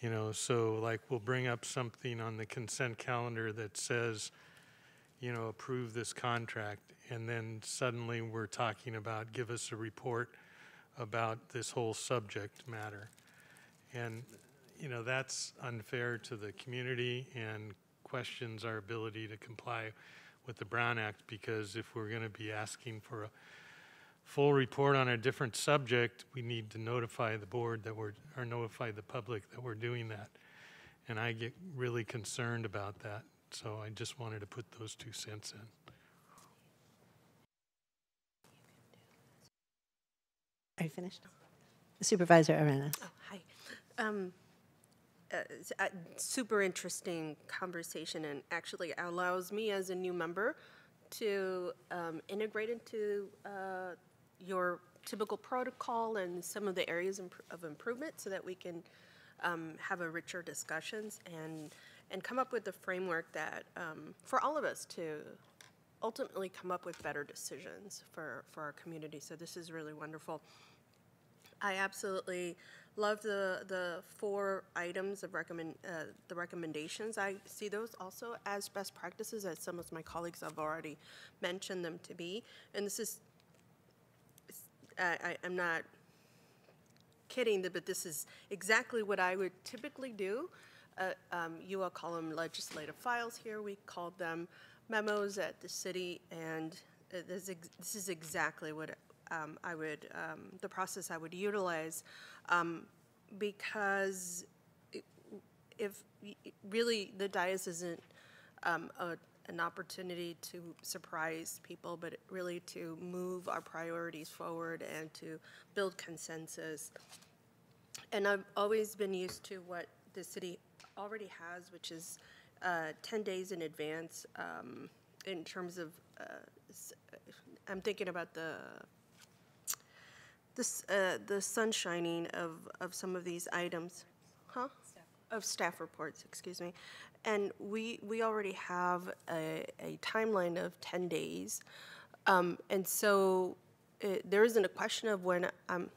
You know, so like we'll bring up something on the consent calendar that says, you know, approve this contract, and then suddenly we're talking about, give us a report about this whole subject matter. And, you know, that's unfair to the community and questions our ability to comply with the Brown Act, because if we're going to be asking for a full report on a different subject, we need to notify the board that we're, or notify the public that we're doing that. And I get really concerned about that, so I just wanted to put those two cents in. Are you finished? Supervisor Arenas. Oh, hi. Um, it's a super interesting conversation and actually allows me as a new member to um, integrate into uh, your typical protocol and some of the areas of improvement so that we can um, have a richer discussions and and come up with a framework that um, for all of us to ultimately come up with better decisions for, for our community. So this is really wonderful. I absolutely love the the four items of recommend uh, the recommendations. I see those also as best practices, as some of my colleagues have already mentioned them to be. And this is, I, I, I'm not kidding, but this is exactly what I would typically do. Uh, um, you all call them legislative files here. We called them memos at the city, and uh, this, ex- this is exactly what um, I would, um, the process I would utilize, um, because it- if really the dais isn't um, a, an opportunity to surprise people, but really to move our priorities forward and to build consensus. And I've always been used to what the city already has, which is uh, 10 days in advance um, in terms of, uh, I'm thinking about the, this, uh, the sunshining of, of some of these items. Huh? Of staff reports, excuse me. And we, we already have a, a timeline of 10 days. Um, and so it, there isn't a question of when I'm,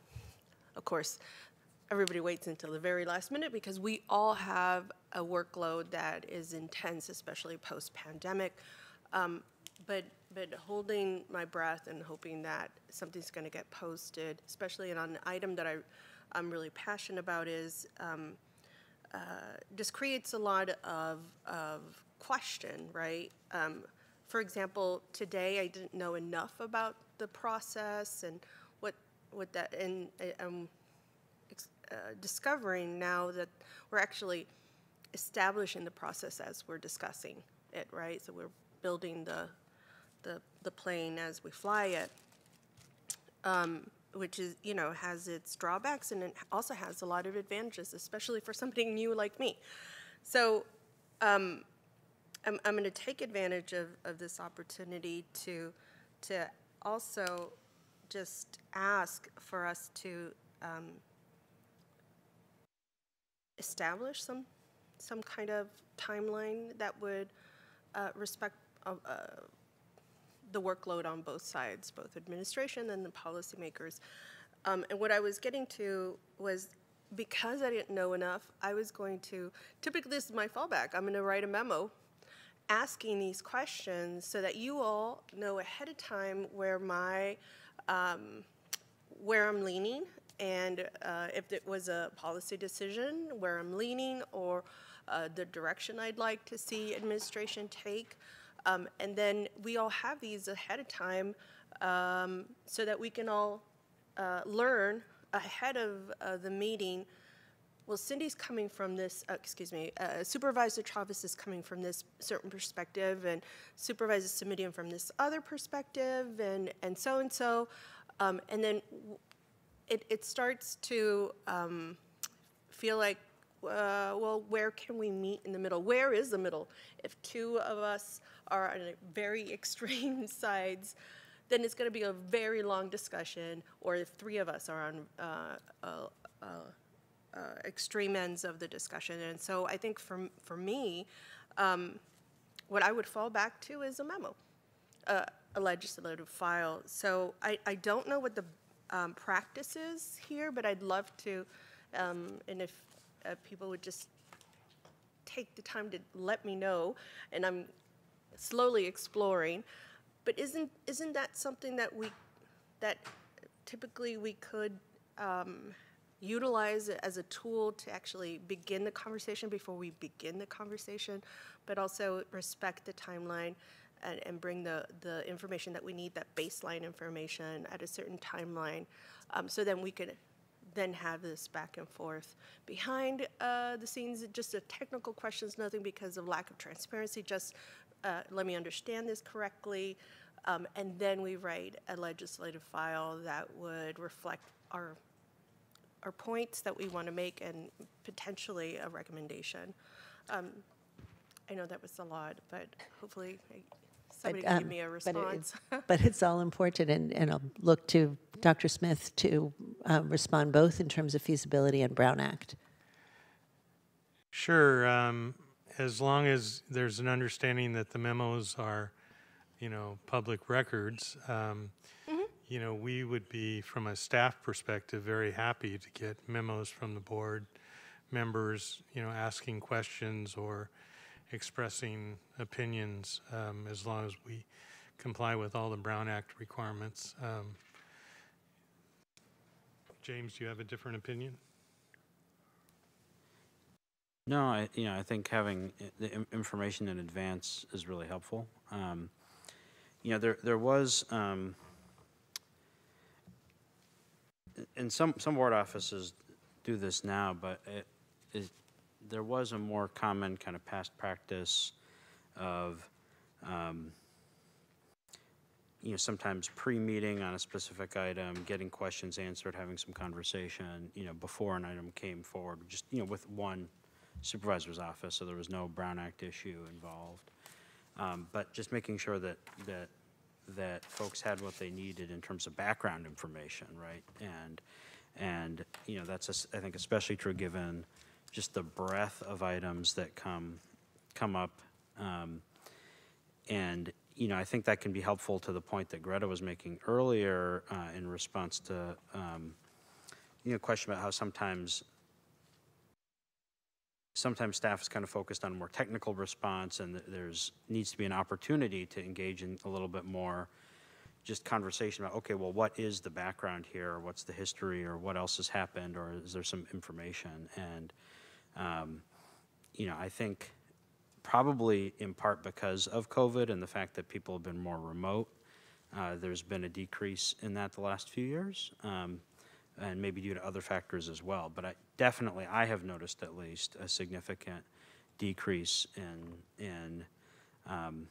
of course, everybody waits until the very last minute because we all have a workload that is intense, especially post-pandemic. Um, but but holding my breath and hoping that something's going to get posted, especially on an item that I I'm really passionate about, is um, uh, just creates a lot of of question, right? Um, for example, today I didn't know enough about the process and what what that and uh, um, ex- uh, discovering now that we're actually establishing the process as we're discussing it, right? So we're building the the, plane as we fly it, um, which is you know has its drawbacks and it also has a lot of advantages, especially for somebody new like me. So. Um, I'm, I'm going to take advantage of, of this opportunity to to also just ask for us to um, establish some some kind of timeline that would uh, respect uh, uh, the workload on both sides, both administration and the policymakers. Um, and what I was getting to was because I didn't know enough, I was going to, typically this is my fallback, I'm going to write a memo asking these questions so that you all know ahead of time where my, um, where I'm leaning and uh, if it was a policy decision where I'm leaning or uh, the direction I'd like to see administration take. Um, and then we all have these ahead of time um, so that we can all uh, learn ahead of uh, the meeting. Well, Cindy's coming from this, uh, excuse me, uh, Supervisor Chavez is coming from this certain perspective, and Supervisor Simitian from this other perspective, and, and so and so. Um, and then it, it starts to um, feel like, uh, well, where can we meet in the middle? Where is the middle? If two of us are on very extreme sides, then it's going to be a very long discussion. Or if three of us are on uh, uh, uh, uh, extreme ends of the discussion. And so I think for, for me, um, what I would fall back to is a memo, a legislative file. So I, I don't know what the um, practice is here, but I'd love to, um, and if uh, people would just take the time to let me know, and I'm slowly exploring. But isn't isn't that something that we that typically we could um, utilize as a tool to actually begin the conversation before we begin the conversation, but also respect the timeline and, and bring the, the information that we need, that baseline information at a certain timeline, um, so then we could then have this back and forth. Behind uh, the scenes, just a technical questions, nothing because of lack of transparency, just uh, let me understand this correctly. Um, and then we write a legislative file that would reflect our our points that we want to make and potentially a recommendation. Um, I know that was a lot, but hopefully I- somebody But, um, give me a but it- But it's all important, and, and I'll look to Dr. Smith to uh, respond both in terms of feasibility and Brown Act. Sure, um, as long as there's an understanding that the memos are, you know, public records, um, you know, we would be, from a staff perspective, very happy to get memos from the board members, you know, asking questions or expressing opinions, um, as long as we comply with all the Brown Act requirements. Um, James, do you have a different opinion? No, I, you know, I think having the information in advance is really helpful. Um, you know, there there was, um, and some some board offices do this now, but it, it there was a more common kind of past practice of, um, you know, sometimes pre-meeting on a specific item, getting questions answered, having some conversation, you know, before an item came forward, just, you know, with one supervisor's office, so there was no Brown Act issue involved. Um, but just making sure that, that, that folks had what they needed in terms of background information, right? And, and, you know, that's, I think especially true given just the breadth of items that come, come up. Um, and, you know, I think that can be helpful to the point that Greta was making earlier uh, in response to, um, you know, question about how sometimes sometimes staff is kind of focused on a more technical response and th- there's needs to be an opportunity to engage in a little bit more just conversation about okay well what is the background here? Or what's the history? Or what else has happened? Or is there some information? And um, you know i think probably in part because of covid and the fact that people have been more remote uh, there's been a decrease in that the last few years um, and maybe due to other factors as well. But I, definitely, I have noticed at least a significant decrease in in um,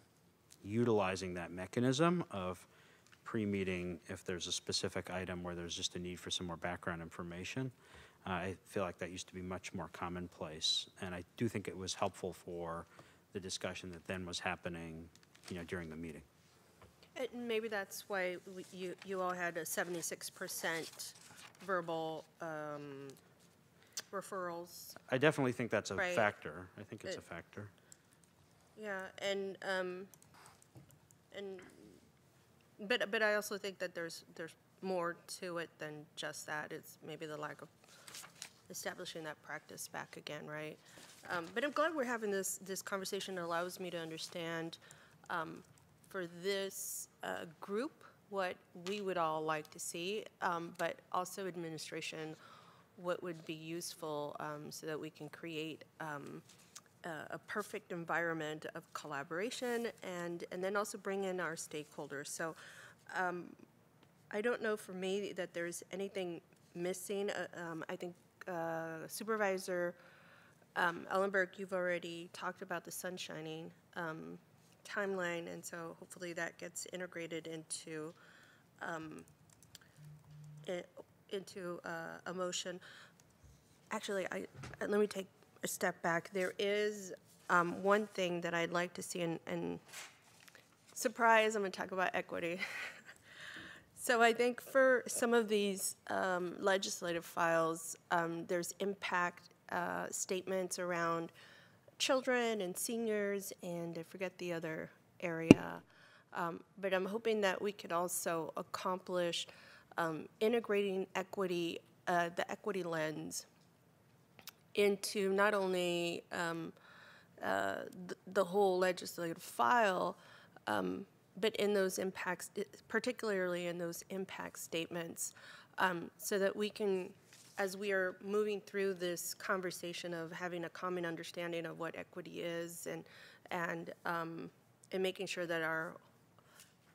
utilizing that mechanism of pre-meeting if there's a specific item where there's just a need for some more background information. Uh, I feel like that used to be much more commonplace, and I do think it was helpful for the discussion that then was happening, you know, during the meeting. And maybe that's why we- you, you all had a seventy-six percent verbal um, referrals. I definitely think that's a Right. factor. I think it's a factor. Yeah, and, um, and, but, but I also think that there's, there's more to it than just that. It's maybe the lack of establishing that practice back again, right? Um, but I'm glad we're having this, this conversation. It allows me to understand, um, for this, uh, group what we would all like to see, um, but also administration, what would be useful um, so that we can create um, a, perfect environment of collaboration and, and then also bring in our stakeholders. So um, I don't know for me that there's anything missing. Uh, um, I think uh, Supervisor um, Ellenberg, you've already talked about the sunshining um, timeline, and so hopefully that gets integrated into um, into uh, a motion. Actually, I let me take a step back. There is um, one thing that I'd like to see, and, and surprise, I'm going to talk about equity. So I think for some of these um, legislative files, um, there's impact uh, statements around children and seniors, and I forget the other area. Um, but I'm hoping that we could also accomplish um, integrating equity, uh, the equity lens, into not only um, uh, the, the whole legislative file, um, but in those impacts, particularly in those impact statements, um, so that we can, as we are moving through this conversation of having a common understanding of what equity is and and um, and making sure that our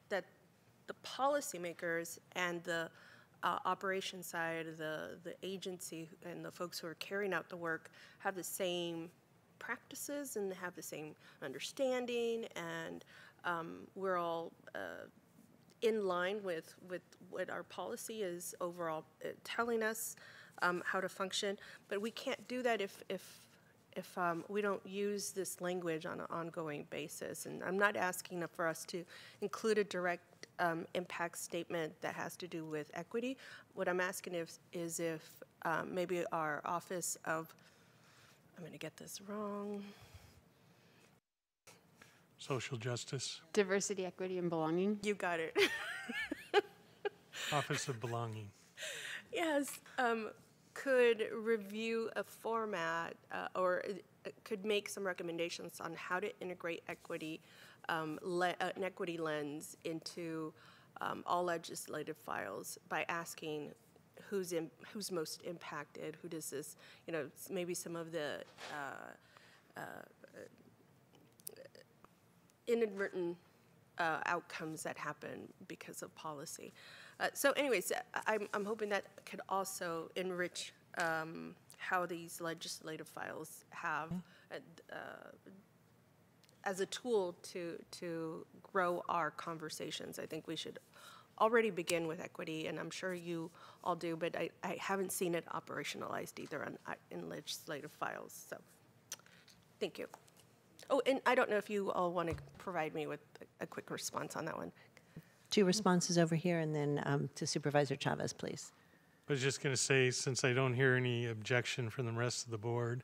that the policymakers and the uh, operation side, the the agency and the folks who are carrying out the work have the same practices and have the same understanding and um, we're all uh, in line with, with what our policy is overall uh, telling us um, how to function. But we can't do that if, if, if um, we don't use this language on an ongoing basis. And I'm not asking for us to include a direct um, impact statement that has to do with equity. What I'm asking if, is if um, maybe our Office of, I'm going to get this wrong. Social justice, Diversity, equity, and belonging. You got it. Office of Belonging. Yes, um, could review a format uh, or uh, could make some recommendations on how to integrate equity, um, le- uh, an equity lens into um, all legislative files by asking who's in, who's most impacted, who does this, you know, maybe some of the uh, uh, inadvertent uh, outcomes that happen because of policy. Uh, so, anyways, I'm, I'm hoping that could also enrich um, how these legislative files have uh, uh, as a tool to to grow our conversations. I think we should already begin with equity, and I'm sure you all do, but I, I haven't seen it operationalized either on, uh, in legislative files. So, thank you. Oh, and I don't know if you all want to provide me with a, a quick response on that one. Two responses over here, and then um, to Supervisor Chavez, please. I was just going to say, since I don't hear any objection from the rest of the board,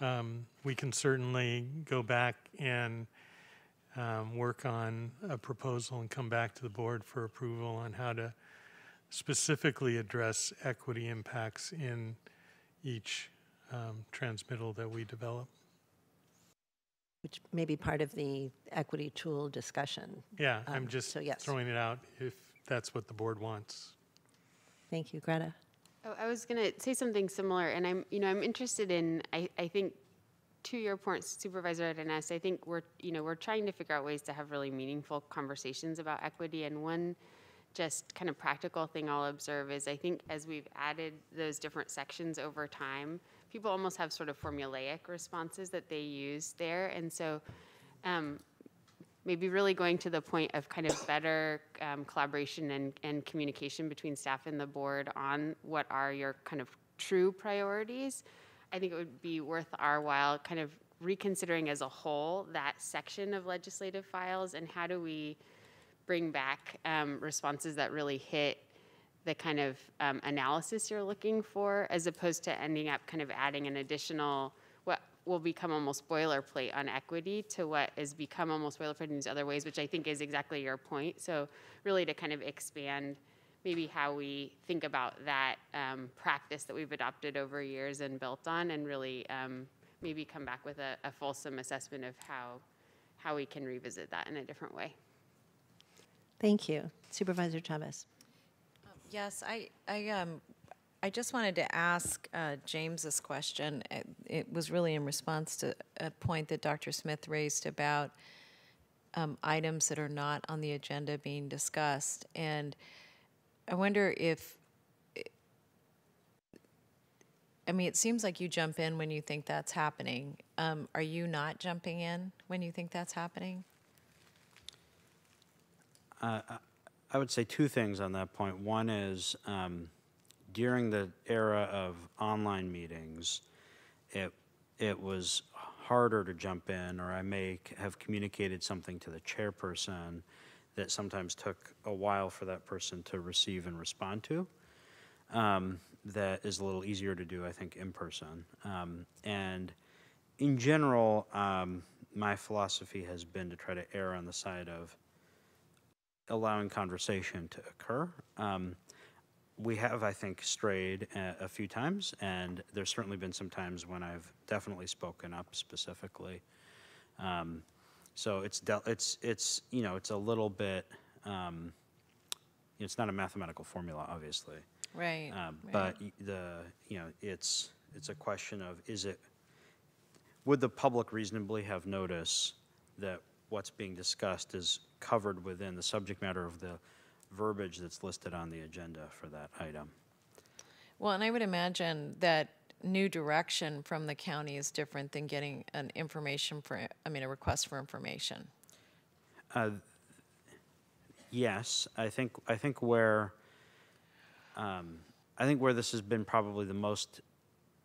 um, we can certainly go back and um, work on a proposal and come back to the board for approval on how to specifically address equity impacts in each um, transmittal that we develop. Which may be part of the equity tool discussion. Yeah, I'm Um, just so yes. throwing it out if that's what the board wants. Thank you, Greta. Oh, I was going to say something similar, and I'm, you know, I'm interested in. I, I think, to your point, Supervisor Arenas, I think we're, you know, we're trying to figure out ways to have really meaningful conversations about equity. And one, just kind of practical thing I'll observe is I think as we've added those different sections over time, people almost have sort of formulaic responses that they use there, and so. Um, maybe really going to the point of kind of better um, collaboration and, and communication between staff and the board on what are your kind of true priorities. I think it would be worth our while kind of reconsidering as a whole that section of legislative files and how do we bring back um, responses that really hit the kind of um, analysis you're looking for as opposed to ending up kind of adding an additional what will become almost boilerplate on equity to what has become almost boilerplate in these other ways, which I think is exactly your point. So really to kind of expand maybe how we think about that um, practice that we've adopted over years and built on, and really um, maybe come back with a, a fulsome assessment of how how we can revisit that in a different way. Thank you. Supervisor Chavez. Yes, I, I, um, I just wanted to ask uh, James this question. It, it was really in response to a point that Dr. Smith raised about um, items that are not on the agenda being discussed. And I wonder if, I mean, it seems like you jump in when you think that's happening. Um, are you not jumping in when you think that's happening? Uh, I- would say two things on that point. One is um, during the era of online meetings, it it was harder to jump in, or I may have communicated something to the chairperson that sometimes took a while for that person to receive and respond to. Um, that is a little easier to do, I think, in person. Um, and in general, um, my philosophy has been to try to err on the side of allowing conversation to occur. Um, we have, I think, strayed a, a few times, and there's certainly been some times when I've definitely spoken up specifically. Um, so it's it's it's you know it's a little bit. Um, it's not a mathematical formula, obviously. Right, Um, right. But the you know it's it's a question of is it would the public reasonably have notice that what's being discussed is covered within the subject matter of the verbiage that's listed on the agenda for that item? Well, and I would imagine that new direction from the county is different than getting an information for, I mean, a request for information. Uh, Yes, I think, I think where, um, I think where this has been probably the most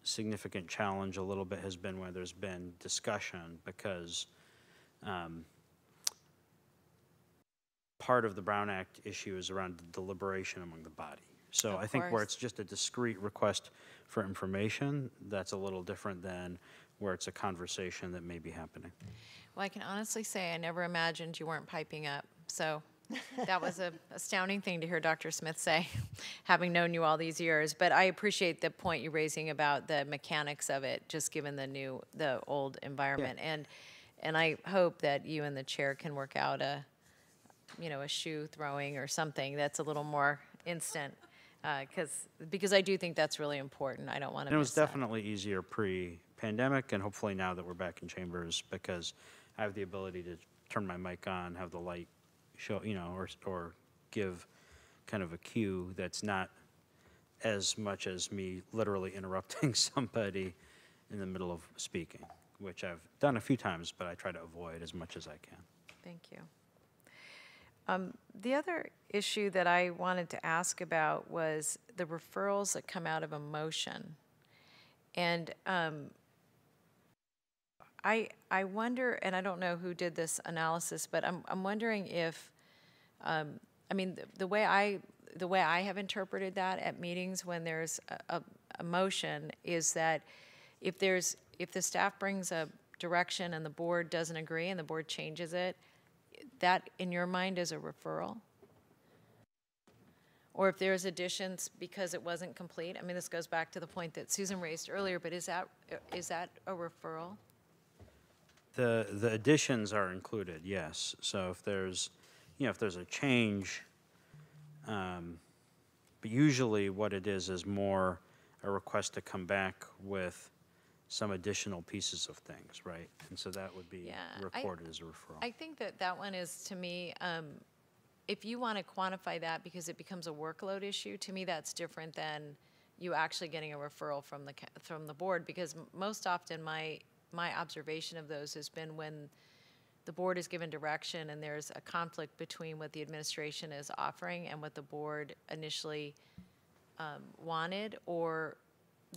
significant challenge a little bit has been where there's been discussion because um, part of the Brown Act issue is around the deliberation among the body. So I think where course. it's just a discrete request for information, that's a little different than where it's a conversation that may be happening. Well, I can honestly say I never imagined you weren't piping up. So that was a astounding thing to hear Dr. Smith say, having known you all these years. But I appreciate the point you're raising about the mechanics of it, just given the new, the old environment. And, and I hope that you and the chair can work out a, you know, a shoe throwing or something that's a little more instant. Uh, because, because I do think that's really important. I don't want to it was miss that. definitely easier pre-pandemic, and hopefully now that we're back in chambers, because I have the ability to turn my mic on, have the light show, you know, or, or give kind of a cue that's not as much as me literally interrupting somebody in the middle of speaking, which I've done a few times, but I try to avoid as much as I can. Thank you. Um, The other issue that I wanted to ask about was the referrals that come out of a motion. And um, I, I wonder, and I don't know who did this analysis, but I'm, I'm wondering if, um, I mean, the, the way I, the way I have interpreted that at meetings when there's a, a, a motion is that if there's, if the staff brings a direction and the board doesn't agree and the board changes it, that in your mind is a referral? Or if there's additions because it wasn't complete? I mean, this goes back to the point that Susan raised earlier, but is that, is that a referral? The, the additions are included, yes. So if there's, you know, if there's a change, um, but usually what it is is more a request to come back with some additional pieces of things, right? And so that would be Yeah, I- reported as a referral. I think that that one is, to me, um, if you want to quantify that because it becomes a workload issue, to me, that's different than you actually getting a referral from the, from the board, because m- most often, my, my observation of those has been when the board is given direction and there's a conflict between what the administration is offering and what the board initially um, wanted, or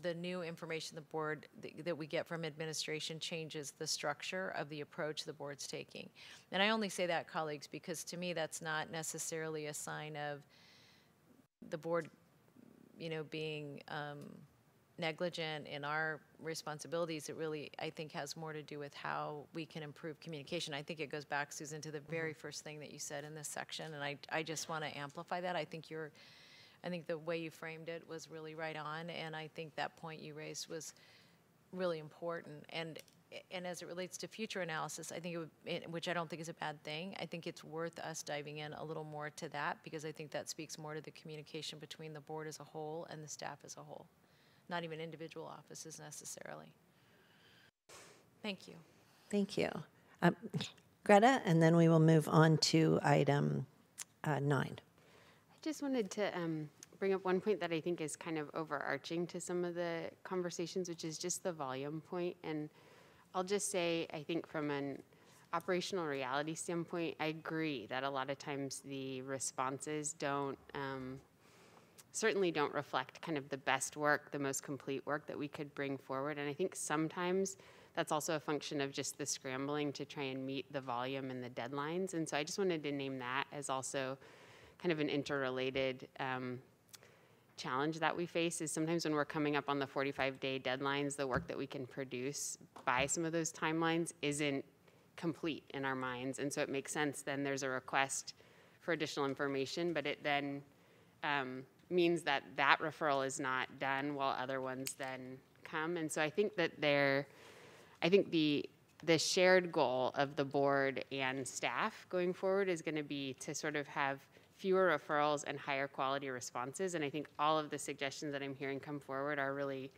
the new information the board, th- that we get from administration changes the structure of the approach the board's taking. And I only say that, colleagues, because to me, that's not necessarily a sign of the board, you know, being um, negligent in our responsibilities. It really, I think, has more to do with how we can improve communication. I think it goes back, Susan, to the very first thing that you said in this section, and I, I just want to amplify that. I think you're, I think the way you framed it was really right on, and I think that point you raised was really important. And and as it relates to future analysis, I think it would, it- which I don't think is a bad thing, I think it's worth us diving in a little more to that because I think that speaks more to the communication between the board as a whole and the staff as a whole, not even individual offices necessarily. Thank you. Thank you. Um, Greta, and then we will move on to item uh, nine. I just wanted to um, bring up one point that I think is kind of overarching to some of the conversations, which is just the volume point. And I'll just say, I think from an operational reality standpoint, I agree that a lot of times the responses don't, um, certainly don't reflect kind of the best work, the most complete work that we could bring forward. And I think sometimes that's also a function of just the scrambling to try and meet the volume and the deadlines. And so I just wanted to name that as also kind of an interrelated um, challenge that we face is sometimes when we're coming up on the 45 day deadlines, the work that we can produce by some of those timelines isn't complete in our minds. And so it makes sense then there's a request for additional information, but it then um, means that that referral is not done while other ones then come. And so I think that there, I think the the shared goal of the board and staff going forward is going to be to sort of have fewer referrals and higher quality responses. And I think all of the suggestions that I'm hearing come forward are really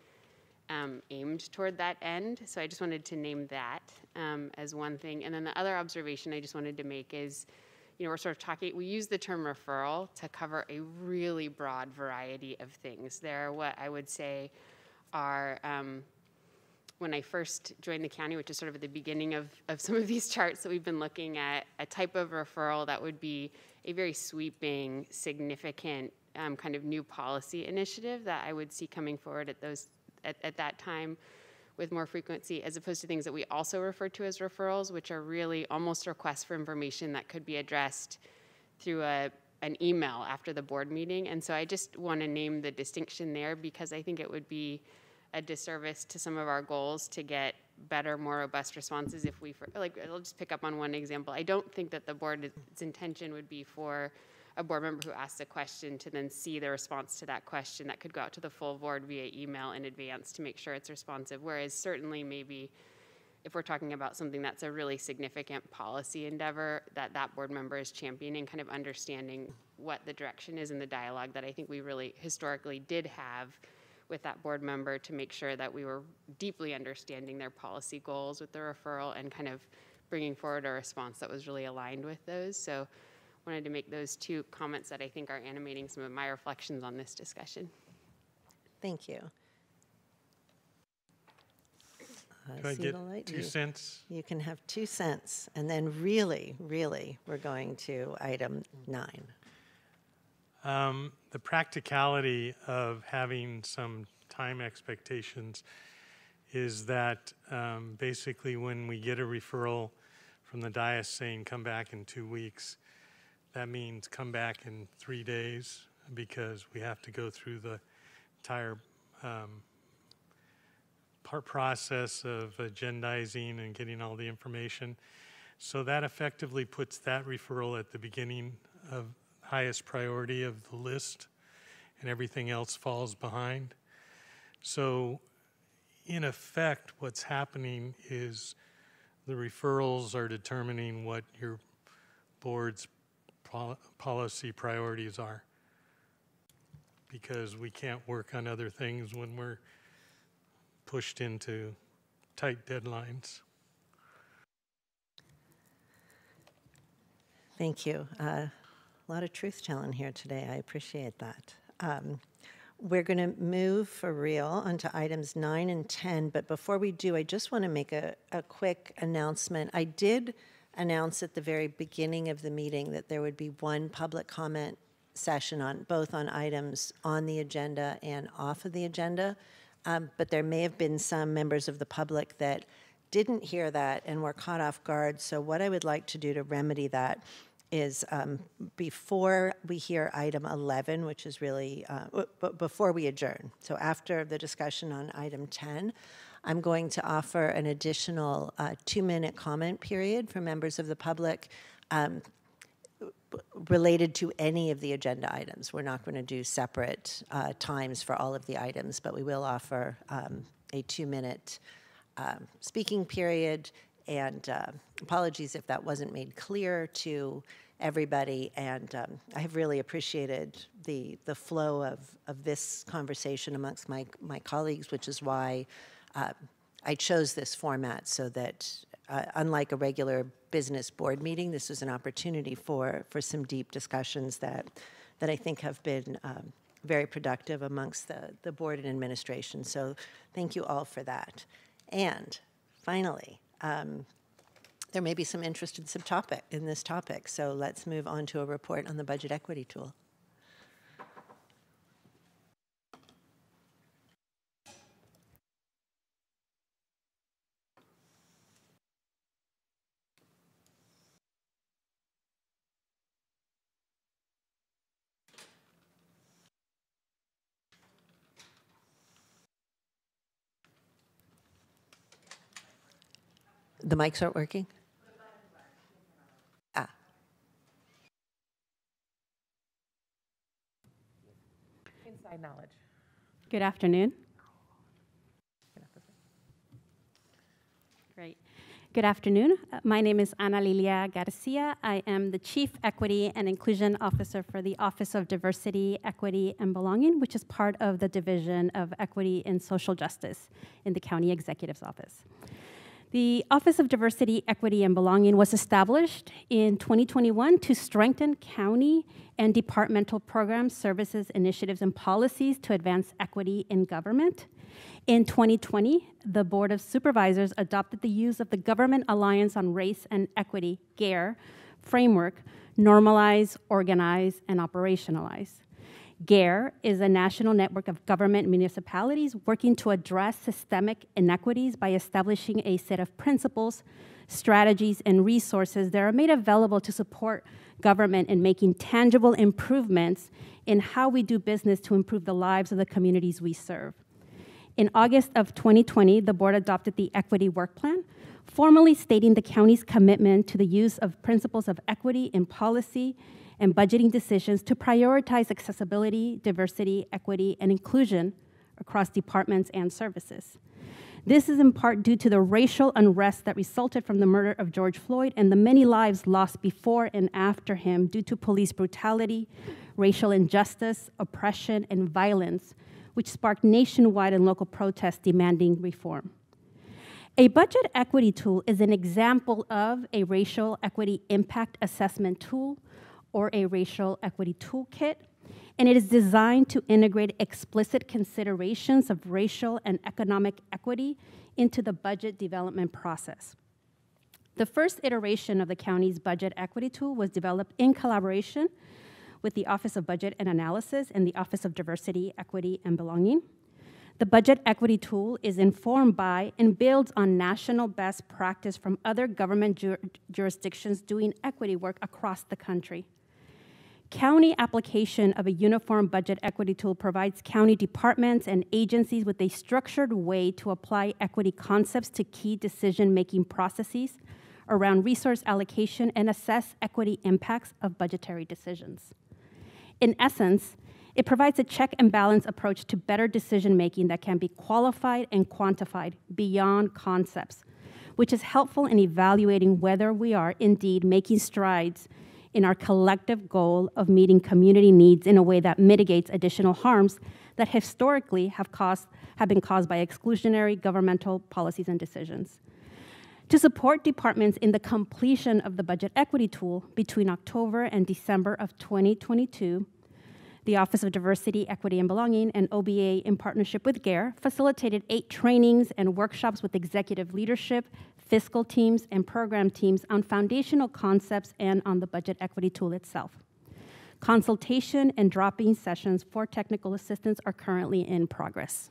um, aimed toward that end. So I just wanted to name that um, as one thing. And then the other observation I just wanted to make is, you know, we're sort of talking, we use the term referral to cover a really broad variety of things. There are what I would say are, um, when I first joined the county, which is sort of at the beginning of, of some of these charts that we've been looking at, a type of referral that would be a very sweeping, significant um, kind of new policy initiative that I would see coming forward at those at, at that time with more frequency, as opposed to things that we also refer to as referrals, which are really almost requests for information that could be addressed through a an email after the board meeting. And so I just want to name the distinction there because I think it would be a disservice to some of our goals to get better, more robust responses if we, for, like, I'll just pick up on one example. I don't think that the board's intention would be for a board member who asks a question to then see the response to that question that could go out to the full board via email in advance to make sure it's responsive. Whereas certainly maybe if we're talking about something that's a really significant policy endeavor that that board member is championing, kind of understanding what the direction is in the dialogue that I think we really historically did have with that board member to make sure that we were deeply understanding their policy goals with the referral and kind of bringing forward a response that was really aligned with those. So wanted to make those two comments that I think are animating some of my reflections on this discussion. Thank you. Uh, Do I get the light? two You- cents? You can have two cents, and then really, really, we're going to item nine. Um, the practicality of having some time expectations is that um, basically when we get a referral from the dais saying come back in two weeks, that means come back in three days because we have to go through the entire um, part process of agendizing and getting all the information. So that effectively puts that referral at the beginning of highest priority of the list, and everything else falls behind. So, in effect, what's happening is the referrals are determining what your board's pol- policy priorities are. Because we can't work on other things when we're pushed into tight deadlines. Thank you. Uh, a lot of truth telling here today. I appreciate that. Um, we're going to move for real onto items nine and 10, but before we do, I just want to make a, a quick announcement. I did announce at the very beginning of the meeting that there would be one public comment session on both on items on the agenda and off of the agenda. Um, but there may have been some members of the public that didn't hear that and were caught off guard. So, what I would like to do to remedy that is um, before we hear item 11, which is really, uh, before we adjourn. So, after the discussion on item 10, I'm going to offer an additional uh, two minute comment period for members of the public. Um, related to any of the agenda items. We're not going to do separate uh, times for all of the items, but we will offer um, a two minute um, speaking period, and uh, apologies if that wasn't made clear to everybody. And um, I have really appreciated the, the flow of, of this conversation amongst my, my colleagues, which is why uh, I chose this format so that, uh, unlike a regular business board meeting, this was an opportunity for, for some deep discussions that, that I think have been um, very productive amongst the, the board and administration. So thank you all for that. And finally, um, there may be some interest in subtopic in this topic. So let's move on to a report on the budget equity tool. The mics aren't working? Ah. Inside knowledge. Good afternoon. Great. Good afternoon. My name is Ana Lilia Garcia. I am the Chief Equity and Inclusion Officer for the Office of Diversity, Equity, and Belonging, which is part of the Division of Equity and Social Justice in the County Executive's Office. The Office of Diversity, Equity, and Belonging was established in 2021 to strengthen county and departmental programs, services, initiatives, and policies to advance equity in government. In 2020, the Board of Supervisors adopted the use of the Government Alliance on Race and Equity, GARE, framework, normalize, organize, and operationalize. GARE is a national network of government municipalities working to address systemic inequities by establishing a set of principles, strategies, and resources that are made available to support government in making tangible improvements in how we do business to improve the lives of the communities we serve. In August of 2020, the board adopted the Equity Work Plan, formally stating the county's commitment to the use of principles of equity in policy and budgeting decisions to prioritize accessibility, diversity, equity, and inclusion across departments and services. This is in part due to the racial unrest that resulted from the murder of George Floyd and the many lives lost before and after him due to police brutality, racial injustice, oppression, and violence, which sparked nationwide and local protests demanding reform. A budget equity tool is an example of a racial equity impact assessment tool or a racial equity toolkit, and it is designed to integrate explicit considerations of racial and economic equity into the budget development process. The first iteration of the county's budget equity tool was developed in collaboration with the Office of Budget and Analysis and the Office of Diversity, Equity, and Belonging. The budget equity tool is informed by and builds on national best practice from other government jur jurisdictions doing equity work across the country. County application of a uniform budget equity tool provides county departments and agencies with a structured way to apply equity concepts to key decision making processes around resource allocation and assess equity impacts of budgetary decisions. In essence, it provides a check and balance approach to better decision making that can be qualified and quantified beyond concepts, which is helpful in evaluating whether we are indeed making strides in our collective goal of meeting community needs in a way that mitigates additional harms that historically have, caused, have been caused by exclusionary governmental policies and decisions. To support departments in the completion of the budget equity tool between October and December of 2022, the Office of Diversity, Equity, and Belonging and OBA, in partnership with GARE, facilitated eight trainings and workshops with executive leadership, fiscal teams, and program teams on foundational concepts and on the budget equity tool itself. Consultation and drop-in sessions for technical assistance are currently in progress.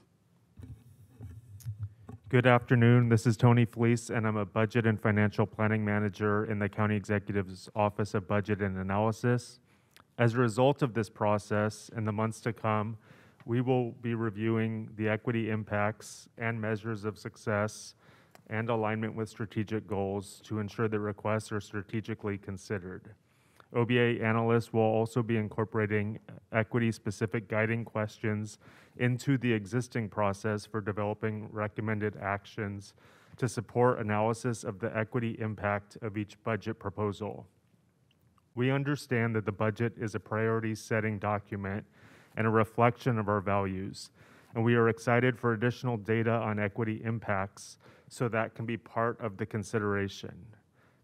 Good afternoon. This is Tony Fleece, and I'm a budget and financial planning manager in the County Executive's Office of Budget and Analysis. As a result of this process, in the months to come, we will be reviewing the equity impacts and measures of success and alignment with strategic goals to ensure that requests are strategically considered. OBA analysts will also be incorporating equity-specific guiding questions into the existing process for developing recommended actions to support analysis of the equity impact of each budget proposal. We understand that the budget is a priority setting document and a reflection of our values, and we are excited for additional data on equity impacts so that can be part of the consideration.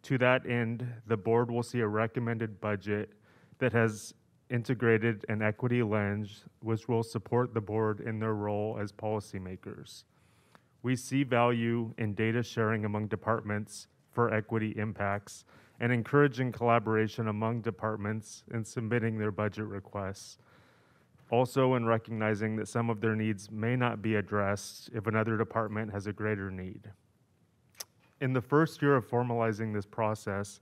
To that end, the board will see a recommended budget that has integrated an equity lens, which will support the board in their role as policymakers. We see value in data sharing among departments for equity impacts and encouraging collaboration among departments in submitting their budget requests. Also, in recognizing that some of their needs may not be addressed if another department has a greater need. In the first year of formalizing this process,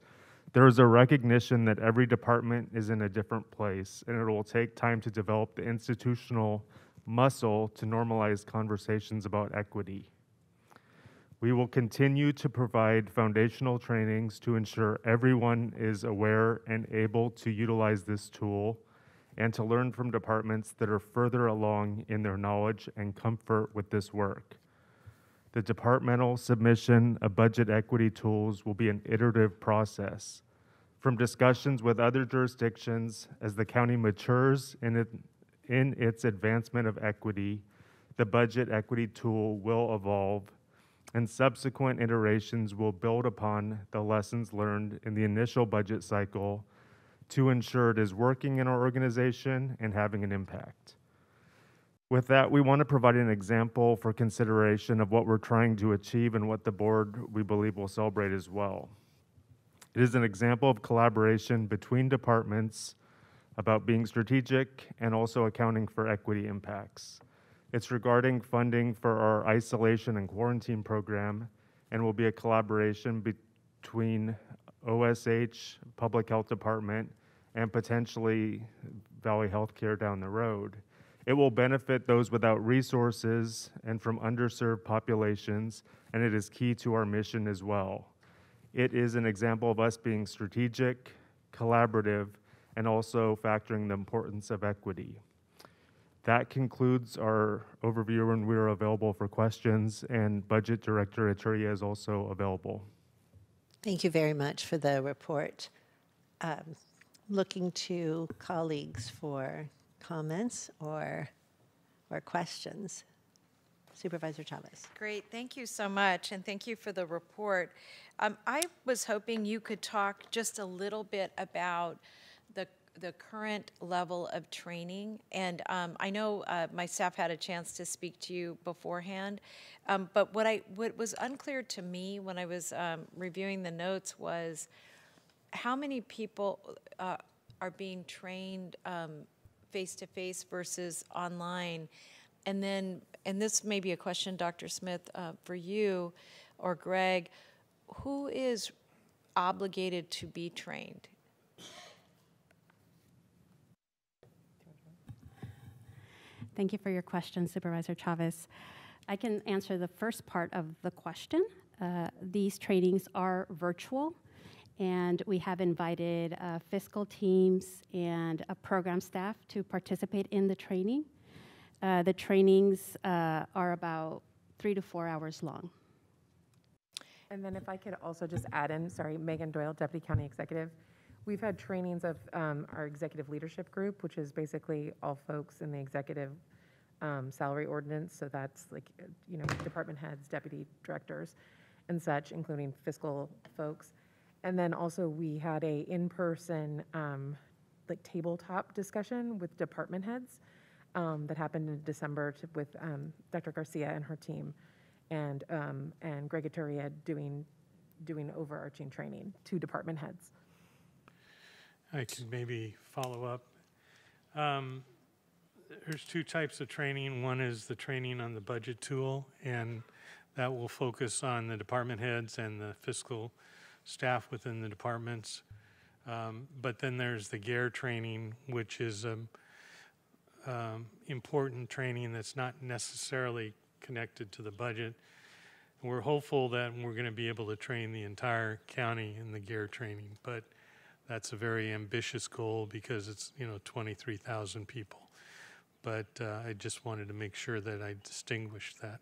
there is a recognition that every department is in a different place, and it will take time to develop the institutional muscle to normalize conversations about equity. We will continue to provide foundational trainings to ensure everyone is aware and able to utilize this tool and to learn from departments that are further along in their knowledge and comfort with this work. The departmental submission of budget equity tools will be an iterative process. From discussions with other jurisdictions as the county matures in, it, in its advancement of equity, the budget equity tool will evolve and subsequent iterations will build upon the lessons learned in the initial budget cycle to ensure it is working in our organization and having an impact. With that, we want to provide an example for consideration of what we're trying to achieve and what the board we believe will celebrate as well. It is an example of collaboration between departments about being strategic and also accounting for equity impacts. It's regarding funding for our isolation and quarantine program and will be a collaboration between OSH, Public Health Department, and potentially Valley Healthcare down the road. It will benefit those without resources and from underserved populations, and it is key to our mission as well. It is an example of us being strategic, collaborative, and also factoring the importance of equity. That concludes our overview, and we are available for questions, and Budget Director Iturria is also available. Thank you very much for the report. Um, looking to colleagues for comments or, or questions. Supervisor Chavez. Great, thank you so much, and thank you for the report. Um, I was hoping you could talk just a little bit about the the current level of training. And um, I know uh, my staff had a chance to speak to you beforehand, um, but what I what was unclear to me when I was um, reviewing the notes was how many people uh, are being trained face to face versus online, and then and this may be a question, Dr. Smith, uh, for you or Greg, who is obligated to be trained? Thank you for your question, Supervisor Chavez. I can answer the first part of the question. Uh, these trainings are virtual, and we have invited uh, fiscal teams and a program staff to participate in the training. Uh, the trainings uh, are about three to four hours long. And then if I could also just add in, sorry, Megan Doyle, Deputy County Executive. We've had trainings of um, our executive leadership group, which is basically all folks in the executive um, salary ordinance. So that's like, uh, you know, department heads, deputy directors, and such, including fiscal folks. And then also we had a in-person um, like tabletop discussion with department heads um, that happened in December to, with um, Dr. Garcia and her team, and um, and Greg Iturria doing doing overarching training to department heads. I could maybe follow up. Um, there's two types of training. One is the training on the budget tool, and that will focus on the department heads and the fiscal staff within the departments. Um, but then there's the GARE training, which is um, um, important training that's not necessarily connected to the budget. We're hopeful that we're going to be able to train the entire county in the GARE training, but that's a very ambitious goal because it's, you know, 23,000 people. But uh, I just wanted to make sure that I distinguished that.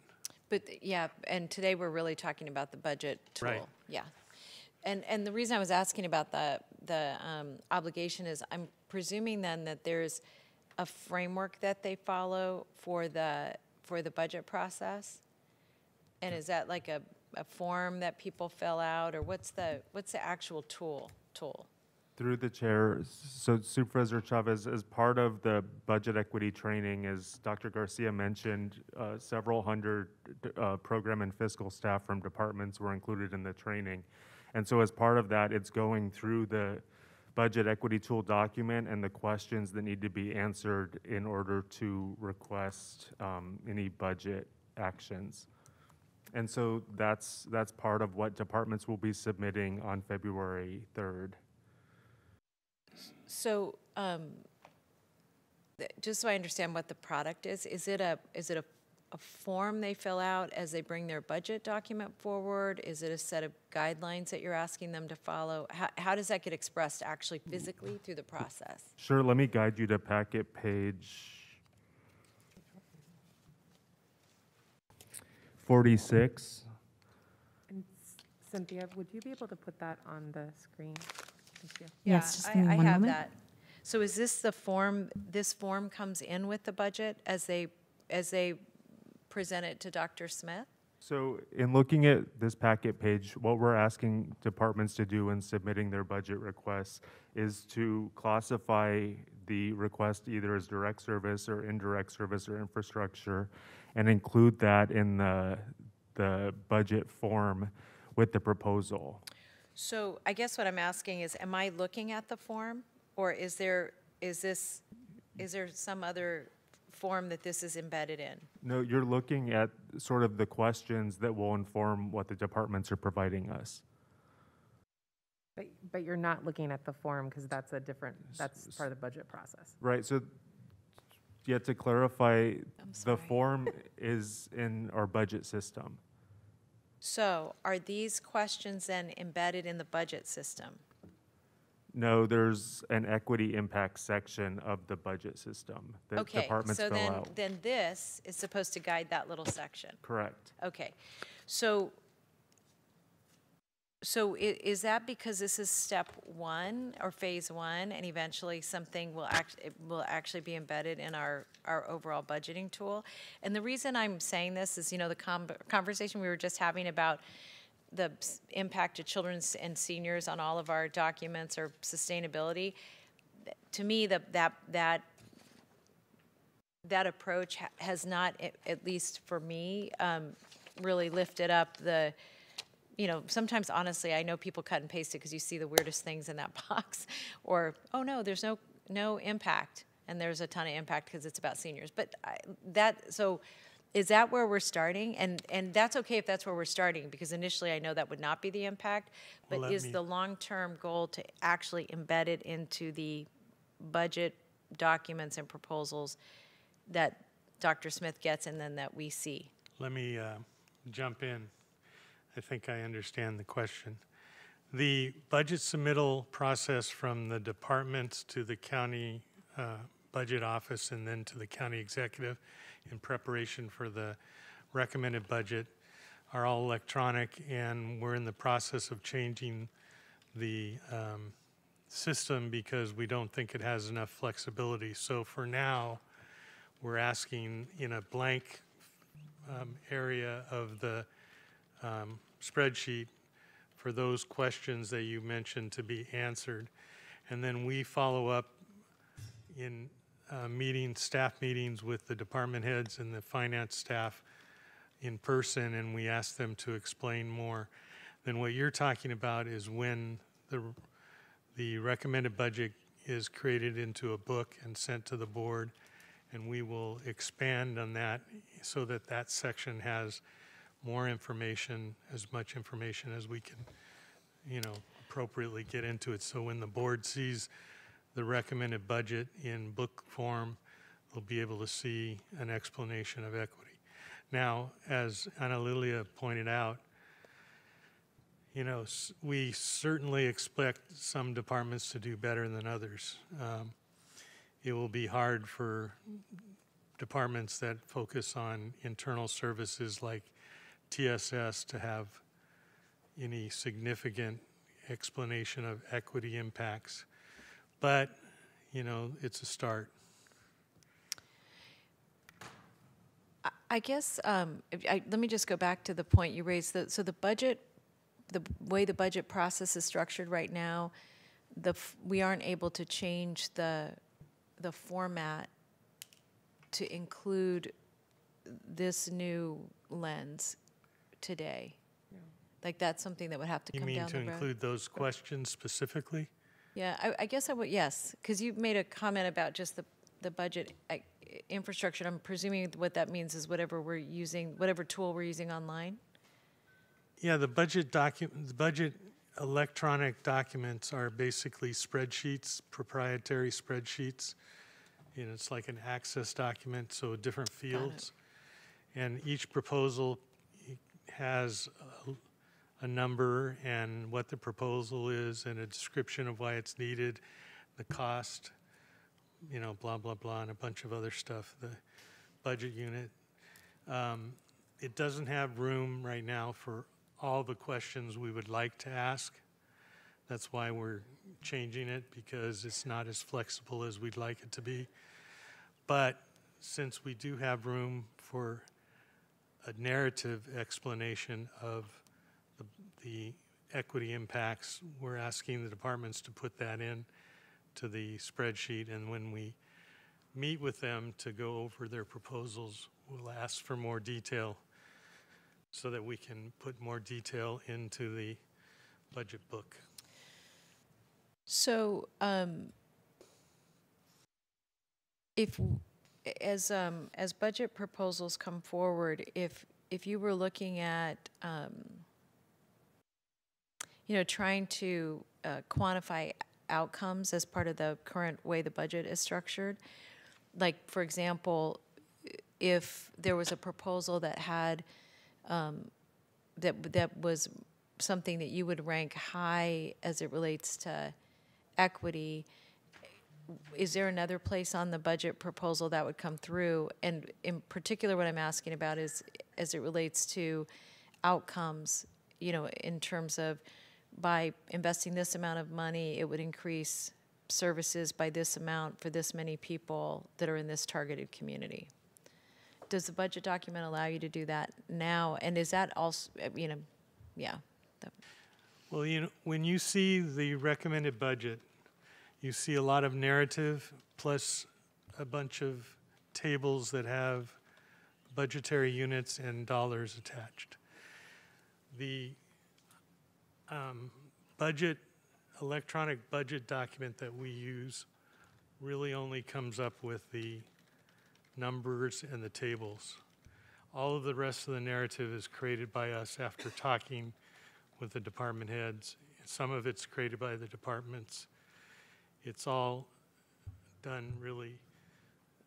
But, yeah, and today we're really talking about the budget tool. Right. Yeah. And, and the reason I was asking about the, the um, obligation is I'm presuming then that there's a framework that they follow for the, for the budget process? And is that like a, a form that people fill out, or what's the, what's the actual tool, tool? Through the chair, so Supervisor Chavez, as part of the budget equity training, as Dr. Garcia mentioned, uh, several hundred uh, program and fiscal staff from departments were included in the training. And so as part of that, it's going through the budget equity tool document and the questions that need to be answered in order to request um, any budget actions. And so that's, that's part of what departments will be submitting on February 3rd. So, um, just so I understand what the product is, is it a, is it a, a form they fill out as they bring their budget document forward? Is it a set of guidelines that you're asking them to follow? How, how does that get expressed actually physically through the process? Sure, let me guide you to packet page 46. And Cynthia, would you be able to put that on the screen? Thank you. Yeah, Yes, just I- give me I one have moment. that. So is this the form, this form comes in with the budget as they, as they present it to Dr. Smith? So in looking at this packet page, what we're asking departments to do in submitting their budget requests is to classify the request either as direct service or indirect service or infrastructure and include that in the, the budget form with the proposal. So I guess what I'm asking is, am I looking at the form? Or is there, is this, is there some other form that this is embedded in? No, you're looking at sort of the questions that will inform what the departments are providing us. But, but you're not looking at the form because that's a different, that's part of the budget process. Right, so yet to clarify, the form is in our budget system. So are these questions then embedded in the budget system? No, there's an equity impact section of the budget system that Okay, departments so fill then, out. then this is supposed to guide that little section? Correct. Okay, so, so i- is that because this is step one or phase one, and eventually something will act, it will actually be embedded in our, our overall budgeting tool? And the reason I'm saying this is, you know, the com- conversation we were just having about the impact to children and seniors on all of our documents or sustainability, to me, that, that, that that approach ha- has not, at least for me, um, really lifted up the, you know, sometimes honestly, I know people cut and paste it because you see the weirdest things in that box, or, oh no, there's no, no impact, and there's a ton of impact because it's about seniors. But I, that, so is that where we're starting? And, and that's okay if that's where we're starting, because initially I know that would not be the impact, but Well, is me- the long-term goal to actually embed it into the budget documents and proposals that Dr. Smith gets and then that we see. Let me uh, jump in. I think I understand the question. The budget submittal process from the departments to the county uh, budget office and then to the county executive in preparation for the recommended budget are all electronic, and we're in the process of changing the um, system because we don't think it has enough flexibility. So for now, we're asking in a blank um, area of the um, spreadsheet for those questions that you mentioned to be answered. And then we follow up in uh, meetings, staff meetings with the department heads and the finance staff in person, and we ask them to explain more. Then what you're talking about is when the, the recommended budget is created into a book and sent to the board, and we will expand on that so that that section has more information, as much information as we can, you know, appropriately get into it. So when the board sees the recommended budget in book form, they'll be able to see an explanation of equity. Now, as Ana Lilia pointed out, you know, we certainly expect some departments to do better than others. Um, It will be hard for departments that focus on internal services like TSS to have any significant explanation of equity impacts. But, you know, it's a start. I- I guess, um, if I, let me just go back to the point you raised, the, so the budget, the way the budget process is structured right now, the, f- we aren't able to change the, the format to include this new lens today. Like, that's something that would have to You come mean down to the road. include those questions specifically? Yeah, I, I guess I would, yes, because you made a comment about just the, the budget I- infrastructure. I'm presuming what that means is whatever we're using, whatever tool we're using online? Yeah, the budget document, the budget electronic documents are basically spreadsheets, proprietary spreadsheets. You know, it's like an access document, so different fields. And each proposal has a, number and what the proposal is and a description of why it's needed, the cost, you know, blah, blah, blah, and a bunch of other stuff, the budget unit. Um, It doesn't have room right now for all the questions we would like to ask. That's why we're changing it, because it's not as flexible as we'd like it to be. But since we do have room for a narrative explanation of the, equity impacts, we're asking the departments to put that in to the spreadsheet, and when we meet with them to go over their proposals, we'll ask for more detail so that we can put more detail into the budget book. So, um, if, as, um, as budget proposals come forward, if, if you were looking at, um, you know, trying to uh, quantify outcomes as part of the current way the budget is structured, like, for example, if there was a proposal that had, um, that, that was something that you would rank high as it relates to equity, is there another place on the budget proposal that would come through? And in particular, what I'm asking about is, as it relates to outcomes, you know, in terms of by investing this amount of money, it would increase services by this amount for this many people that are in this targeted community. Does the budget document allow you to do that now? And is that also, you know, yeah. Well, you know, when you see the recommended budget, you see a lot of narrative plus a bunch of tables that have budgetary units and dollars attached. The um, budget, electronic budget document that we use really only comes up with the numbers and the tables. All of the rest of the narrative is created by us after talking with the department heads. Some of it's created by the departments. It's all done really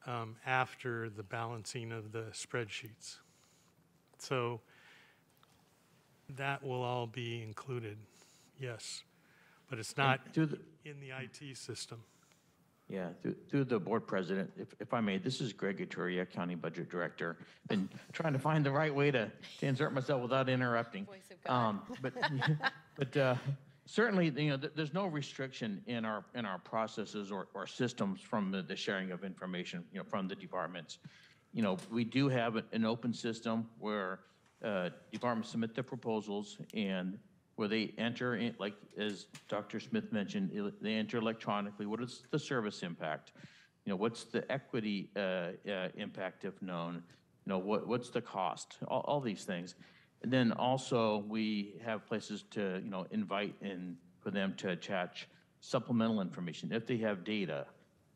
um, after the balancing of the spreadsheets. So that will all be included, yes. But it's not through the- in the IT system. Yeah, through, through the board president, if, if I may, this is Greg Iturria, County Budget Director. Been trying to find the right way to, to insert myself without interrupting. Voice of Um, But, but uh, certainly, you know, th- there's no restriction in our, in our processes or, or systems from the, the sharing of information, you know, from the departments. You know, we do have an- an open system where uh, departments submit their proposals and where they enter, in like, as Dr. Smith mentioned, they enter electronically, what is the service impact? You know, what's the equity uh, uh, impact if known? You know, what, what's the cost? All, all these things. And then also, we have places to, you know, invite and for them to attach supplemental information if they have data,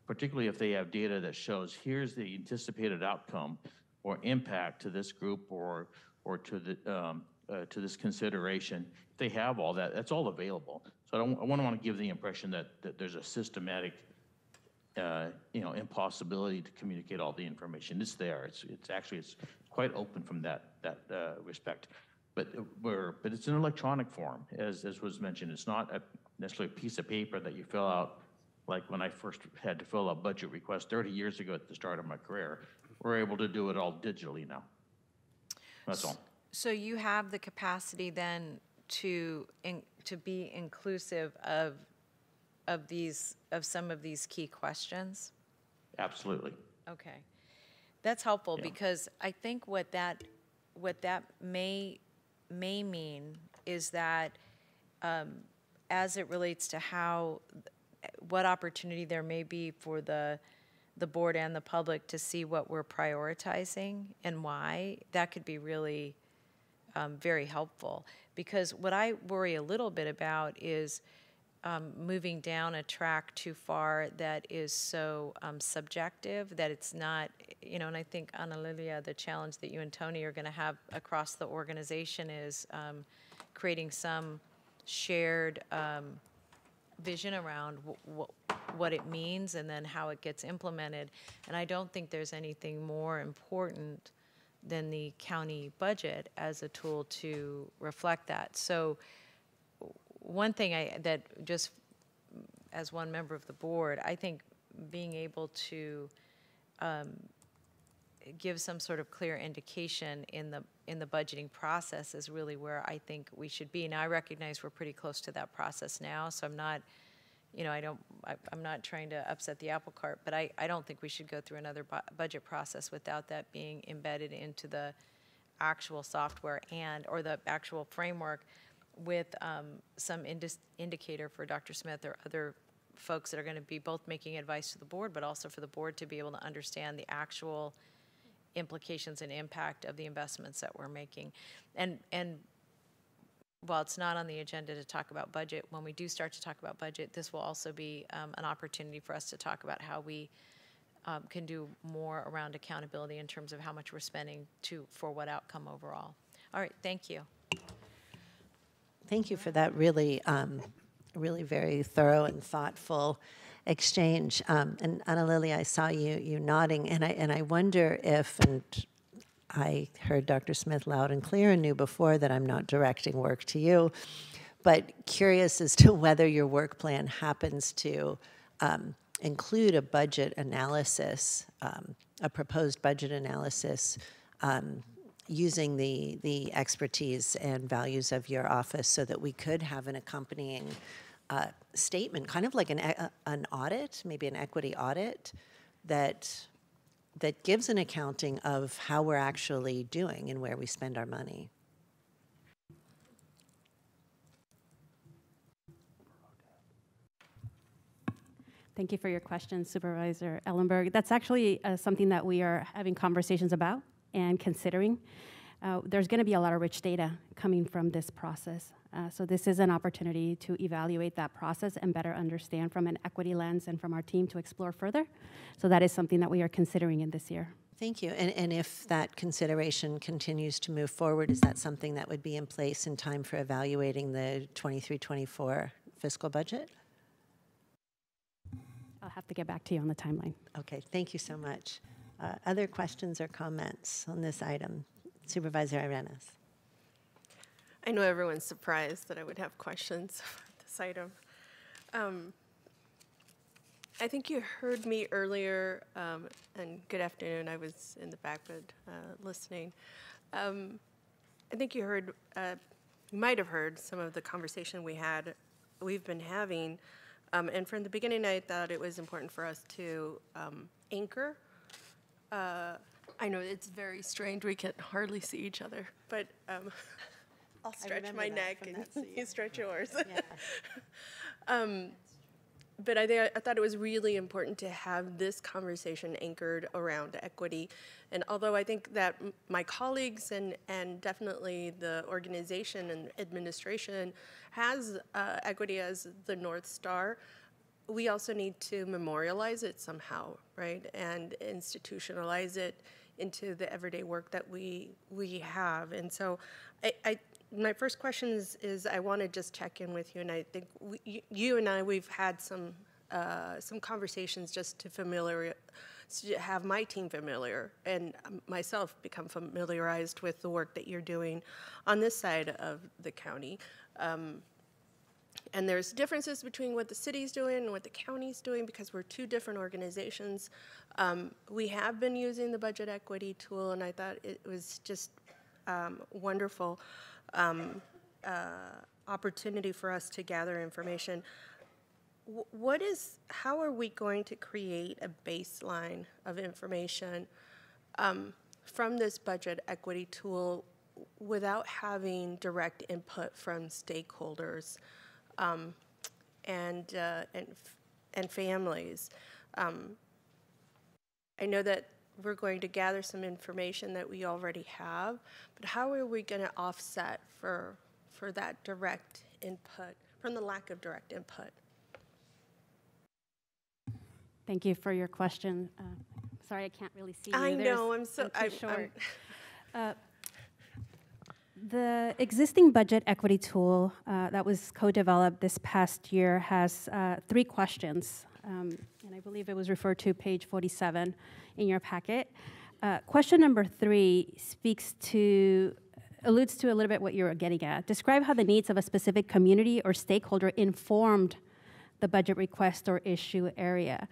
particularly if they have data that shows here's the anticipated outcome or impact to this group or, or to the, um, uh, to this consideration. They have all that, that's all available. So I don't, I want to give the impression that, that there's a systematic, uh, you know, impossibility to communicate all the information. It's there. It's, it's actually, it's quite open from that, that uh, respect. But we're, but it's an electronic form, as, as was mentioned. It's not a necessarily a piece of paper that you fill out, like when I first had to fill out budget requests 30 years ago at the start of my career. We're able to do it all digitally now. That's all. So you have the capacity then to, in, to be inclusive of, of these, of some of these key questions? Absolutely. Okay. That's helpful Yeah. because I think what that, what that may, may mean is that um, as it relates to how, what opportunity there may be for the, the board and the public to see what we're prioritizing and why, that could be really um, very helpful. Because what I worry a little bit about is um, moving down a track too far that is so um, subjective that it's not, you know, and I think, Ana Lilia, the challenge that you and Tony are going to have across the organization is um, creating some shared um, vision around wh- wh- what it means and then how it gets implemented. And I don't think there's anything more important than the county budget as a tool to reflect that. So one thing I, that just as one member of the board, I think being able to um, give some sort of clear indication in the in the budgeting process is really where I think we should be. Now I recognize we're pretty close to that process now, so I'm not, you know, I don't, I, I'm not trying to upset the apple cart, but I, I don't think we should go through another bu- budget process without that being embedded into the actual software and or the actual framework with um, some indicator for Dr. Smith or other folks that are going to be both making advice to the board, but also for the board to be able to understand the actual implications and impact of the investments that we're making. And, and while it's not on the agenda to talk about budget, when we do start to talk about budget, this will also be um, an opportunity for us to talk about how we um, can do more around accountability in terms of how much we're spending to, for what outcome overall. All right, thank you. Thank you for that really, um, really very thorough and thoughtful exchange. Um, and Anna Lily, I saw you you nodding, and I and I wonder if and I heard Dr. Smith loud and clear and knew before that I'm not directing work to you, but curious as to whether your work plan happens to um, include a budget analysis, um, a proposed budget analysis. Um, using the the expertise and values of your office so that we could have an accompanying uh, statement, kind of like an, e- an audit, maybe an equity audit, that, that gives an accounting of how we're actually doing and where we spend our money. Thank you for your question, Supervisor Ellenberg. That's actually uh, something that we are having conversations about and considering. Uh, there's going to be a lot of rich data coming from this process. Uh, so this is an opportunity to evaluate that process and better understand from an equity lens and from our team to explore further. So that is something that we are considering in this year. Thank you. And, and if that consideration continues to move forward, is that something that would be in place in time for evaluating the 23 24 fiscal budget? I'll have to get back to you on the timeline. Okay, thank you so much. Uh, other questions or comments on this item? Supervisor Arenas. I know everyone's surprised that I would have questions about this item. Um, I think you heard me earlier, um, and good afternoon. I was in the back, but uh, listening. Um, I think you heard, uh, you might have heard some of the conversation we had, we've been having. Um, and from the beginning, I thought it was important for us to um, anchor. Uh, I know it's very strange. We can hardly see each other, but um, I'll stretch my neck and you stretch yours. um, but I, think, I thought it was really important to have this conversation anchored around equity. And although I think that m- my colleagues and, and definitely the organization and administration has uh, equity as the North Star, we also need to memorialize it somehow, right? And institutionalize it into the everyday work that we we have. And so, I, I my first question is, is I want to just check in with you, and I think we, you, and I we've had some uh, some conversations just to familiar to have my team familiar and myself become familiarized with the work that you're doing on this side of the county. Um, and there's differences between what the city's doing and what the county's doing because we're two different organizations. Um, we have been using the budget equity tool, and I thought it was just um, wonderful um, uh, opportunity for us to gather information. Wh- What is, how are we going to create a baseline of information um, from this budget equity tool without having direct input from stakeholders um, and, uh, and, f- and families? Um, I know that we're going to gather some information that we already have, but how are we going to offset for, for that direct input, from the lack of direct input? Thank you for your question. Uh, Sorry, I can't really see you. I There's- know, I'm so- I'm- short. I'm- Uh, The existing budget equity tool uh, that was co-developed this past year has uh, three questions, um, and I believe it was referred to page 47 in your packet. Uh, Question number three speaks to, alludes to a little bit what you're getting at. Describe how the needs of a specific community or stakeholder informed the budget request or issue area.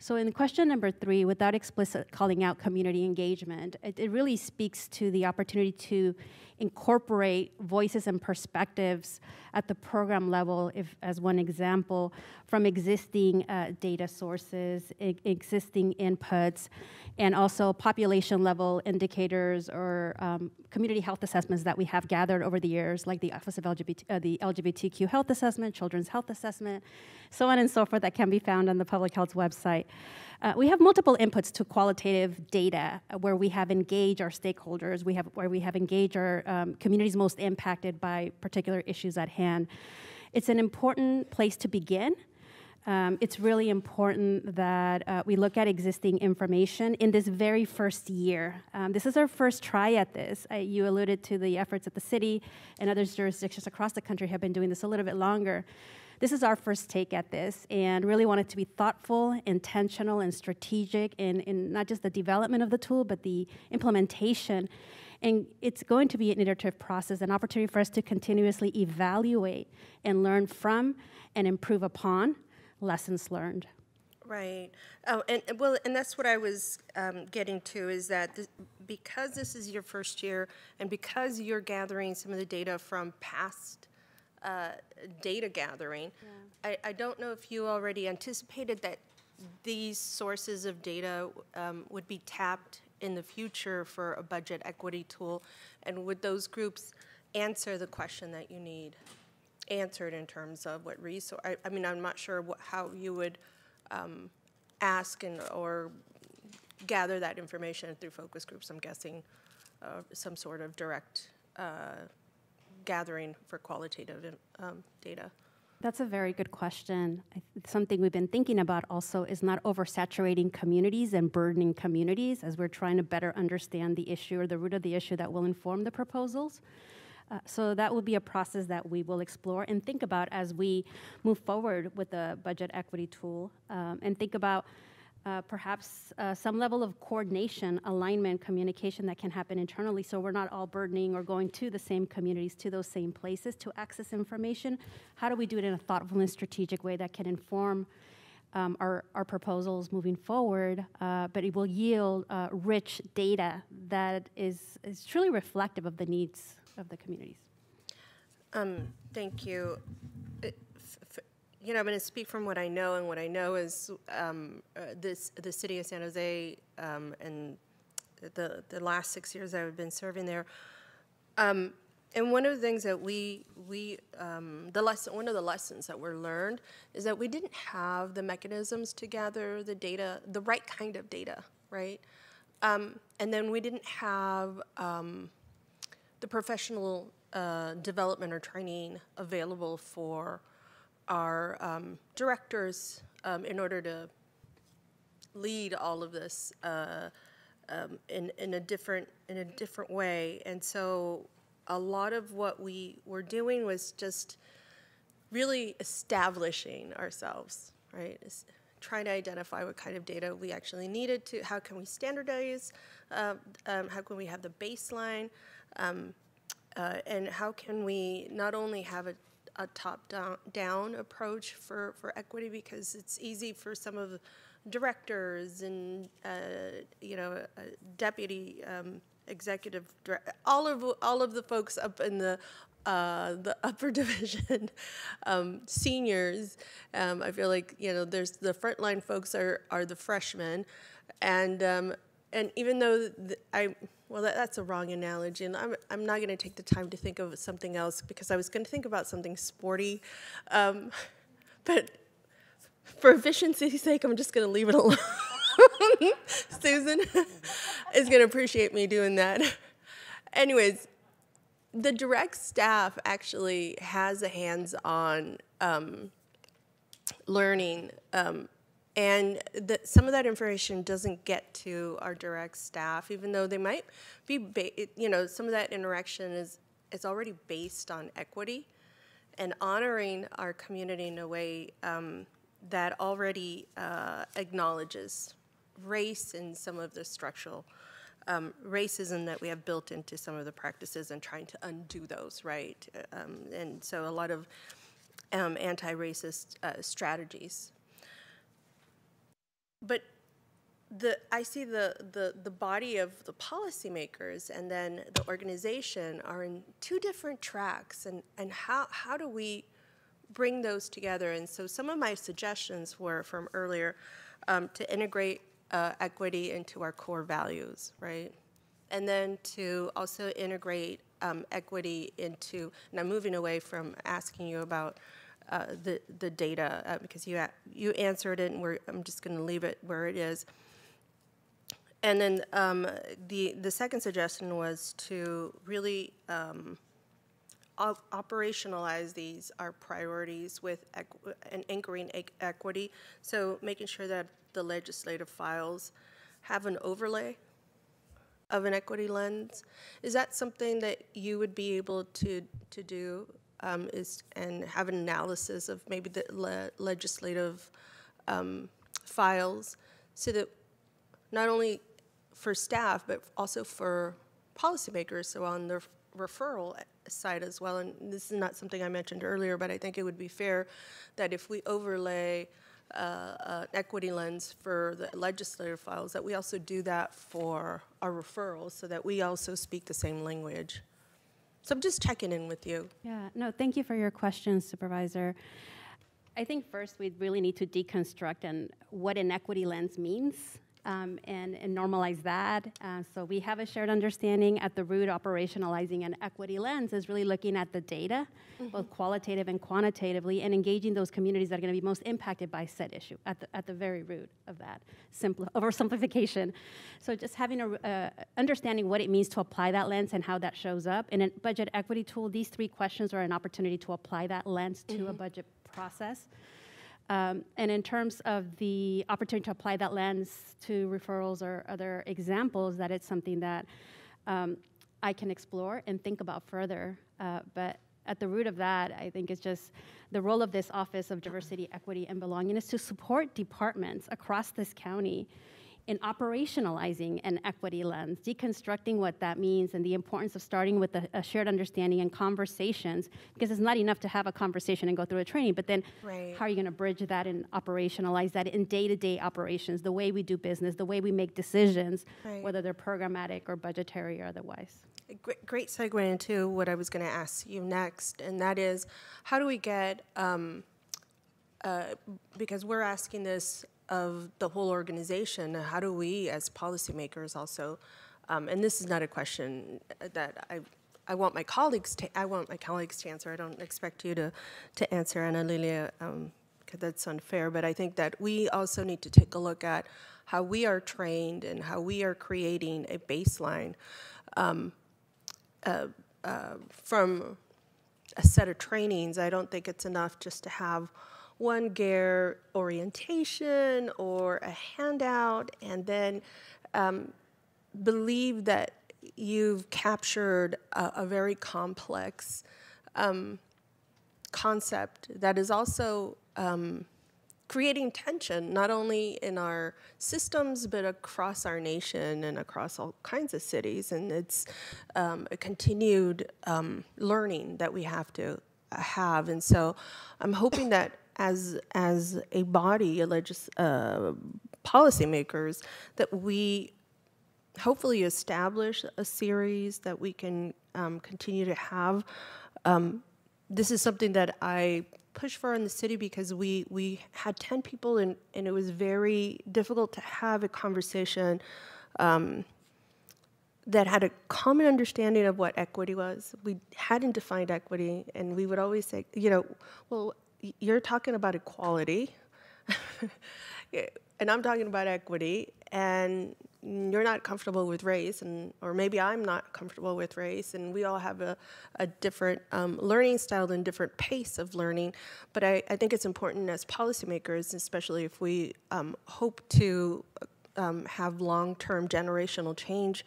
So in question number three, without explicit calling out community engagement, it, it really speaks to the opportunity to incorporate voices and perspectives at the program level, if, as one example, from existing uh, data sources, existing inputs, and also population level indicators or um, community health assessments that we have gathered over the years, like the Office of LGBT, uh, the LGBTQ Health Assessment, Children's Health Assessment, so on and so forth, that can be found on the Public Health website. Uh, we have multiple inputs to qualitative data uh, where we have engaged our stakeholders, we have where we have engaged our um, communities most impacted by particular issues at hand. It's an important place to begin. Um, it's really important that uh, we look at existing information in this very first year. Um, this is our first try at this. Uh, you alluded to the efforts that the city and other jurisdictions across the country have been doing this a little bit longer. This is our first take at this, and really wanted to be thoughtful, intentional, and strategic in, in not just the development of the tool, but the implementation. And it's going to be an iterative process, an opportunity for us to continuously evaluate and learn from and improve upon lessons learned. Right. Oh, and well, and that's what I was um, getting to is that this, because this is your first year, and because you're gathering some of the data from past uh, data gathering, I, I don't know if you already anticipated that these sources of data um, would be tapped in the future for a budget equity tool, and would those groups answer the question that you need answered in terms of what resource? I, I mean, I'm not sure what, how you would um, ask and or gather that information through focus groups. I'm guessing uh, some sort of direct uh, gathering for qualitative um, data. That's a very good question. Something we've been thinking about also is not oversaturating communities and burdening communities as we're trying to better understand the issue or the root of the issue that will inform the proposals. Uh, so that will be a process that we will explore and think about as we move forward with the budget equity tool um, and think about uh, perhaps uh, some level of coordination, alignment, communication that can happen internally so we're not all burdening or going to the same communities, to those same places to access information. How do we do it in a thoughtful and strategic way that can inform um, our, our proposals moving forward, uh, but it will yield uh, rich data that is, is truly reflective of the needs of the communities. Um, thank you. You know, I'm going to speak from what I know, and what I know is um, uh, this, the city of San Jose um, and the, the last six years I've been serving there. Um, and one of the things that we, we um, the lesson, one of the lessons that were learned is that we didn't have the mechanisms to gather the data, the right kind of data, right? Um, and then we didn't have um, the professional uh, development or training available for our um, directors um, in order to lead all of this uh, um, in, in a different in a different way. And so a lot of what we were doing was just really establishing ourselves, right? Is trying to identify what kind of data we actually needed to, how can we standardize, uh, um, how can we have the baseline, um, uh, and how can we not only have a, a top-down down approach for, for equity, because it's easy for some of directors and, uh, you know, deputy um, executive, all of, all of the folks up in the, uh, the upper division, um, seniors, um, I feel like, you know, there's, the frontline folks are, are the freshmen. And, um, and even though th- I, well, that, that's a wrong analogy, and I'm, I'm not going to take the time to think of something else because I was going to think about something sporty. Um, but for efficiency's sake, I'm just going to leave it alone. Susan is going to appreciate me doing that. Anyways, the direct staff actually has a hands-on um, learning, um, and that some of that information doesn't get to our direct staff, even though they might be, you know, some of that interaction is is already based on equity and honoring our community in a way um, that already uh, acknowledges race and some of the structural um, racism that we have built into some of the practices and trying to undo those, right? Um, and so a lot of um, anti-racist uh, strategies. But the I see the, the the body of the policymakers and then the organization are in two different tracks, and and how how do we bring those together? And so some of my suggestions were from earlier um, to integrate uh, equity into our core values, right? And then to also integrate um, equity into, and I'm moving away from asking you about uh, the, the data uh, because you, you answered it and we're, I'm just going to leave it where it is. And then um, the, the second suggestion was to really um, op operationalize these, our priorities with and anchoring equity. So making sure that the legislative files have an overlay of an equity lens. Is that something that you would be able to, to do um, is, and have an analysis of maybe the le legislative um, files so that not only for staff, but also for policymakers, so on the referral side as well, and this is not something I mentioned earlier, but I think it would be fair that if we overlay uh, an equity lens for the legislative files, that we also do that for our referrals so that we also speak the same language. So I'm just checking in with you. Yeah, no, thank you for your question, Supervisor. I think first we really need to deconstruct and what an equity lens means um, and, and, normalize that. Uh, so we have a shared understanding at the root operationalizing an equity lens is really looking at the data, mm-hmm. both qualitative and quantitatively, and engaging those communities that are going to be most impacted by said issue at the, at the very root of that simpl- oversimplification. So just having a uh, understanding what it means to apply that lens and how that shows up in a budget equity tool. These three questions are an opportunity to apply that lens to mm-hmm. a budget process. Um, and in terms of the opportunity to apply that lens to referrals or other examples, that it's something that um, I can explore and think about further. Uh, but at the root of that, I think it's just the role of this Office of Diversity, Equity, and Belonging is to support departments across this county in operationalizing an equity lens, deconstructing what that means, and the importance of starting with a, a, shared understanding and conversations, because it's not enough to have a conversation and go through a training, but then right. how are you going to bridge that and operationalize that in day to day operations, the way we do business, the way we make decisions, right. whether they're programmatic or budgetary or otherwise? Great, great segue into what I was going to ask you next, and that is how do we get, um, uh, because we're asking this of the whole organization. How do we, as policymakers, also, um, and this is not a question that I, I want my colleagues to, I want my colleagues to answer. I don't expect you to, to answer, Ana Lilia, um, because that's unfair. But I think that we also need to take a look at how we are trained and how we are creating a baseline um, uh, uh, from a set of trainings. I don't think it's enough just to have one GARE orientation or a handout and then um, believe that you've captured a, a very complex um, concept that is also um, creating tension not only in our systems but across our nation and across all kinds of cities. And it's um, a continued um, learning that we have to have. And so i'm hoping that as as a body, a legis- uh, policymakers, that we hopefully establish a series that we can um, continue to have. Um, this is something that I push for in the city because we we had 10 people and, and it was very difficult to have a conversation um, that had a common understanding of what equity was. We hadn't defined equity, and we would always say, you know, well, you're talking about equality, and I'm talking about equity, and you're not comfortable with race, and or maybe I'm not comfortable with race, and we all have a, a different um, learning style and different pace of learning. But I, I think it's important as policymakers, especially if we um, hope to um, have long-term generational change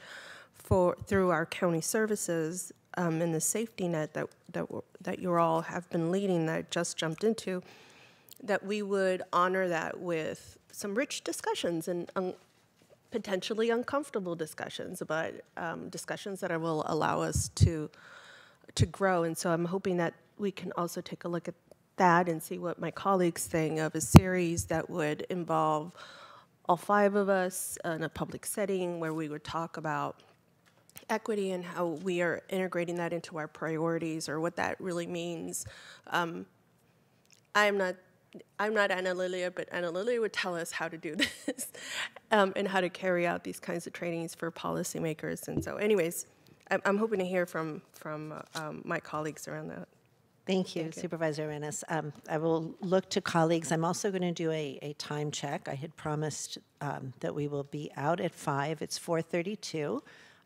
for through our county services um, and the safety net that that that you all have been leading that I just jumped into, that we would honor that with some rich discussions and um, potentially uncomfortable discussions, but um, discussions that will allow us to to grow. And so I'm hoping that we can also take a look at that and see what my colleagues think of a series that would involve all five of us in a public setting where we would talk about equity and how we are integrating that into our priorities or what that really means. Um, I'm not I'm not Ana Lilia, but Ana Lilia would tell us how to do this um, and how to carry out these kinds of trainings for policymakers. And so, anyways, I'm, I'm hoping to hear from from uh, um, my colleagues around that. Thank you, Thank. Supervisor Arenas. Um, I will look to colleagues. I'm also going to do a, a time check. I had promised um, that we will be out at five. It's 4:32.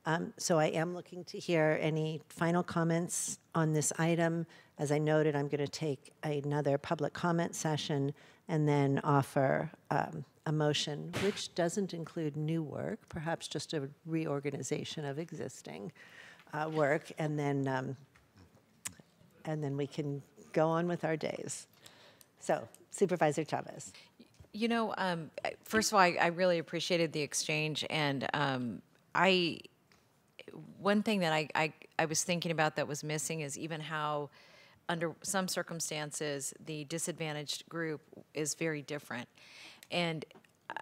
Um, so I am looking to hear any final comments on this item. As I noted, I'm going to take another public comment session and then offer um, a motion which doesn't include new work, perhaps just a reorganization of existing uh, work, and then um, and then we can go on with our days. So, Supervisor Chavez. You know, um, first of all, I, I really appreciated the exchange, and um, I, one thing that I, I, I was thinking about that was missing is even how, under some circumstances, the disadvantaged group is very different. And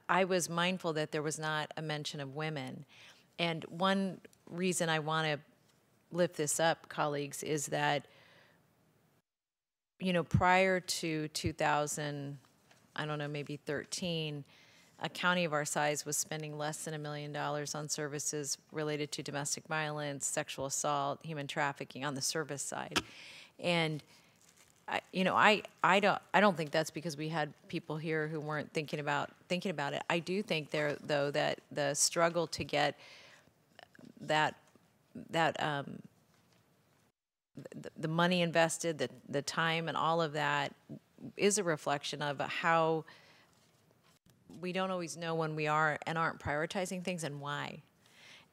I was mindful that there was not a mention of women. And one reason I want to lift this up, colleagues, is that you know, prior to 2000, I don't know, maybe 13, a county of our size was spending less than a million dollars on services related to domestic violence, sexual assault, human trafficking on the service side. And I, you know, I, I don't I don't think that's because we had people here who weren't thinking about thinking about it. I do think there though that the struggle to get that that um, the, the money invested, the, the time and all of that is a reflection of how we don't always know when we are and aren't prioritizing things and why.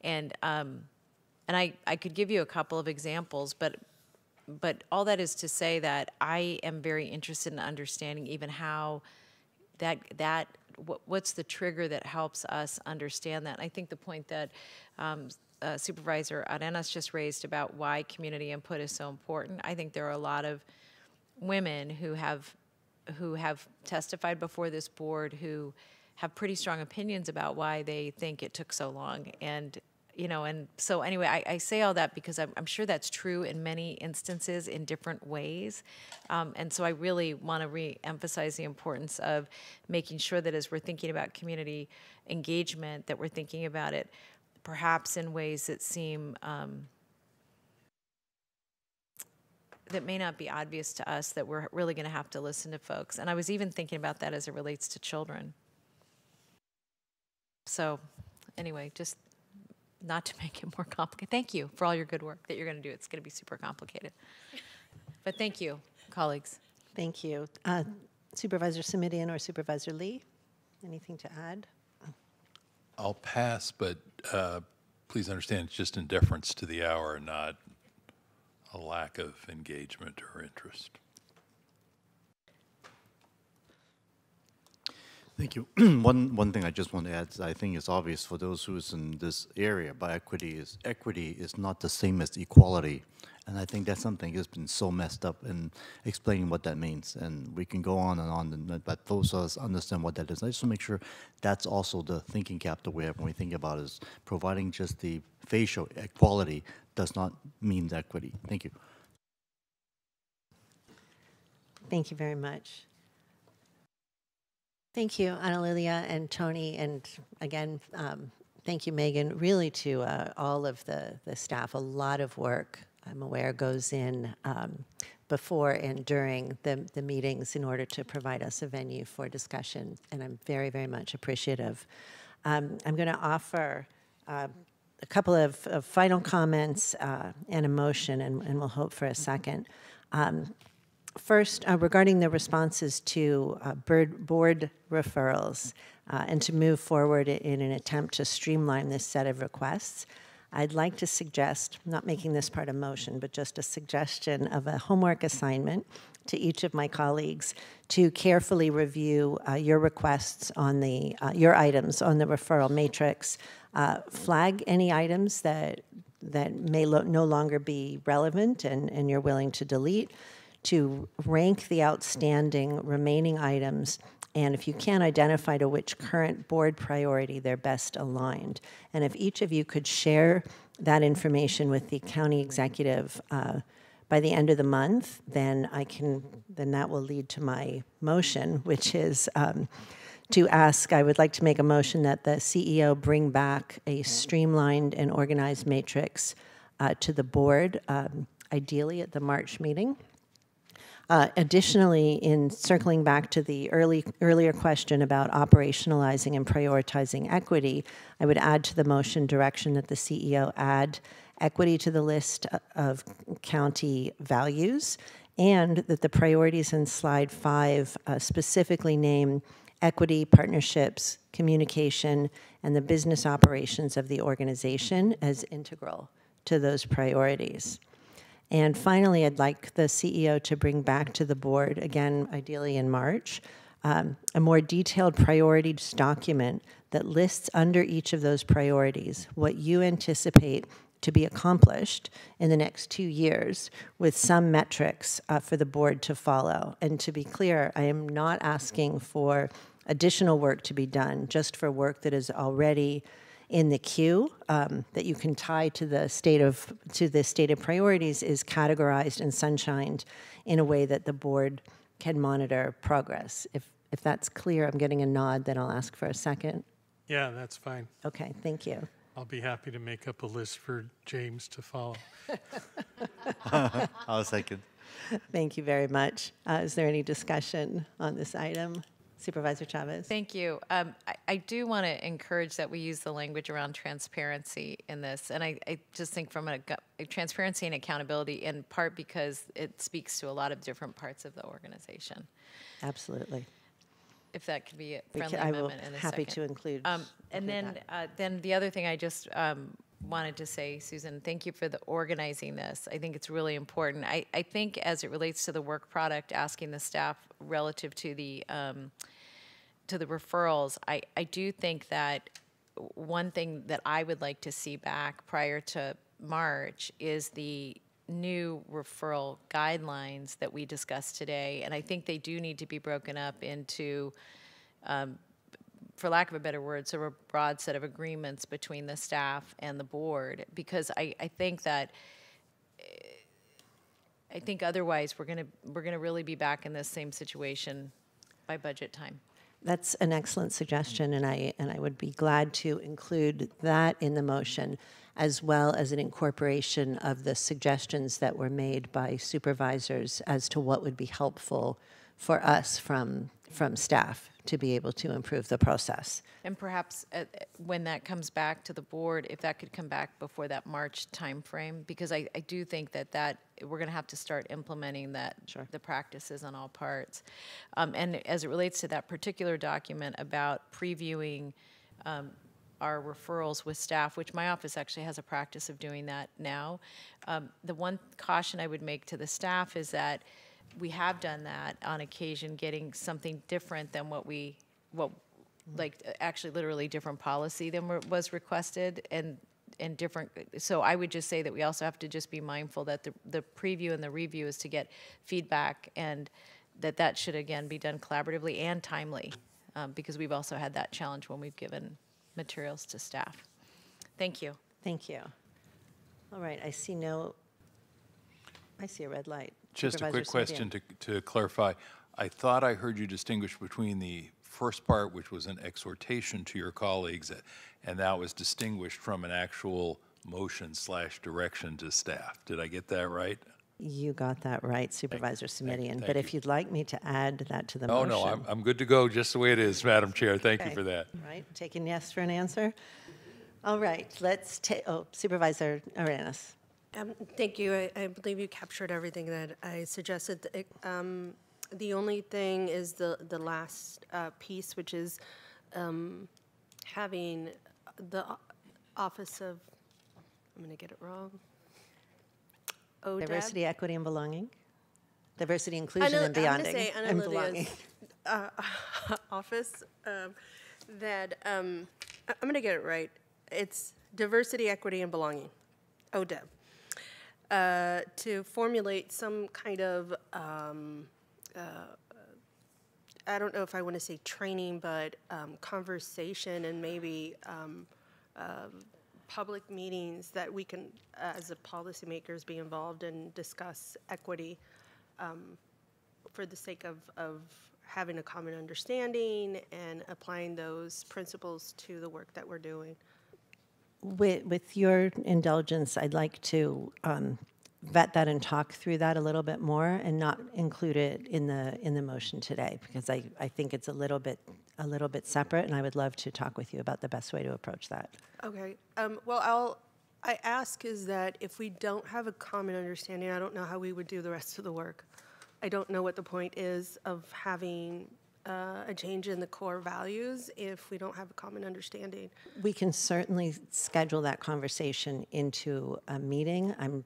And, um, and I, I could give you a couple of examples, but, but all that is to say that I am very interested in understanding even how that, that what, what's the trigger that helps us understand that. And I think the point that um, uh, Supervisor Arenas just raised about why community input is so important. I think there are a lot of women who have who have testified before this board who have pretty strong opinions about why they think it took so long. And you know and so anyway i, I say all that because I'm, I'm, sure that's true in many instances in different ways. Um, and so i really want to re-emphasize the importance of making sure that as we're thinking about community engagement that we're thinking about it perhaps in ways that seem um, that may not be obvious to us that we're really going to have to listen to folks. And I was even thinking about that as it relates to children. So, anyway, just not to make it more complicated. Thank you for all your good work that you're going to do. It's going to be super complicated. But thank you, colleagues. Thank you. Uh, Supervisor Simitian or Supervisor Lee, anything to add? I'll pass, but uh, please understand it's just in deference to the hour, not a lack of engagement or interest. Thank you. one one thing I just want to add, I think it's obvious for those who's in this area, but equity is equity is not the same as equality, and I think that's something that's been so messed up in explaining what that means. And we can go on and on, and, but those of us understand what that is. I just want to make sure that's also the thinking cap that we have when we think about is providing just the facial equality does not mean equity. Thank you. Thank you very much. Thank you, Ana Lilia and Tony, and again, um, thank you, Megan, really to uh, all of the, the staff. A lot of work, I'm aware, goes in um, before and during the, the meetings in order to provide us a venue for discussion, and I'm very, very much appreciative. Um, I'm going to offer uh, a couple of, of final comments uh, and a motion, and, and we'll hope for a second. Um, First, uh, regarding the responses to uh, board referrals uh, and to move forward in an attempt to streamline this set of requests, I'd like to suggest, not making this part of motion, but just a suggestion of a homework assignment to each of my colleagues to carefully review uh, your requests on the, uh, your items on the referral matrix, uh, flag any items that, that may no longer be relevant and, and you're willing to delete, to rank the outstanding remaining items and if you can identify to which current board priority they're best aligned. And if each of you could share that information with the county executive uh, by the end of the month, then I can, then that will lead to my motion, which is um, to ask, I would like to make a motion that the CEO bring back a streamlined and organized matrix uh, to the board, um, ideally at the March meeting. Uh, additionally, in circling back to the early, earlier question about operationalizing and prioritizing equity, I would add to the motion direction that the CEO add equity to the list of county values and that the priorities in slide five uh, specifically name equity, partnerships, communication, and the business operations of the organization as integral to those priorities. And finally, I'd like the CEO to bring back to the board, again, ideally in March, um, a more detailed priorities document that lists under each of those priorities what you anticipate to be accomplished in the next two years with some metrics uh, for the board to follow. And to be clear, I am not asking for additional work to be done, just for work that is already in the queue um, that you can tie to the state of to the stated priorities is categorized and sunshined in a way that the board can monitor progress. If if that's clear, I'm getting a nod. Then I'll ask for a second. Yeah, that's fine. Okay, thank you. I'll be happy to make up a list for James to follow. I'll second. Thank you very much. Uh, is there any discussion on this item? Supervisor Chavez. Thank you. Um, I, I, do want to encourage that we use the language around transparency in this. And I, I just think from a, a, transparency and accountability in part because it speaks to a lot of different parts of the organization. Absolutely. If that could be a friendly can, amendment in a happy second. to include. Um, and then, uh, then the other thing I just um, wanted to say, Susan, thank you for the organizing this. I think it's really important. I, I think as it relates to the work product, asking the staff relative to the um, to the referrals, I, I do think that one thing that I would like to see back prior to March is the new referral guidelines that we discussed today. And I think they do need to be broken up into um, for lack of a better word, sort of a broad set of agreements between the staff and the board, because I, I think that, eh, I think otherwise, we're gonna, we're gonna really be back in this same situation by budget time. That's an excellent suggestion, and I, and I would be glad to include that in the motion, as well as an incorporation of the suggestions that were made by supervisors as to what would be helpful for us from, from staff to be able to improve the process. And perhaps uh, when that comes back to the board, if that could come back before that March timeframe, because I, I do think that that we're going to have to start implementing that sure. the practices on all parts. Um, and as it relates to that particular document about previewing um, our referrals with staff, which my office actually has a practice of doing that now. Um, the one caution I would make to the staff is that we have done that on occasion, getting something different than what we, what, like uh, actually literally different policy than was requested and, and different, so I would just say that we also have to just be mindful that the, the preview and the review is to get feedback and that that should again be done collaboratively and timely, um, because we've also had that challenge when we've given materials to staff. Thank you. Thank you. All right, I see no, I see a red light. Just a quick question to, to clarify. I thought I heard you distinguish between the first part, which was an exhortation to your colleagues, and that was distinguished from an actual motion slash direction to staff. Did I get that right? You got that right, Supervisor thank But if you'd like me to add that to the Oh, motion. Oh, no, I'm, I'm good to go, just the way it is, Madam Chair. Thank you for that. Right, taking yes for an answer. All right, let's take, oh, Supervisor Arenas. Um, Thank you. I, I believe you captured everything that I suggested. The- Um, the only thing is the, the last uh, piece, which is um, having the Office of, I'm going to get it wrong. ODEB? Diversity, equity, and belonging? Diversity, inclusion, Ana- and beyonding, say Ana and belonging. uh, office um, that um, I'm going to get it right. It's diversity, equity, and belonging, ODEB, uh, to formulate some kind of um, uh, I don't know if I want to say training, but um, conversation and maybe um, um, public meetings that we can, as a policymakers, be involved and discuss equity um, for the sake of, of having a common understanding and applying those principles to the work that we're doing. With, with your indulgence, I'd like to um, vet that and talk through that a little bit more and not include it in the, in the motion today, because I, I think it's a little bit, a little bit separate, and I would love to talk with you about the best way to approach that. Okay. Um, well, I'll, I ask is that if we don't have a common understanding, I don't know how we would do the rest of the work. I don't know what the point is of having uh, a change in the core values if we don't have a common understanding. We can certainly schedule that conversation into a meeting. I'm,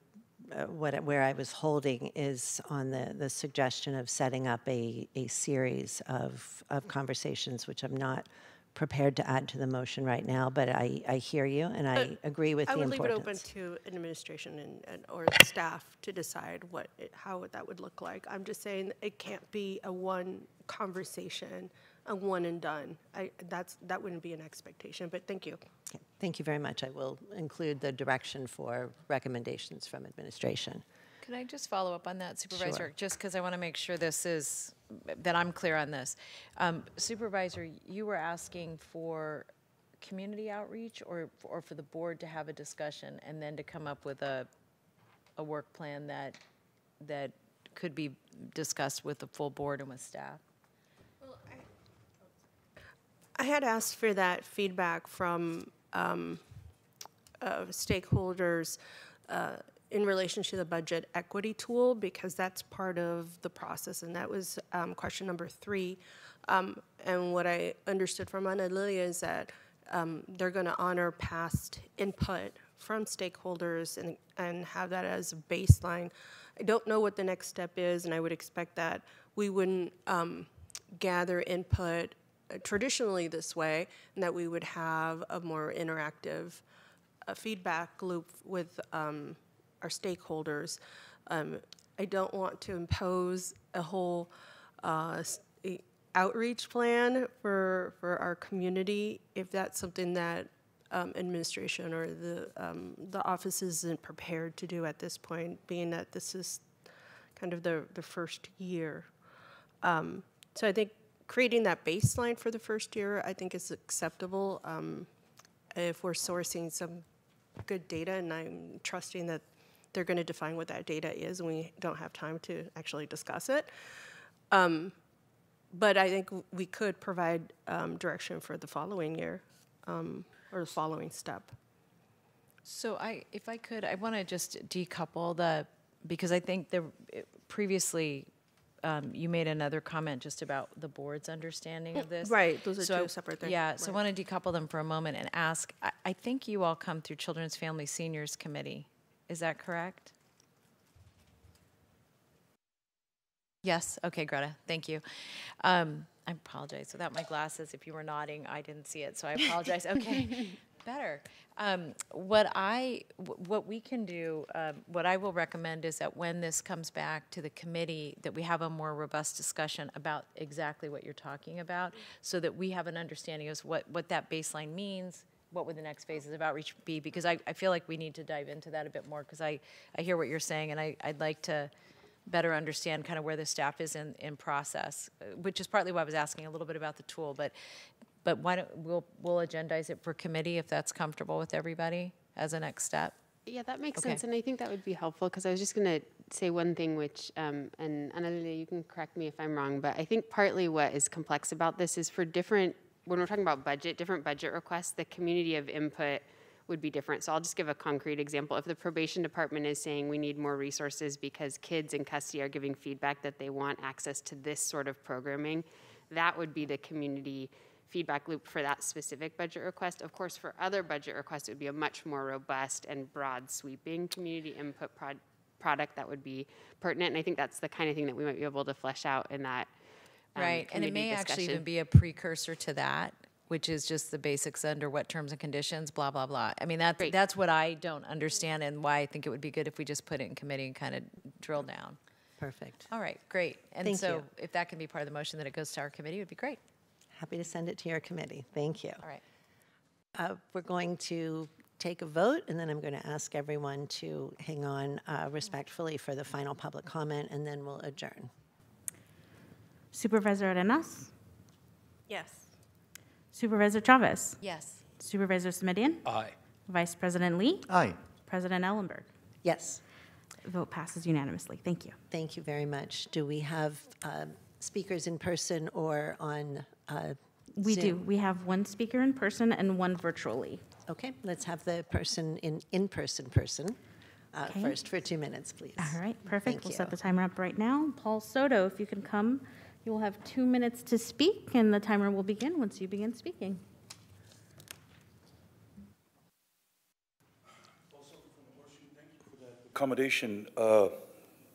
uh, what, where I was holding is on the, the suggestion of setting up a, a series of, of conversations, which I'm not prepared to add to the motion right now, but I, I hear you and I But agree with the importance. I would leave it open importance. to administration and, and, or staff to decide what, it- how that would look like. I'm just saying it can't be a one conversation, a one and done. I, that's, that wouldn't be an expectation, but thank you. Okay, Thank you very much. I will include the direction for recommendations from administration. Can I just follow up on that, Supervisor? Sure. Just because I want to make sure this is, that I'm clear on this. Um, Supervisor, you were asking for community outreach or, or for the board to have a discussion and then to come up with a, a work plan that, that could be discussed with the full board and with staff? Well I had asked for that feedback from um, uh, stakeholders uh, in relation to the budget equity tool because that's part of the process, and that was um, question number three. Um, and what I understood from Ana Lilia is that um, they're going to honor past input from stakeholders and, and have that as a baseline. I don't know what the next step is, and I would expect that we wouldn't um, gather input uh, traditionally this way, and that we would have a more interactive uh, feedback loop with um, our stakeholders. Um, I don't want to impose a whole uh, outreach plan for for our community if that's something that um, administration or the um, the office isn't prepared to do at this point, being that this is kind of the the first year. Um, so I think creating that baseline for the first year, I think is acceptable. Um, if we're sourcing some good data, and I'm trusting that they're going to define what that data is, and we don't have time to actually discuss it. Um, but I think we could provide um, direction for the following year um, or the following step. So I, if I could, I want to just decouple the, because I think the, previously, um, you made another comment just about the board's understanding of this. Right, those are So two I- separate things, Yeah, so I want to decouple them for a moment and ask, I, I think you all come through Children's Family Seniors Committee. Is that correct? Yes, okay, Greta, thank you. Um, I apologize, without my glasses, if you were nodding, I didn't see it, so I apologize. Okay, better. Um, What I, what we can do, um, what I will recommend is that when this comes back to the committee, that we have a more robust discussion about exactly what you're talking about, so that we have an understanding of what, what that baseline means, what would the next phases of outreach be, because I, I feel like we need to dive into that a bit more, because I, I hear what you're saying, and I, I'd like to better understand kind of where the staff is in, in process, which is partly why I was asking a little bit about the tool, but, but why don't, we'll, we'll agendize it for committee if that's comfortable with everybody as a next step. Yeah, that makes Okay. sense, and I think that would be helpful, because I was just gonna say one thing which, um, and Ana Lilia, you can correct me if I'm wrong, but I think partly what is complex about this is for different, when we're talking about budget, different budget requests, the community of input would be different. So I'll just give a concrete example. If the probation department is saying we need more resources because kids in custody are giving feedback that they want access to this sort of programming, that would be the community feedback loop for that specific budget request. Of course, for other budget requests, it would be a much more robust and broad sweeping community input prod- product that would be pertinent. And I think that's the kind of thing that we might be able to flesh out in that Right, and it committee may actually even be a precursor to that, which is just the basics under what terms and conditions, blah, blah, blah. I mean, that's, that's what I don't understand and why I think it would be good if we just put it in committee and kind of drill down. Perfect. All right, great. And Thank so you. if that can be part of the motion that it goes to our committee, it would be great. Happy to send it to your committee. Thank you. All right. Uh, We're going to take a vote, and then I'm going to ask everyone to hang on uh, respectfully for the final public comment, and then we'll adjourn. Supervisor Arenas? Yes. Supervisor Chavez? Yes. Supervisor Simitian? Aye. Vice President Lee? Aye. President Ellenberg? Yes. Vote passes unanimously. Thank you. Thank you very much. Do we have uh, speakers in person or on uh, We do. We have one speaker in person and one virtually. Okay, let's have the person in, in-person person uh, Okay. first for two minutes, please. All right, perfect. Thank We'll you. set the timer up right now. Paul Soto, if you can come, you will have two minutes to speak, and the timer will begin once you begin speaking. Accommodation, uh,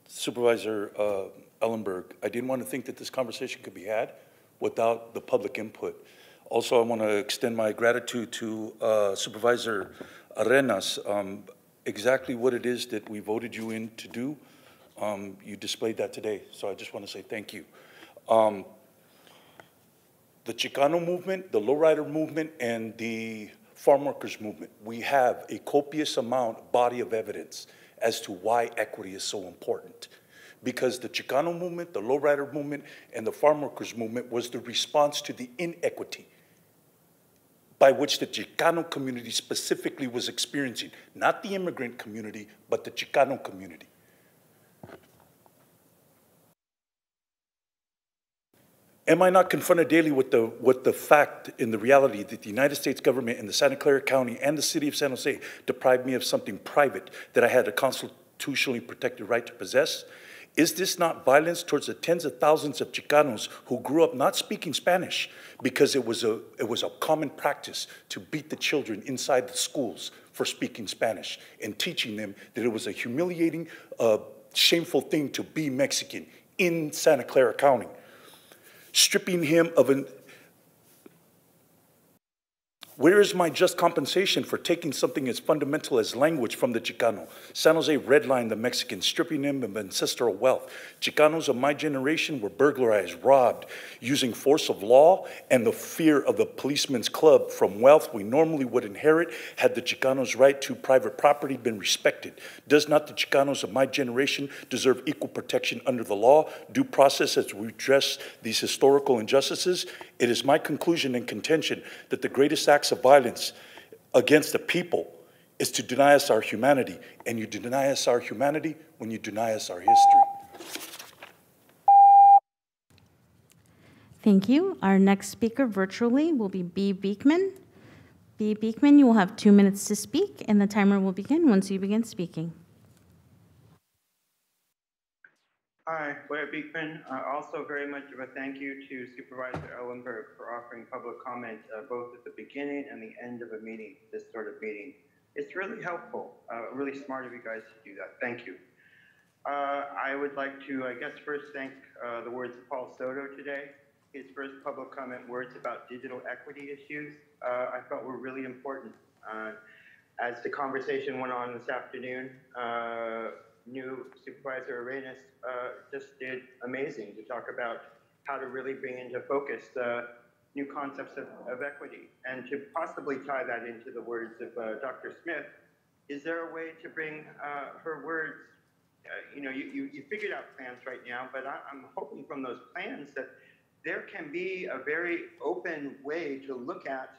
Supervisor uh, Ellenberg, I didn't want to think that this conversation could be had without the public input. Also, I want to extend my gratitude to uh, Supervisor Arenas. Um, Exactly what it is that we voted you in to do, um, you displayed that today, so I just want to say thank you. Um, the Chicano movement, the lowrider movement, and the farm workers movement, we have a copious amount, body of evidence as to why equity is so important. Because the Chicano movement, the lowrider movement, and the farm workers movement was the response to the inequity by which the Chicano community specifically was experiencing, not the immigrant community, but the Chicano community. Am I not confronted daily with the, with the fact and the reality that the United States government and the Santa Clara County and the city of San Jose deprived me of something private that I had a constitutionally protected right to possess? Is this not violence towards the tens of thousands of Chicanos who grew up not speaking Spanish because it was a, it was a common practice to beat the children inside the schools for speaking Spanish and teaching them that it was a humiliating, uh, shameful thing to be Mexican in Santa Clara County? Stripping him of an. Where is my just compensation for taking something as fundamental as language from the Chicano? San Jose redlined the Mexicans, stripping them of ancestral wealth. Chicanos of my generation were burglarized, robbed, using force of law and the fear of the policeman's club from wealth we normally would inherit had the Chicanos' right to private property been respected. Does not the Chicanos of my generation deserve equal protection under the law, due process as we address these historical injustices? It is my conclusion and contention that the greatest acts of violence against the people is to deny us our humanity. And you deny us our humanity when you deny us our history. Thank you. Our next speaker virtually will be B. Beekman. B. Beekman, you will have two minutes to speak, and the timer will begin once you begin speaking. Hi, Blair Beekman. Uh, also, very much of a thank you to Supervisor Ellenberg for offering public comment uh, both at the beginning and the end of a meeting, this sort of meeting. It's really helpful, uh, really smart of you guys to do that. Thank you. Uh, I would like to, I guess, first thank uh, the words of Paul Soto today. His first public comment words about digital equity issues uh, I felt were really important. As the conversation went on this afternoon, new Supervisor Arenas uh, just did amazing to talk about how to really bring into focus the new concepts of, of equity and to possibly tie that into the words of uh, Dr. Smith. Is there a way to bring uh, her words uh, you know, you, you, you figured out plans right now, but I, I'm hoping from those plans that there can be a very open way to look at,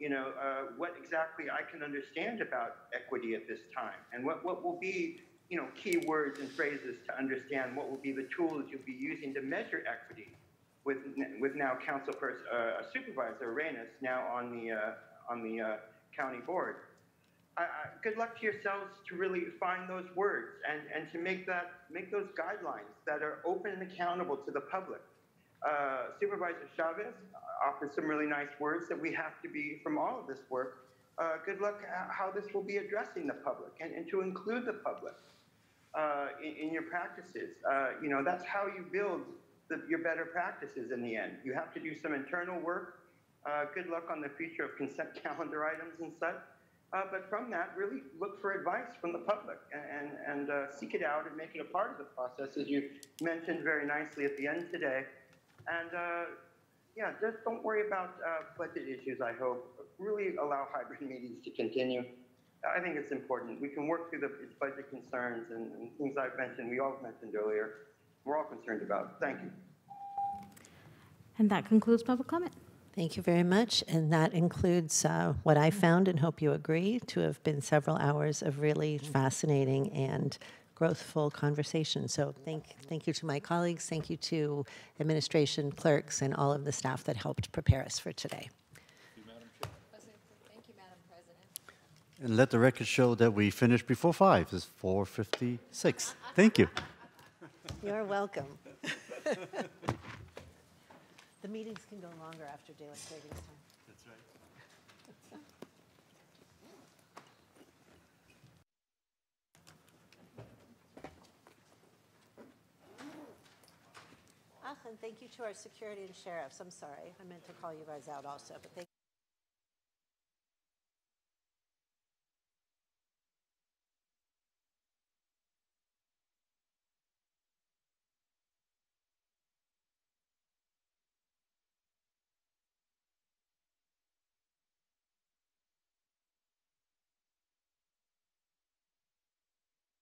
you know, uh, what exactly I can understand about equity at this time, and what, what will be, you know, key words and phrases to understand what will be the tools you'll be using to measure equity. With, with now Council Person, uh, Supervisor Arenas now on the uh, on the uh, county board. Good luck to yourselves to really find those words and, and to make that make those guidelines that are open and accountable to the public. Uh, Supervisor Chavez offered some really nice words that we have to be from all of this work. Uh, good luck how this will be addressing the public and, and to include the public uh, in, in, your practices. Uh, you know that's how you build the, your better practices in the end. You have to do some internal work. Uh, good luck on the future of consent calendar items and such. Uh, but from that, really look for advice from the public and, and uh, seek it out and make it a part of the process, as you mentioned very nicely at the end today. And yeah, just don't worry about budget issues, I hope. Really allow hybrid meetings to continue. I think it's important. We can work through the budget concerns and, and things I've mentioned, we all mentioned earlier, we're all concerned about. Thank you. And that concludes public comment. Thank you very much. And that includes uh, what I found, and hope you agree, to have been several hours of really fascinating and growthful conversation. So thank, thank you to my colleagues, thank you to administration, clerks, and all of the staff that helped prepare us for today. And let the record show that we finished before five. It's 4:56. Thank you. You're welcome. The meetings can go longer after daylight savings time. That's right. Ah, and thank you to our security and sheriffs. I'm sorry, I meant to call you guys out also, but thank